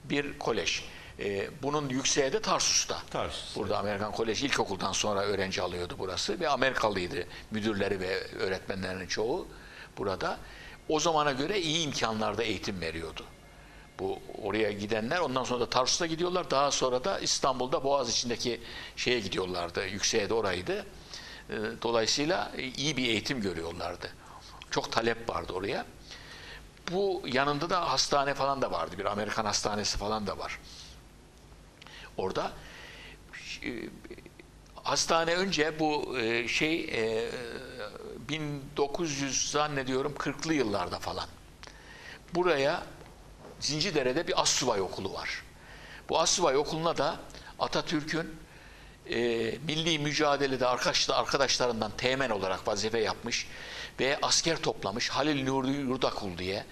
bir kolej. E, bunun yükseği de Tarsus'ta. Tarsus, Burada Amerikan Koleji ilkokuldan sonra öğrenci alıyordu burası ve Amerikalıydı müdürleri ve öğretmenlerinin çoğu burada. O zamana göre iyi imkanlarda eğitim veriyordu. Bu oraya gidenler ondan sonra da Tarsus'a gidiyorlar. Daha sonra da İstanbul'da Boğaz içindeki şeye gidiyorlardı. Yükseğe de oraydı. Ee, Dolayısıyla iyi bir eğitim görüyorlardı. Çok talep vardı oraya. Bu yanında da hastane falan da vardı. Bir Amerikan hastanesi falan da var. Orada e, hastane önce bu e, şey e, 1900 zannediyorum 40'lı yıllarda falan. Buraya Zincirdere'de bir assubay okulu var. Bu assubay okuluna da Atatürk'ün e, milli mücadelede arkadaşlar, arkadaşlarından teğmen olarak vazife yapmış ve asker toplamış Halil Nuri Yurdakul diye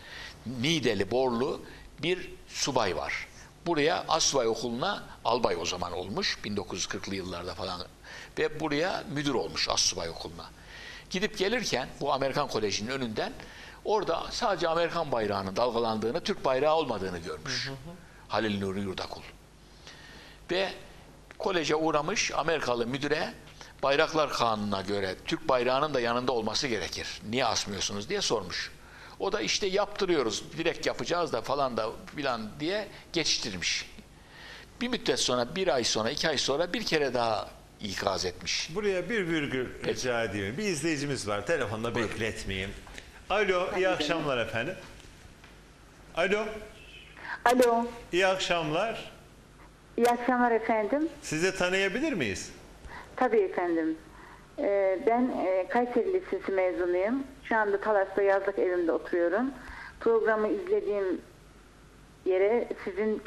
Nideli, Borlu bir subay var. Buraya assubay okuluna albay o zaman olmuş 1940'lı yıllarda falan ve buraya müdür olmuş assubay okuluna. Gidip gelirken bu Amerikan Koleji'nin önünden orada sadece Amerikan bayrağının dalgalandığını, Türk bayrağı olmadığını görmüş. Halil Nuri Yurdakul. Ve koleje uğramış Amerikalı müdüre bayraklar kanununa göre Türk bayrağının da yanında olması gerekir. Niye asmıyorsunuz diye sormuş. O da işte yaptırıyoruz, direkt yapacağız da falan da filan diye geçiştirmiş. Bir müddet sonra, bir ay sonra, iki ay sonra bir kere daha ikaz etmiş. Buraya bir virgül rica edeyim. Bir izleyicimiz var. Telefonda bekletmeyeyim. Alo, iyi akşamlar efendim. Alo, Alo, iyi akşamlar. iyi akşamlar efendim. Sizi tanıyabilir miyiz? Tabii efendim. Ee, ben e, Kayseri Lisesi mezunuyum. Şu anda Talas'ta yazlık evimde oturuyorum. Programı izlediğim yere sizin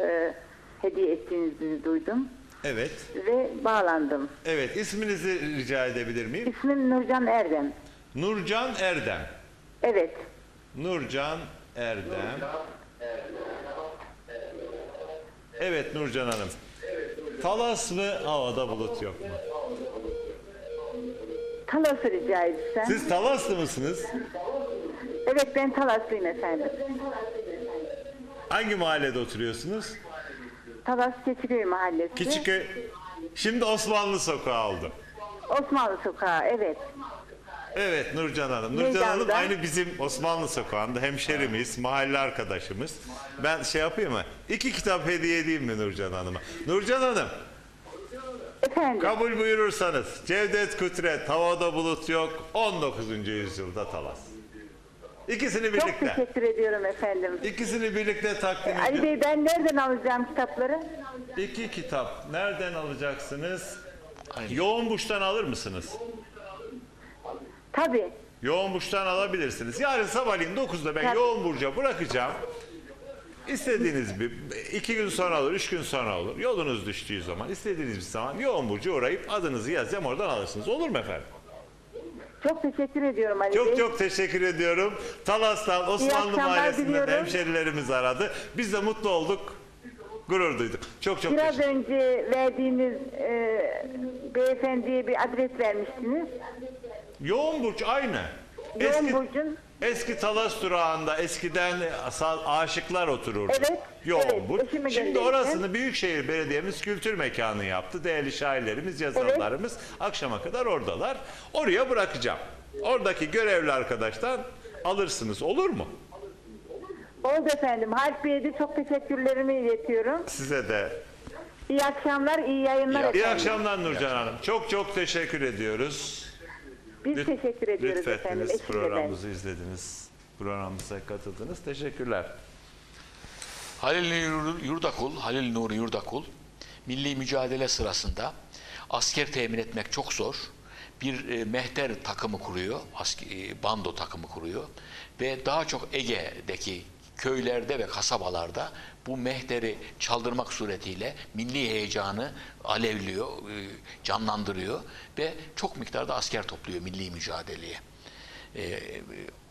e, hediye ettiğinizi duydum Evet. ve bağlandım. Evet, isminizi rica edebilir miyim? İsmim Nurcan Erdem. Nurcan Erdem. Evet, Nurcan Erdem. Evet Nurcan Hanım. Talas mı havada bulut yok mu? Talas'ı rica etsem. Siz Talaslı mısınız? Evet, ben Talaslıyım efendim. Hangi mahallede oturuyorsunuz? Talas Keçiköy Mahallesi. Küçükköy. Şimdi Osmanlı Sokağı oldu. Osmanlı Sokağı, evet. Evet Nurcan Hanım. Nurcan Meydanda. Hanım aynı bizim Osmanlı Sokağı'nda hemşerimiz, mahalle arkadaşımız. Ben şey yapayım mı? İki kitap hediye edeyim mi Nurcan Hanım'a? Nurcan Hanım Efendim, kabul buyurursanız Cevdet Kutret Havada Bulut Yok 19. yüzyılda Talas. İkisini çok birlikte. teşekkür ediyorum efendim. İkisini birlikte takdim Ali ediyorum. Bey ben nereden alacağım kitapları? İki kitap nereden alacaksınız? Aynen. Yoğun Burç'tan alır mısınız? Tabii. Yoğun burçtan alabilirsiniz. Yarın sabahleyin 9'da ben Tabii. yoğun burca bırakacağım. İstediğiniz bir iki gün sonra olur, üç gün sonra olur. Yolunuz düştüğü zaman, istediğiniz bir zaman yoğun burcu uğrayıp adınızı yazacağım oradan alırsınız. Olur mu efendim? Çok teşekkür ediyorum Ali Bey. Çok çok teşekkür ediyorum. Talas'tan Osmanlı akşamlar Mahallesi'nden diliyorum. hemşerilerimiz aradı. Biz de mutlu olduk. Gurur duyduk. Çok çok Biraz teşekkür önce verdiğiniz e, beyefendiye bir adres vermiştiniz. Yoğun burç aynı. Yoğun Eski, Burcu'nun eski Talas durağında eskiden aşıklar otururdu. Evet, Yoğun evet, Şimdi orasını Büyükşehir Belediye'miz kültür mekanı yaptı. Değerli şairlerimiz, yazarlarımız akşama kadar oradalar. Oraya bırakacağım. Oradaki görevli arkadaştan alırsınız. Olur mu? oldu efendim. Harp Bey'e de çok teşekkürlerimi iletiyorum. Size de. İyi akşamlar, iyi yayınlar İyi efendim. İyi akşamlar Nurcan Hanım. Çok çok teşekkür ediyoruz. Biz Lüt- teşekkür ediyoruz efendim. Lütfettiniz, programımızı izlediniz. Programımıza katıldınız. Teşekkürler. Halil Nur Yurdakul, Halil Nuri Yurdakul milli mücadele sırasında asker temin etmek çok zor. Bir e, mehter takımı kuruyor, asker, e, bando takımı kuruyor ve daha çok Ege'deki köylerde ve kasabalarda bu mehteri çaldırmak suretiyle milli heyecanı alevliyor, e, canlandırıyor ve çok miktarda asker topluyor milli mücadeleye. E,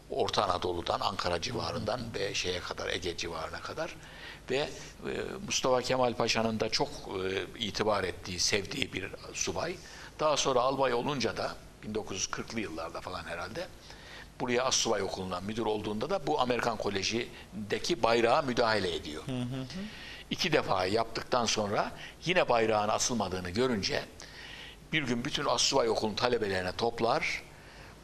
Orta Anadolu'dan, Ankara civarından ve şeye kadar, Ege civarına kadar ve e, Mustafa Kemal Paşa'nın da çok itibar ettiği, sevdiği bir subay. Daha sonra albay olunca da 1940'lı yıllarda falan herhalde buraya Assubay Okulu'ndan müdür olduğunda da bu Amerikan Koleji'deki bayrağa müdahale ediyor. İki defa yaptıktan sonra yine bayrağın asılmadığını görünce bir gün bütün Assubay Okulu'nun talebelerine toplar,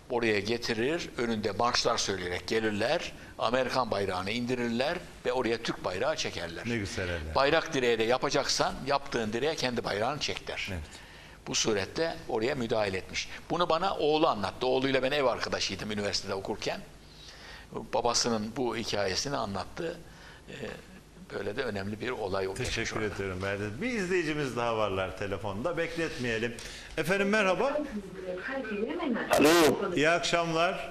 oraya getirir, önünde marşlar söyleyerek gelirler, Amerikan bayrağını indirirler ve oraya Türk bayrağı çekerler. Ne güzel eller. Bayrak direğe de yapacaksan yaptığın direğe kendi bayrağını çek der. Bu surette oraya müdahale etmiş. Bunu bana oğlu anlattı. Oğluyla ben ev arkadaşıydım üniversitede okurken. Babasının bu hikayesini anlattı. Ee, Böyle de önemli bir olay olmuş. Teşekkür ediyorum. Merve. Bir izleyicimiz daha varlar telefonda. Bekletmeyelim. Efendim merhaba. Alo, İyi akşamlar.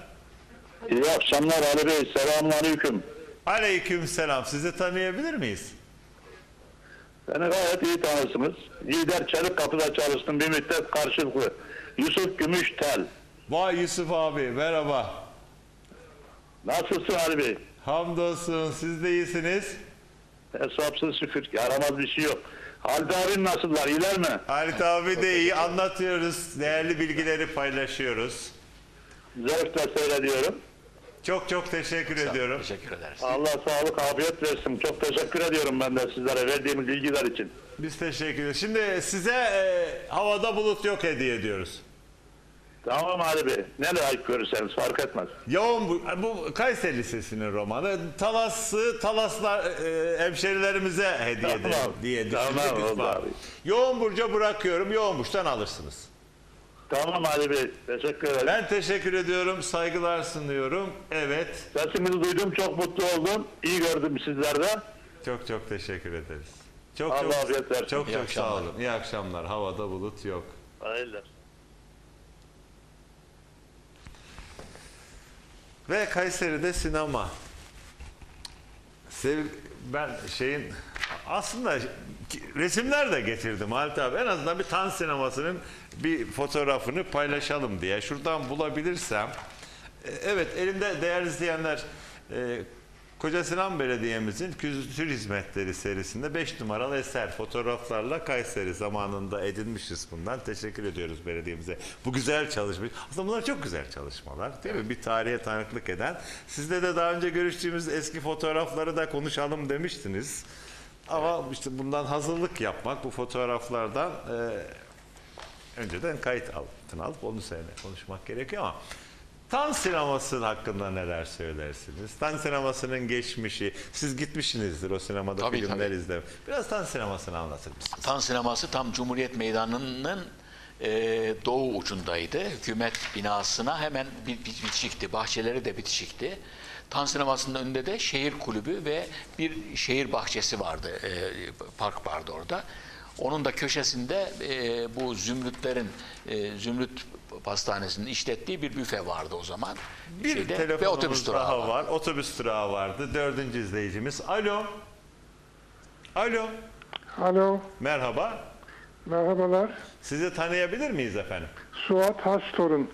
iyi akşamlar Ali Bey, selamun aleyküm. Aleyküm selam. Sizi tanıyabilir miyiz? Beni gayet iyi tanırsınız. Lider Çelik Kapı'da çalıştım bir müddet karşılıklı. Yusuf Gümüştel. Vay Yusuf abi merhaba. Nasılsın Ali Bey? Hamdolsun siz de iyisiniz. Hesapsız şükür, yaramaz bir şey yok. Halide abin nasıllar, iyiler mi? Halit abi de iyi anlatıyoruz. Değerli bilgileri paylaşıyoruz. Zevkle seyrediyorum. Çok çok teşekkür ediyorum. Teşekkür ederiz. Allah sağlık, afiyet versin. Çok teşekkür ediyorum ben de sizlere verdiğiniz bilgiler için. Biz teşekkür ederiz. Şimdi size e, havada bulut yok hediye ediyoruz. Tamam Ali Bey. Ne layık görürseniz fark etmez. Yoğun bu, bu Kayseri Lisesi'nin romanı. Talas'ı Talaslar e, hemşerilerimize hediye Tamam. edelim diye Tamam, düşündük. abi. Yoğun Burcu'ya bırakıyorum. Yoğun Burç'tan alırsınız. Tamam Ali Bey. Teşekkür ederim. Ben teşekkür ediyorum. Saygılar sunuyorum. Evet. Sesinizi duydum. Çok mutlu oldum. İyi gördüm sizlerde. Çok çok teşekkür ederiz. Çok Allah çok afiyet versin. çok İyi çok sağ akşamlar. olun. İyi akşamlar. Havada bulut yok. Hayırlı. Ve Kayseri'de sinema. Sev, ben şeyin aslında resimler de getirdim Halit abi. En azından bir tan sinemasının bir fotoğrafını paylaşalım diye. Şuradan bulabilirsem. E, Evet elimde değerli izleyenler e, Koca Sinan Belediye'mizin Kültür Hizmetleri serisinde 5 numaralı eser fotoğraflarla Kayseri zamanında edinmişiz bundan. Teşekkür ediyoruz belediyemize. Bu güzel çalışma. Aslında bunlar çok güzel çalışmalar değil mi? Bir tarihe tanıklık eden. Sizle de daha önce görüştüğümüz eski fotoğrafları da konuşalım demiştiniz. Ama işte bundan hazırlık yapmak, bu fotoğraflardan e, önceden kayıt altına alıp onun üzerine konuşmak gerekiyor ama Tan sineması hakkında neler söylersiniz? Tan sinemasının geçmişi, siz gitmişsinizdir o sinemada Tabii, filmler tabii. izleme. Biraz tan sinemasını anlatır mısınız? Tan sineması tam Cumhuriyet Meydanı'nın e, doğu ucundaydı. Hükümet binasına hemen bitişikti. Bahçeleri de bitişikti. Tan sinemasının önünde de şehir kulübü ve bir şehir bahçesi vardı. e, park vardı orada. Onun da köşesinde e, bu Zümrütlerin, e, Zümrüt Pastanesi'nin işlettiği bir büfe vardı o zaman. Bir Şeyde, ve telefonumuz otobüs durağı daha var. var. Otobüs durağı vardı. Dördüncü izleyicimiz. Alo. Alo. Alo, Merhaba. merhabalar. Sizi tanıyabilir miyiz efendim? Suat Hastorun.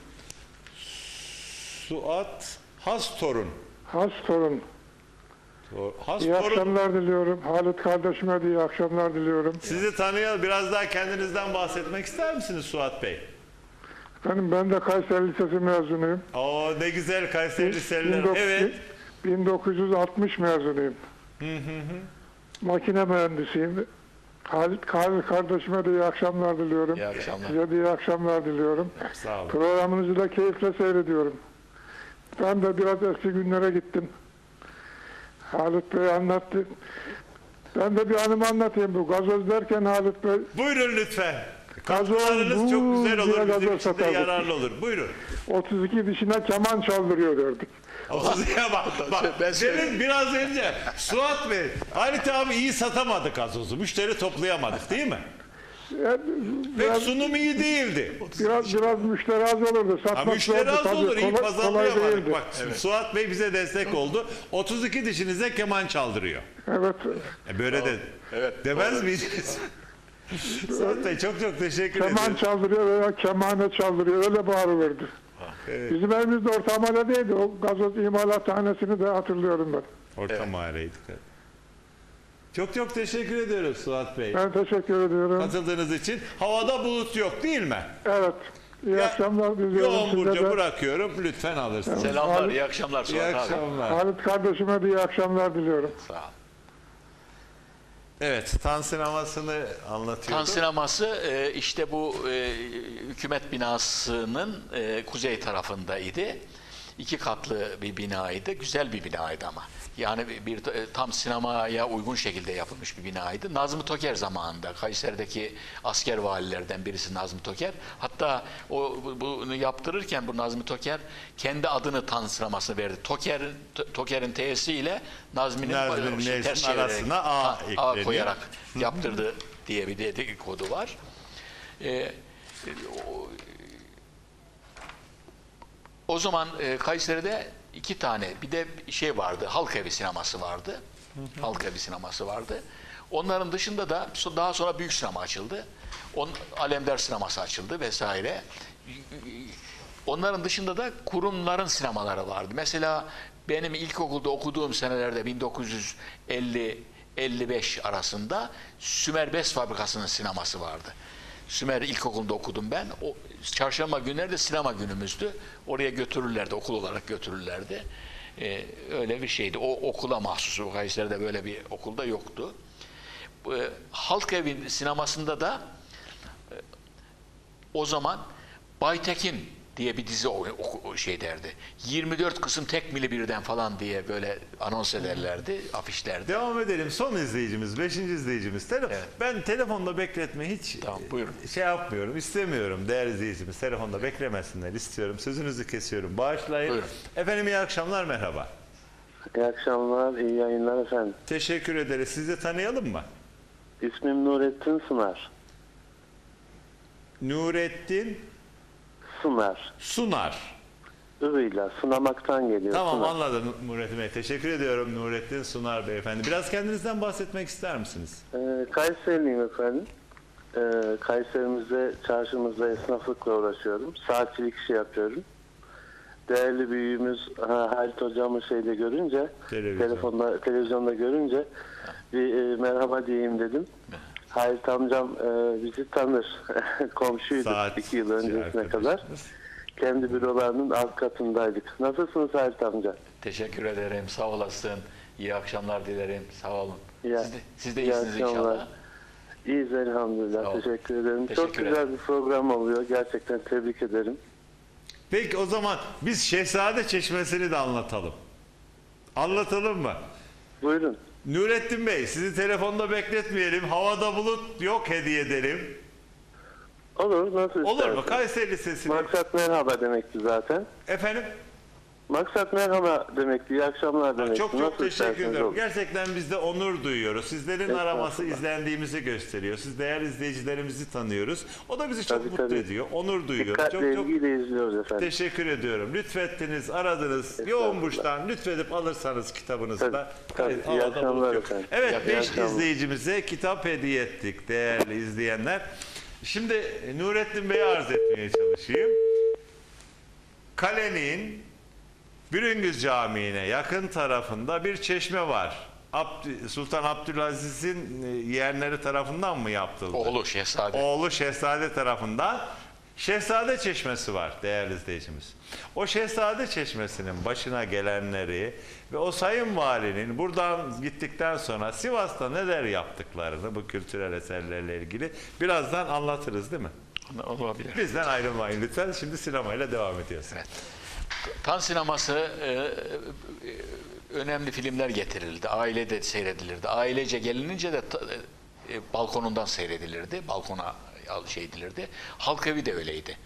Suat Hastorun. Hastorun. İyi Hastorun. akşamlar diliyorum. Halit kardeşime de iyi akşamlar diliyorum. Sizi tanıyalım. Biraz daha kendinizden bahsetmek ister misiniz Suat Bey? Efendim ben de Kayseri Lisesi mezunuyum. Oo ne güzel Kayseri liseliler. 19- Evet. 1960 mezunuyum. Makine mühendisiyim. Halit, Halit kardeşime de iyi akşamlar diliyorum. İyi akşamlar. Size de iyi akşamlar diliyorum. Sağ olun. Programınızı da keyifle seyrediyorum. Ben de biraz eski günlere gittim. Halit Bey anlattı. Ben de bir anımı anlatayım bu. Gazoz derken Halit Bey Buyurun lütfen. Katkılarınız çok güzel olur. Bizim gazoz için de yararlı olur. Buyurun. 32 dişine keman çaldırıyor derdik. Ya bak, bak Ben demin biraz önce Suat Bey, Halit abi iyi satamadık gazozu. Müşteri toplayamadık değil mi? Pek Biraz, sunum iyi değildi. biraz, biraz müşteri az olurdu. Ha, Satmak müşteri zordu az tabii. olur, iyi Kolay- kolay pazarlayamadık. değildi. Bak Suat Bey bize destek oldu. 32 dişinize keman çaldırıyor. Evet. E böyle de demez miydiniz? Suat Bey çok çok teşekkür Keman ederim. çaldırıyor veya kemane çaldırıyor. Öyle bağırılırdı. Evet. Bizim evimizde orta mahalledeydi. O gazoz imalathanesini de hatırlıyorum ben. Orta mahalleydik. Çok çok teşekkür ediyoruz Suat Bey. Ben teşekkür ediyorum. Katıldığınız için. Havada bulut yok değil mi? Evet. İyi Ya- akşamlar diliyorum Yoğun de. bırakıyorum. Lütfen alırsınız. Selamlar, Halit- iyi akşamlar İyi Suat abi. akşamlar. Halit kardeşime de iyi akşamlar diliyorum. Sağ ol. Evet, tan sinemasını Tan anlatıyordum. sineması e, işte bu e, hükümet binasının e, kuzey tarafındaydı. İki katlı bir binaydı. Güzel bir binaydı ama. Yani bir, e, tam sinemaya uygun şekilde yapılmış bir binaydı. Nazım Toker zamanında Kayseri'deki asker valilerden birisi Nazım Toker. Hatta o bu- bunu yaptırırken bu Nazım Toker kendi adını Tan sinemasına verdi. Toker'in To- Toker'in T'siyle Nazmi'nin Nazmi'nin şey, ters arasına A A ekleniyor. koyarak yaptırdı diye bir dedikodu var. Ee, o, o zaman e, Kayseri'de iki tane bir de şey vardı. Halk evi sineması vardı. Halk evi sineması vardı. Onların dışında da daha sonra büyük sinema açıldı. On, Alemdar sineması açıldı vesaire. Onların dışında da kurumların sinemaları vardı. Mesela benim ilkokulda okuduğum senelerde 1950 55 arasında Sümer Bes Fabrikası'nın sineması vardı. Sümer İlkokulu'nda okudum ben. O çarşamba günleri de sinema günümüzdü. Oraya götürürlerdi, okul olarak götürürlerdi. Ee, öyle bir şeydi. O okula mahsus. O Kayseri'de böyle bir okulda yoktu. Ee, Halk Evi sinemasında da e, o zaman Baytekin diye bir dizi o, o- o şey derdi. 24 kısım tek mili birden falan diye böyle anons ederlerdi, afişlerdi. Devam edelim. Son izleyicimiz, beşinci izleyicimiz. Tele- Evet. Ben telefonda bekletme hiç Tamam, buyurun. şey yapmıyorum, istemiyorum değerli izleyicimiz. Telefonda beklemesinler istiyorum. Sözünüzü kesiyorum. Bağışlayın. Buyurun. Efendim iyi akşamlar, merhaba. İyi akşamlar, iyi yayınlar efendim. Teşekkür ederiz. Sizi tanıyalım mı? İsmim Nurettin Sınar. Nurettin Sınar. Sunar. Ivıyla, sınamaktan geliyor. Tamam Sınar. anladım Nurettin Bey. Teşekkür ediyorum Nurettin Sunar Beyefendi. Biraz kendinizden bahsetmek ister misiniz? Ee, Kayseriliyim efendim. Ee, Kayserimizde, çarşımızda esnaflıkla uğraşıyorum. Saatçilik işi yapıyorum. Değerli büyüğümüz ha, Halit hocamı şeyde görünce, Televizyon. telefonda, televizyonda görünce bir e, merhaba diyeyim dedim. Halit amcam e, bizi tanır. Komşuyduk Saat iki yıl öncesine kadar. Kendi bürolarının alt katındaydık. Nasılsınız Halit amca? Teşekkür ederim, sağ olasın. İyi akşamlar dilerim, sağ olun. İyi- siz, de, siz de iyi iyisiniz akşamlar. inşallah. İyiyiz elhamdülillah. Teşekkür ederim. Teşekkür Çok güzel ederim. bir program oluyor. Gerçekten tebrik ederim. Peki o zaman biz Şehzade Çeşmesi'ni de anlatalım. Anlatalım mı? Buyurun. Nurettin Bey sizi telefonda bekletmeyelim. Havada bulut yok hediye edelim. Olur. Nasıl Olur mu? isterseniz. Kayseri Lisesi'ni. Maksat merhaba demekti zaten. Efendim? Maksat merhaba demekti. İyi akşamlar demekti. Çok çok Nasıl teşekkür isterseniz ederim. olur. Gerçekten biz de onur duyuyoruz. Sizlerin Estağfurullah. araması izlendiğimizi gösteriyor. Siz değerli izleyicilerimizi tanıyoruz. O da bizi çok Tabii, mutlu tabii. ediyor. Onur duyuyoruz. Dikkatle Çok çok ilgiyle izliyoruz efendim. teşekkür ediyorum. Lütfettiniz, aradınız. Yoğun burçtan lütfedip alırsanız kitabınızı Tabii, da. tabii. Hayır, İyi akşamlar bulut yok. efendim. Evet, İyi 5 akşamlar. izleyicimize kitap hediye ettik değerli izleyenler. Şimdi Nurettin Bey'i arz etmeye çalışayım. Kalenin Bürüngüz Camii'ne yakın tarafında bir çeşme var. Abd- Sultan Abdülaziz'in e, yeğenleri tarafından mı yaptıldı? Oğlu Şehzade. Oğlu Şehzade tarafından Şehzade Çeşmesi var değerli izleyicimiz. O Şehzade Çeşmesi'nin başına gelenleri ve o Sayın Valinin buradan gittikten sonra Sivas'ta neler yaptıklarını bu kültürel eserlerle ilgili birazdan anlatırız değil mi? Olabilir. Bizden ayrılmayın lütfen. Şimdi sinemayla devam ediyoruz. Evet. Tan sineması e, e, önemli filmler getirildi. Ailede seyredilirdi. Ailece gelinince de e, balkonundan seyredilirdi. Balkona al- şey edilirdi. Halk evi de öyleydi.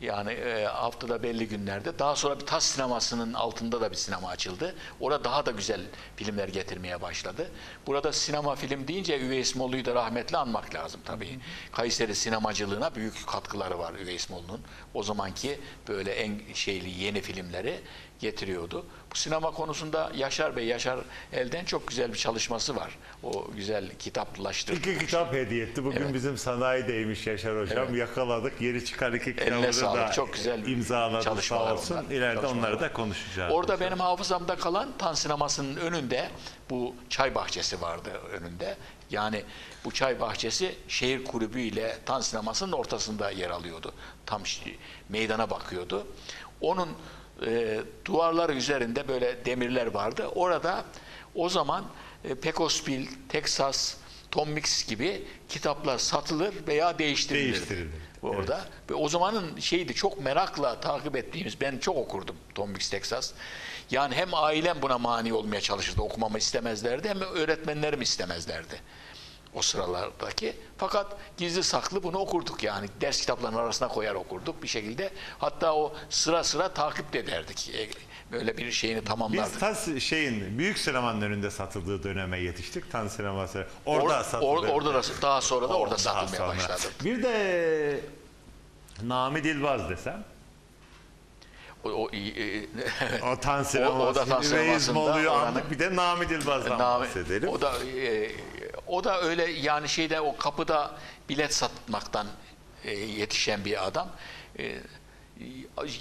Yani e, haftada belli günlerde. Daha sonra bir tas sinemasının altında da bir sinema açıldı. Orada daha da güzel filmler getirmeye başladı. Burada sinema film deyince Üveys Mollu'yu da rahmetli anmak lazım tabii. Kayseri sinemacılığına büyük katkıları var Üveys Mollu'nun. O zamanki böyle en şeyli yeni filmleri getiriyordu. Bu sinema konusunda Yaşar Bey, Yaşar Elden çok güzel bir çalışması var. O güzel kitaplaştırdı. İki kitap hediye etti. Bugün bizim sanayideymiş Yaşar Hocam. Yakaladık. Yeri çıkan iki sağlık. da Çok güzel imzaladı sağ olsun. onlar. İleride Çalışmalar onları var. da konuşacağız. Orada benim hafızamda kalan Tan sinemasının önünde bu çay bahçesi vardı önünde. Yani bu çay bahçesi şehir kulübü ile Tan sinemasının ortasında yer alıyordu. Tam meydana bakıyordu. Onun e, duvarları üzerinde böyle demirler vardı. Orada o zaman e, Pekospil, Texas, Tom Mix gibi kitaplar satılır veya değiştirilirdi. Değiştirilir. Orada. Ve o zamanın şeydi çok merakla takip ettiğimiz ben çok okurdum Tom Mix Texas. Yani hem ailem buna mani olmaya çalışırdı okumamı istemezlerdi hem öğretmenlerim istemezlerdi o sıralardaki. Fakat gizli saklı bunu okurduk yani ders kitaplarının arasına koyar okurduk bir şekilde. Hatta o sıra sıra takip de ederdik. E, Böyle bir şeyini tamamlardık. Biz tas şeyin büyük sinemanın önünde satıldığı döneme yetiştik. Tan sineması. Orada Or- satıldı. or- orada da daha sonra da orada Daha satılmaya sonra. başladı. Bir de Nami Dilbaz desem. O, o, e, O Tan sineması. o da Tan sinemasında Molu'yu oranın- andık. Bir de Nami Dilbaz'dan Nami- bahsedelim. O da e, o da öyle yani şeyde o kapıda bilet satmaktan e, yetişen bir adam. E,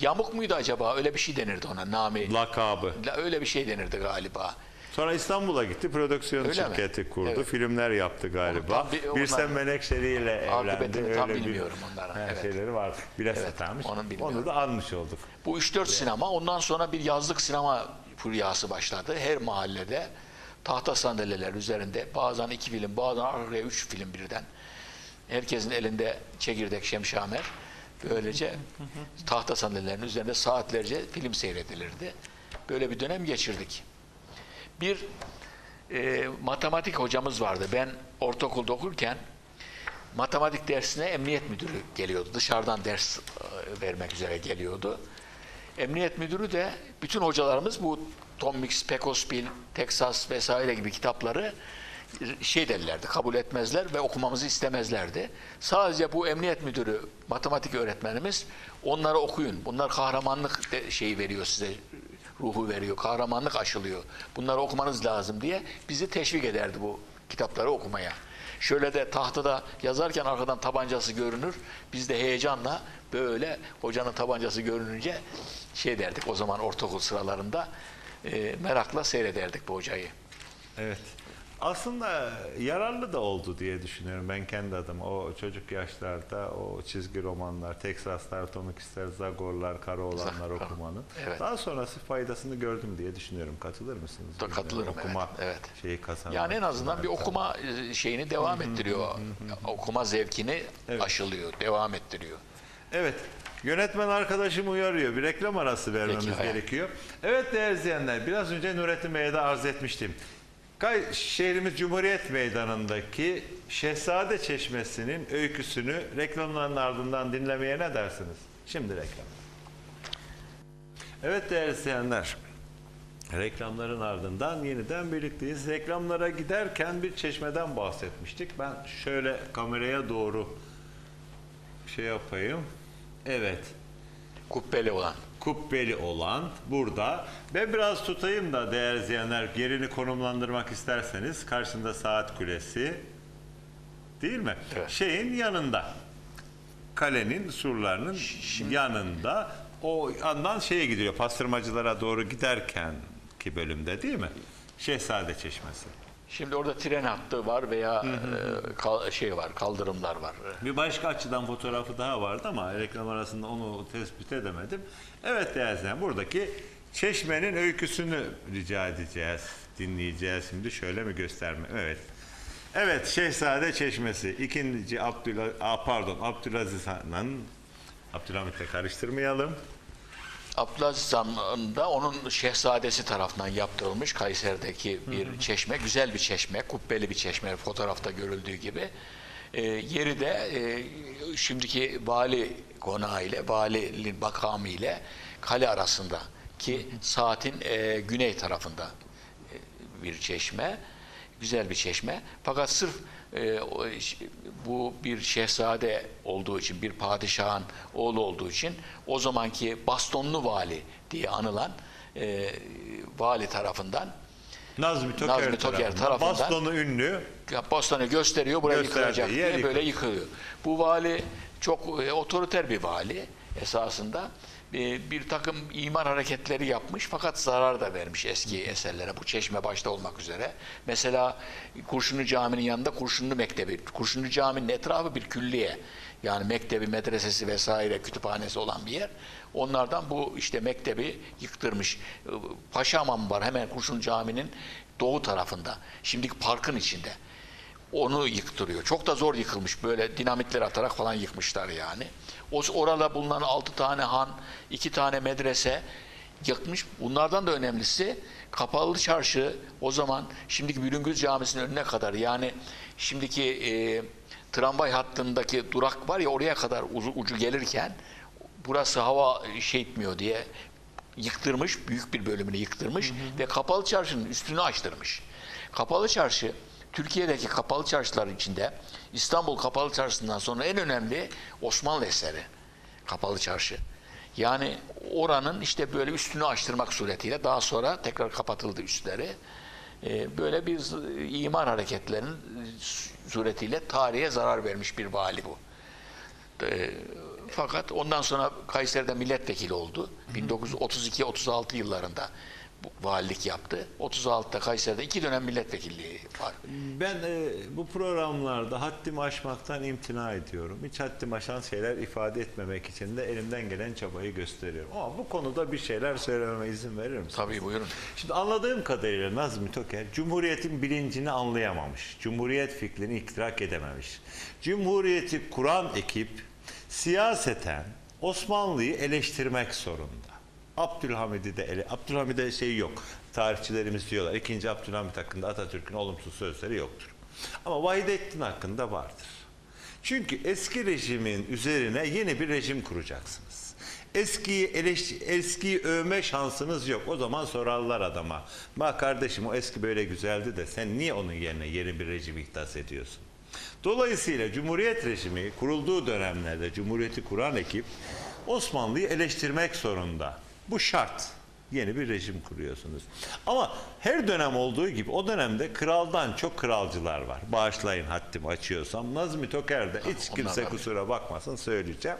yamuk muydu acaba? Öyle bir şey denirdi ona. Nami. Lakabı. La- Öyle bir şey denirdi galiba. Sonra İstanbul'a gitti. Prodüksiyon Öyle mi? şirketi kurdu. Evet. Filmler yaptı galiba. Bir- Birsen Menekşeli ile evlendi. Tam Öyle bir- bilmiyorum onların, Her evet. şeyleri var. Bilet Evet, satarmış. onu bilmiyorum. Onu da anmış olduk. Bu 3-4 sinema ondan sonra bir yazlık sinema furyası başladı. Her mahallede tahta sandalyeler üzerinde bazen iki film bazen arkaya üç film birden. Herkesin elinde çekirdek şemşamer. Böylece tahta sandalyelerin üzerinde saatlerce film seyredilirdi. Böyle bir dönem geçirdik. Bir e, matematik hocamız vardı. Ben ortaokulda okurken matematik dersine emniyet müdürü geliyordu. Dışarıdan ders e, vermek üzere geliyordu. Emniyet müdürü de bütün hocalarımız bu Tom Mix, Pecos Bill, Texas vesaire gibi kitapları şey derlerdi, kabul etmezler ve okumamızı istemezlerdi. Sadece bu emniyet müdürü, matematik öğretmenimiz onları okuyun. Bunlar kahramanlık şeyi veriyor size, ruhu veriyor, kahramanlık aşılıyor. Bunları okumanız lazım diye bizi teşvik ederdi bu kitapları okumaya. Şöyle de tahtada yazarken arkadan tabancası görünür. Biz de heyecanla böyle hocanın tabancası görününce şey derdik o zaman ortaokul sıralarında e, merakla seyrederdik bu hocayı. Evet. Aslında yararlı da oldu diye düşünüyorum ben kendi adıma. O çocuk yaşlarda o çizgi romanlar, Texaslar, Tom Mix'ler, Zagorlar, Karaoğlanlar okumanın Evet. daha sonrası faydasını gördüm diye düşünüyorum. Katılır mısınız? Da katılırım, Okuma evet, şeyi kazanmak. Yani en azından bir okuma e, şeyini devam ettiriyor. Okuma zevkini Evet. aşılıyor, devam ettiriyor. Evet. Yönetmen arkadaşım uyarıyor. Bir reklam arası vermemiz Peki, gerekiyor. Evet değerli izleyenler, biraz önce Nurettin Bey'e de arz etmiştim. Kay, şehrimiz Cumhuriyet Meydanı'ndaki Şehzade Çeşmesi'nin öyküsünü reklamların ardından dinlemeye ne dersiniz? Şimdi reklam. Evet değerli izleyenler, reklamların ardından yeniden birlikteyiz. Reklamlara giderken bir çeşmeden bahsetmiştik. Ben şöyle kameraya doğru şey yapayım. Evet. Kubbeli olan. Kubbeli olan burada. Ben biraz tutayım da değerli izleyenler yerini konumlandırmak isterseniz karşında saat kulesi değil mi? Evet. Şeyin yanında. Kalenin surlarının yanında. O yandan şeye gidiyor. Pastırmacılara doğru giderken ki bölümde değil mi? Şehzade Çeşmesi. Şimdi orada tren hattı var veya e, kal- şey var, kaldırımlar var. Bir başka açıdan fotoğrafı daha vardı ama reklam arasında onu tespit edemedim. Evet değerli buradaki çeşmenin öyküsünü rica edeceğiz, dinleyeceğiz. Şimdi şöyle mi gösterme? Evet. Evet Şehzade Çeşmesi. İkinci Abdülha, Aa, pardon Abdülaziz Han'ın Abdülhamit'le karıştırmayalım. Abdülaziz zamanında onun şehzadesi tarafından yaptırılmış Kayseri'deki bir çeşme, güzel bir çeşme, kubbeli bir çeşme fotoğrafta görüldüğü gibi. Ee, yeri de e, şimdiki vali konağı ile, valinin makamı ile kale arasında ki saatin e, güney tarafında e, bir çeşme. Güzel bir çeşme. Fakat sırf e, ş- bu bir şehzade olduğu için, bir padişahın oğlu olduğu için o zamanki bastonlu vali diye anılan e, vali tarafından Nazmi Toker, Nazmi Toker tarafından- Bastonu ünlü. ya bostonu gösteriyor, buraya yıkılacak diye böyle yıkılıyor. yıkılıyor. Bu vali çok e, otoriter bir vali esasında. E, bir takım imar hareketleri yapmış fakat zarar da vermiş eski eserlere bu çeşme başta olmak üzere. Mesela Kurşunlu Camii'nin yanında Kurşunlu Mektebi. Kurşunlu Camii'nin etrafı bir külliye. Yani mektebi, medresesi vesaire kütüphanesi olan bir yer. Onlardan bu işte mektebi yıktırmış. E, Paşa Hamamı var hemen Kurşunlu Camii'nin doğu tarafında. Şimdiki parkın içinde onu yıktırıyor. Çok da zor yıkılmış. Böyle dinamitler atarak falan yıkmışlar yani. O orada bulunan altı tane han, iki tane medrese yıkmış. Bunlardan da önemlisi Kapalı Çarşı o zaman şimdiki Bülüngüz Camisi'nin önüne kadar yani şimdiki e, tramvay hattındaki durak var ya oraya kadar ucu, ucu gelirken burası hava şey etmiyor diye yıktırmış, büyük bir bölümünü yıktırmış ve Kapalı Çarşı'nın üstünü açtırmış. Kapalı Çarşı, Türkiye'deki kapalı çarşılar içinde İstanbul Kapalı Çarşısı'ndan sonra en önemli Osmanlı eseri. Kapalı Çarşı. Yani oranın işte böyle üstünü açtırmak suretiyle daha sonra tekrar kapatıldı üstleri. Ee, böyle bir imar hareketlerinin suretiyle tarihe zarar vermiş bir vali bu. Ee, fakat ondan sonra Kayseri'de milletvekili oldu. 1932-36 yıllarında valilik yaptı. 36'da Kayseri'de iki dönem milletvekilliği var. Ben e, bu programlarda haddimi aşmaktan imtina ediyorum. Hiç haddimi aşan şeyler ifade etmemek için de elimden gelen çabayı gösteriyorum. Ama bu konuda bir şeyler söylememe izin verir misiniz? Tabii buyurun. Şimdi anladığım kadarıyla Nazmi Toker Cumhuriyet'in bilincini anlayamamış. Cumhuriyet fikrini idrak edememiş. Cumhuriyeti kuran ekip siyaseten Osmanlı'yı eleştirmek zorunda. Abdülhamid'i de ele, Abdülhamid'e şey yok. Tarihçilerimiz diyorlar. İkinci Abdülhamid hakkında Atatürk'ün olumsuz sözleri yoktur. Ama Vahidettin hakkında vardır. Çünkü eski rejimin üzerine yeni bir rejim kuracaksınız. Eskiyi eleş, eskiyi övme şansınız yok. O zaman sorarlar adama. Bak kardeşim o eski böyle güzeldi de sen niye onun yerine yeni bir rejim ihdas ediyorsun? Dolayısıyla Cumhuriyet rejimi kurulduğu dönemlerde Cumhuriyeti kuran ekip Osmanlı'yı eleştirmek zorunda. Bu şart. Yeni bir rejim kuruyorsunuz. Ama her dönem olduğu gibi o dönemde kraldan çok kralcılar var. Bağışlayın haddimi açıyorsam. Nazmi Toker'de hiç kimse kusura bakmasın söyleyeceğim.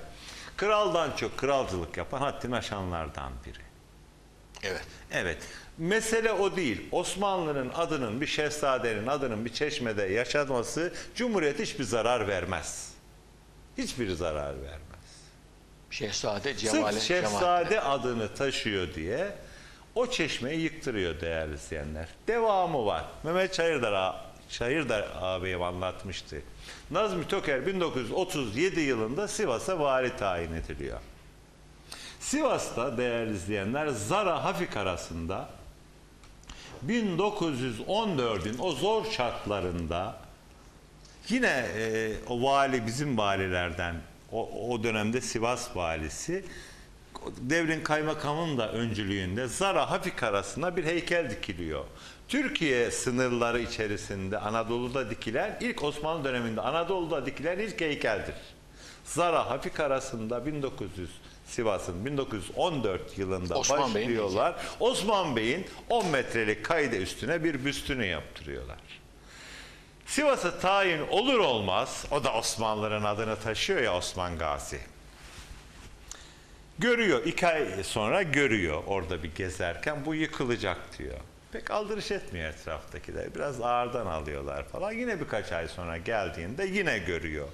Kraldan çok kralcılık yapan haddini aşanlardan biri. Evet. Evet. Mesele o değil. Osmanlı'nın adının bir şehzadenin adının bir çeşmede yaşatması Cumhuriyet hiçbir zarar vermez. Hiçbir zarar vermez. Şehzade Cevale. Sırf şehzade adını taşıyor diye o çeşmeyi yıktırıyor değerli izleyenler. Devamı var. Mehmet Çayırdar, Çayırdar ağabeyim anlatmıştı. Nazmi Toker 1937 yılında Sivas'a vali tayin ediliyor. Sivas'ta değerli izleyenler Zara Hafik arasında 1914'ün o zor şartlarında yine e, o vali bizim valilerden o, o dönemde Sivas valisi devrin kaymakamının da öncülüğünde Zara Hafik arasında bir heykel dikiliyor. Türkiye sınırları içerisinde Anadolu'da dikilen ilk Osmanlı döneminde Anadolu'da dikilen ilk heykeldir. Zara Hafik arasında 1900 Sivas'ın 1914 yılında Osman Bey'in başlıyorlar. Osman Bey'in 10 metrelik kayde üstüne bir büstünü yaptırıyorlar. Sivas'a tayin olur olmaz, o da Osmanlıların adını taşıyor ya Osman Gazi. Görüyor, iki ay sonra görüyor orada bir gezerken bu yıkılacak diyor. Pek aldırış etmiyor etraftakiler. Biraz ağırdan alıyorlar falan. Yine birkaç ay sonra geldiğinde yine görüyor.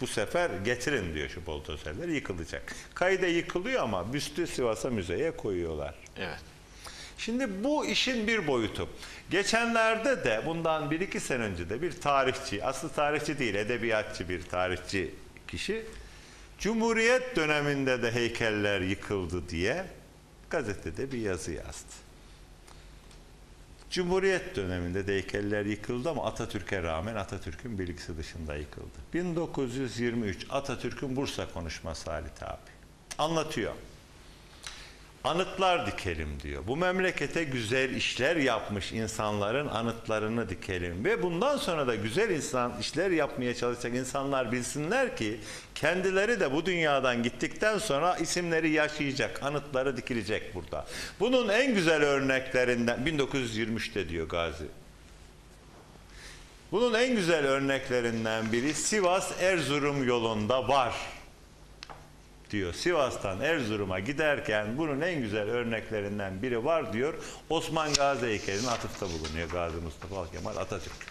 Bu sefer getirin diyor şu buldoserleri yıkılacak. Kayda yıkılıyor ama büstü Sivas'a müzeye koyuyorlar. Evet. Şimdi bu işin bir boyutu. Geçenlerde de bundan bir iki sene önce de bir tarihçi, aslı tarihçi değil edebiyatçı bir tarihçi kişi Cumhuriyet döneminde de heykeller yıkıldı diye gazetede bir yazı yazdı. Cumhuriyet döneminde de heykeller yıkıldı ama Atatürk'e rağmen Atatürk'ün bilgisi dışında yıkıldı. 1923 Atatürk'ün Bursa konuşması Halit abi. Anlatıyor. Anıtlar dikelim diyor. Bu memlekete güzel işler yapmış insanların anıtlarını dikelim ve bundan sonra da güzel insan işler yapmaya çalışacak insanlar bilsinler ki kendileri de bu dünyadan gittikten sonra isimleri yaşayacak, anıtları dikilecek burada. Bunun en güzel örneklerinden 1923'te diyor Gazi. Bunun en güzel örneklerinden biri Sivas Erzurum yolunda var diyor. Sivas'tan Erzurum'a giderken bunun en güzel örneklerinden biri var diyor. Osman Gazi heykeline atıfta bulunuyor Gazi Mustafa Kemal Atatürk.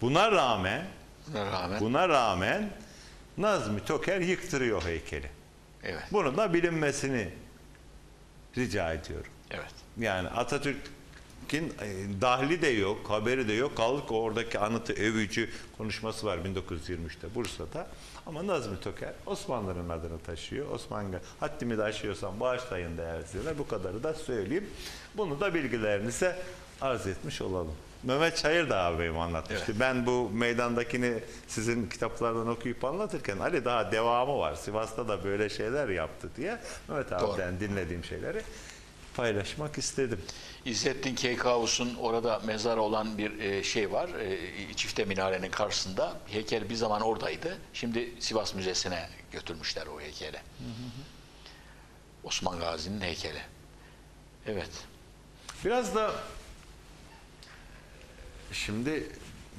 Buna rağmen Buna rağmen. buna rağmen Nazmi Toker yıktırıyor heykeli. Evet. Bunun da bilinmesini rica ediyorum. Evet. Yani Atatürk'ün e, dahli de yok, haberi de yok. Kaldık oradaki anıtı övücü konuşması var 1923'te Bursa'da. Ama Nazmi Toker Osmanlıların adını taşıyor. Osman haddimi de aşıyorsam bağışlayın değerli izleyiciler. Bu kadarı da söyleyeyim. Bunu da bilgilerinize arz etmiş olalım. Mehmet Çayır da ağabeyim anlatmıştı. Evet. Ben bu meydandakini sizin kitaplardan okuyup anlatırken Ali daha devamı var. Sivas'ta da böyle şeyler yaptı diye Mehmet abiden dinlediğim şeyleri paylaşmak istedim. İzzettin Keykavus'un orada mezarı olan bir e, şey var. E, çifte minarenin karşısında. Heykel bir zaman oradaydı. Şimdi Sivas Müzesi'ne götürmüşler o heykeli. Osman Gazi'nin heykeli. Evet. Biraz da şimdi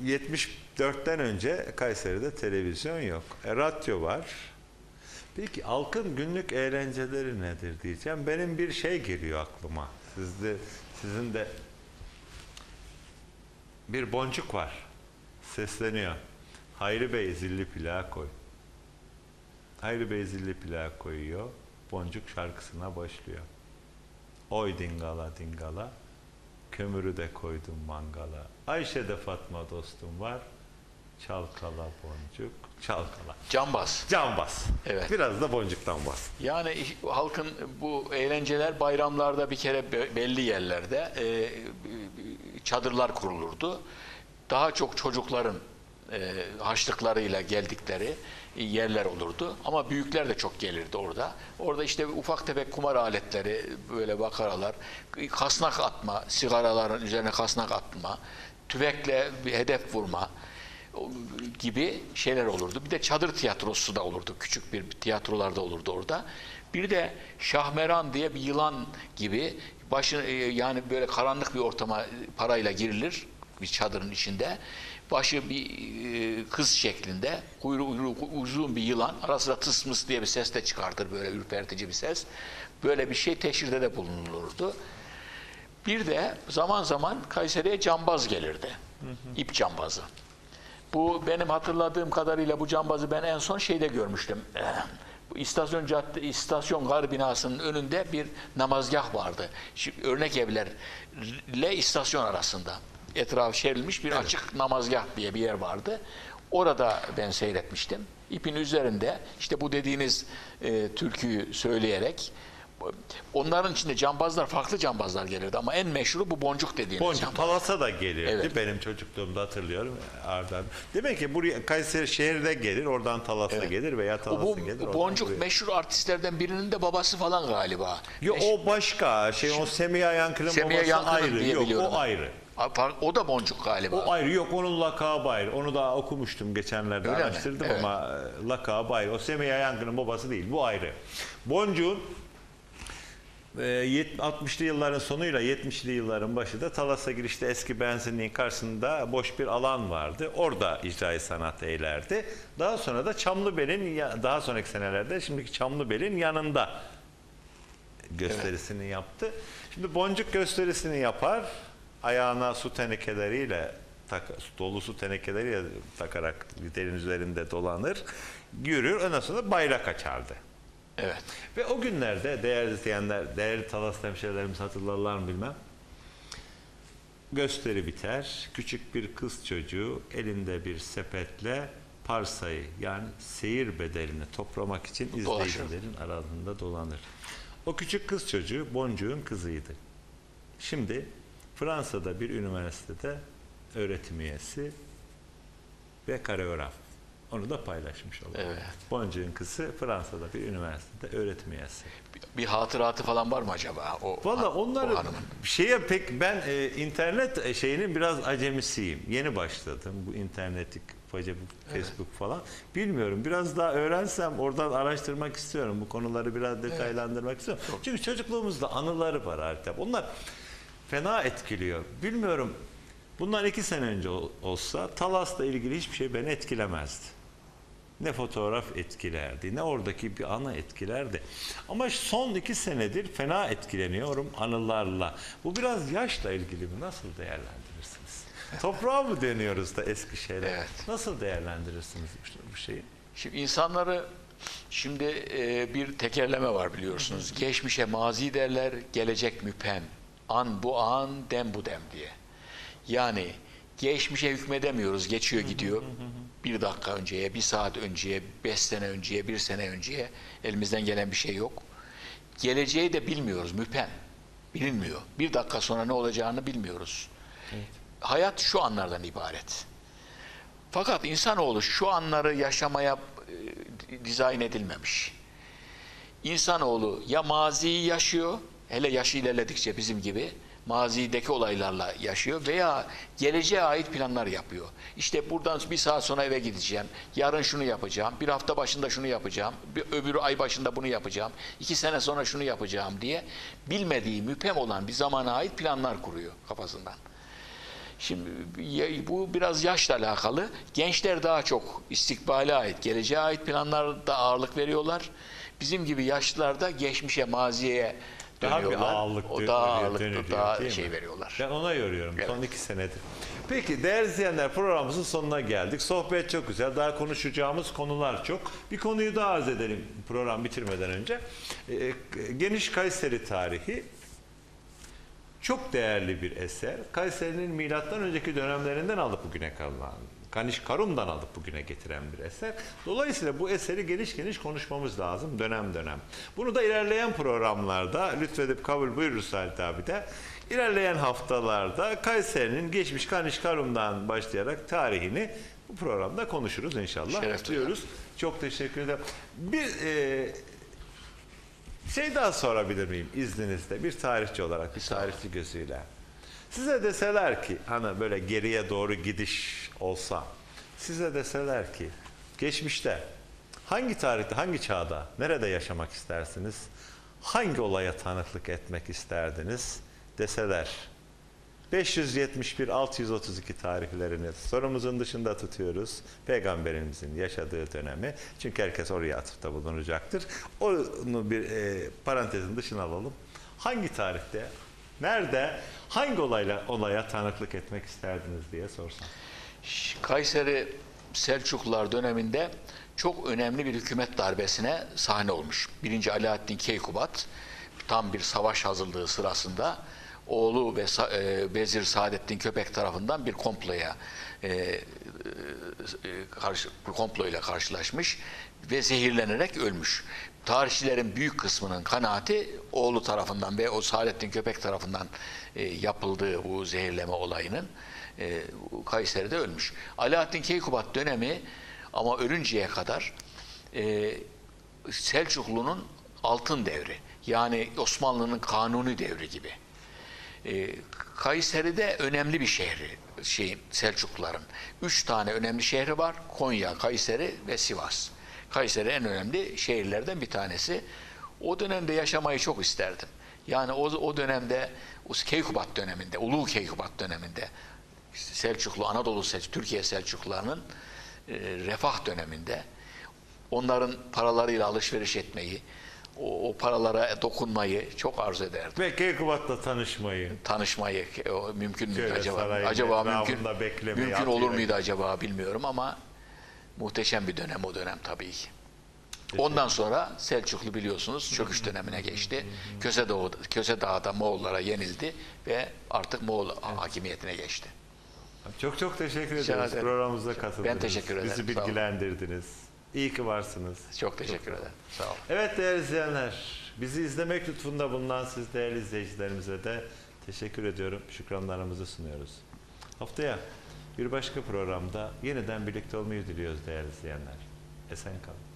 74'ten önce Kayseri'de televizyon yok. E, radyo var. Peki halkın günlük eğlenceleri nedir diyeceğim. Benim bir şey geliyor aklıma. Sizde, sizin de bir boncuk var. Sesleniyor. Hayri Bey zilli plağa koy. Hayri Bey zilli plağa koyuyor. Boncuk şarkısına başlıyor. Oy dingala dingala, kömürü de koydum mangala. Ayşe de Fatma dostum var, Çalkala boncuk, çalkala. Cambaz. Cambaz. Evet. Biraz da boncuktan bahs. Yani halkın bu eğlenceler bayramlarda bir kere be- belli yerlerde e, çadırlar kurulurdu. Daha çok çocukların e, haçlıklarıyla geldikleri yerler olurdu. Ama büyükler de çok gelirdi orada. Orada işte ufak tefek kumar aletleri, böyle bakaralar, kasnak atma, sigaraların üzerine kasnak atma, tüfekle bir hedef vurma gibi şeyler olurdu. Bir de çadır tiyatrosu da olurdu. Küçük bir tiyatrolarda olurdu orada. Bir de Şahmeran diye bir yılan gibi başı e, yani böyle karanlık bir ortama e, parayla girilir bir çadırın içinde. Başı bir e, kız şeklinde, kuyruğu uzun bir yılan. Ara sıra tıs mıs diye bir ses de çıkartır böyle ürpertici bir ses. Böyle bir şey teşhirde de bulunulurdu. Bir de zaman zaman Kayseri'ye cambaz gelirdi. İp cambazı. Bu benim hatırladığım kadarıyla bu cambazı ben en son şeyde görmüştüm. İstasyon cadde, istasyon gar binasının önünde bir namazgah vardı. Şimdi örnek evlerle istasyon arasında. Etrafı çevrilmiş bir açık namazgah diye bir yer vardı. Orada ben seyretmiştim. İpin üzerinde işte bu dediğiniz e, türküyü söyleyerek onların içinde cambazlar farklı cambazlar gelirdi ama en meşhuru bu boncuk dediğiniz Boncuk cambaz. Talas'a da gelirdi. Evet. Benim çocukluğumda hatırlıyorum. Arda. Demek ki buraya Kayseri şehirde gelir, oradan Talas'a Evet. gelir veya Talas'a bu gelir. boncuk buraya. meşhur artistlerden birinin de babası falan galiba. Yo, Meş- o başka. Şey o Semiha Yankı'nın Semiha babası Yankı'nın ayrı. Yok o ben. ayrı. O da boncuk galiba. O ayrı yok onun lakabı ayrı. Onu da okumuştum geçenlerde Öyle mi? araştırdım Evet. ama e, lakabı ayrı. O Semiha Yankı'nın babası değil. Bu ayrı. Boncuğun 60'lı yılların sonuyla 70'li yılların başı da Talas'a girişte eski benzinliğin karşısında boş bir alan vardı. Orada icra sanat eylerdi. Daha sonra da Çamlıbel'in daha sonraki senelerde şimdiki Çamlıbel'in yanında gösterisini yaptı. Şimdi boncuk gösterisini yapar. Ayağına su tenekeleriyle tak, dolu su tenekeleriyle takarak giderin üzerinde dolanır. Yürür. Ondan sonra bayrak açardı. Evet. Ve o günlerde değerli izleyenler, değerli Talas hemşehrilerimiz hatırlarlar mı bilmem. Gösteri biter. Küçük bir kız çocuğu elinde bir sepetle parsayı yani seyir bedelini toplamak için izleyicilerin arasında dolanır. O küçük kız çocuğu Boncuğun kızıydı. Şimdi Fransa'da bir üniversitede öğretim üyesi ve koreograf. Onu da paylaşmış olalım. Evet. Boncuğun kızı Fransa'da bir üniversitede öğretim üyesi. Bir, bir hatıratı falan var mı acaba? O, Valla o onları hanımın? şeye pek ben e, internet şeyinin biraz acemisiyim. Yeni başladım bu internetik Facebook, Facebook falan. Bilmiyorum. Biraz daha öğrensem oradan araştırmak istiyorum. Bu konuları biraz detaylandırmak istiyorum. Çünkü çocukluğumuzda anıları var artık. Onlar fena etkiliyor. Bilmiyorum. Bundan iki sene önce ol- olsa Talas'la ilgili hiçbir şey beni etkilemezdi. Ne fotoğraf etkilerdi, ne oradaki bir ana etkilerdi. Ama son iki senedir fena etkileniyorum anılarla. Bu biraz yaşla ilgili mi? Nasıl değerlendirirsiniz? Toprağa mı dönüyoruz da eski şeyler? Evet. Nasıl değerlendirirsiniz bu şeyi? Şimdi insanları şimdi e, bir tekerleme var biliyorsunuz. Geçmişe mazi derler, gelecek müpem. An bu an, dem bu dem diye. Yani geçmişe hükmedemiyoruz, geçiyor gidiyor. Bir dakika önceye, bir saat önceye, beş sene önceye, bir sene önceye elimizden gelen bir şey yok. Geleceği de bilmiyoruz, müpem. Bilinmiyor. Bir dakika sonra ne olacağını bilmiyoruz. Hayat şu anlardan ibaret. Fakat insanoğlu şu anları yaşamaya e, dizayn edilmemiş. İnsanoğlu ya maziyi yaşıyor, hele yaşı ilerledikçe bizim gibi mazideki olaylarla yaşıyor veya geleceğe ait planlar yapıyor. İşte buradan bir saat sonra eve gideceğim, yarın şunu yapacağım, bir hafta başında şunu yapacağım, bir öbür ay başında bunu yapacağım, iki sene sonra şunu yapacağım diye bilmediği, müphem olan bir zamana ait planlar kuruyor kafasından. Şimdi bu biraz yaşla alakalı. Gençler daha çok istikbale ait, geleceğe ait planlarda ağırlık veriyorlar. Bizim gibi yaşlılar da geçmişe, maziye Daha bir dönüyorlar. ağırlık o dö- daha ağırlıklı, dönüyor, daha değil şey mi? veriyorlar. Ben ona yoruyorum son Evet. iki senedir. Peki değerli izleyenler programımızın sonuna geldik. Sohbet çok güzel. Daha konuşacağımız konular çok. Bir konuyu daha arz edelim program bitirmeden önce. Ee, geniş Kayseri tarihi çok değerli bir eser. Kayseri'nin milattan önceki dönemlerinden alıp bugüne kalan Kaniş Karum'dan alıp bugüne getiren bir eser. Dolayısıyla bu eseri geniş geniş konuşmamız lazım dönem dönem. Bunu da ilerleyen programlarda lütfedip kabul buyurursa Halit abi de ilerleyen haftalarda Kayseri'nin geçmiş Kaniş Karum'dan başlayarak tarihini bu programda konuşuruz inşallah Şeref diyoruz. Çok teşekkür ederim. Bir e, şey daha sorabilir miyim izninizle bir tarihçi olarak bir tarihçi gözüyle. Size deseler ki hani böyle geriye doğru gidiş olsa size deseler ki geçmişte hangi tarihte hangi çağda nerede yaşamak istersiniz? Hangi olaya tanıklık etmek isterdiniz deseler 571 632 tarihlerini sorumuzun dışında tutuyoruz. Peygamberimizin yaşadığı dönemi. Çünkü herkes oraya atıfta bulunacaktır. Onu bir e, parantezin dışına alalım. Hangi tarihte, nerede, hangi olayla olaya tanıklık etmek isterdiniz diye sorsam. Kayseri Selçuklular döneminde çok önemli bir hükümet darbesine sahne olmuş. Birinci Alaaddin Keykubat tam bir savaş hazırlığı sırasında oğlu ve e, Vezir Saadettin Köpek tarafından bir komploya e, e, karşı, bir komployla karşılaşmış ve zehirlenerek ölmüş. Tarihçilerin büyük kısmının kanaati oğlu tarafından ve o Saadettin Köpek tarafından e, yapıldığı bu zehirleme olayının e, Kayseri'de ölmüş. Alaaddin Keykubat dönemi ama ölünceye kadar e, Selçuklu'nun altın devri. Yani Osmanlı'nın kanuni devri gibi. E, Kayseri'de önemli bir şehri şey Selçukluların. Üç tane önemli şehri var. Konya, Kayseri ve Sivas. Kayseri en önemli şehirlerden bir tanesi. O dönemde yaşamayı çok isterdim. Yani o, o dönemde, o Keykubat döneminde, Ulu Keykubat döneminde Selçuklu, Anadolu Selçuklu, Türkiye Selçuklularının e, refah döneminde onların paralarıyla alışveriş etmeyi, o, o paralara dokunmayı çok arzu ederdim. Ve Keykubat'la tanışmayı. Tanışmayı o, mümkün müydü Şöyle acaba? Acaba mümkün, mümkün olur muydu acaba bilmiyorum ama muhteşem bir dönem o dönem tabii ki. Ondan sonra Selçuklu biliyorsunuz çöküş dönemine geçti. Köse, Doğu, Köse Dağı'da Moğollara yenildi ve artık Moğol hakimiyetine geçti. Çok çok teşekkür ederiz. Programımıza katıldınız. Ben teşekkür ederim. Bizi bilgilendirdiniz. İyi ki varsınız. Çok teşekkür ederim. Sağ olun. Evet değerli izleyenler, bizi izlemek lütfunda bulunan siz değerli izleyicilerimize de teşekkür ediyorum. Şükranlarımızı sunuyoruz. Haftaya bir başka programda yeniden birlikte olmayı diliyoruz değerli izleyenler. Esen kalın.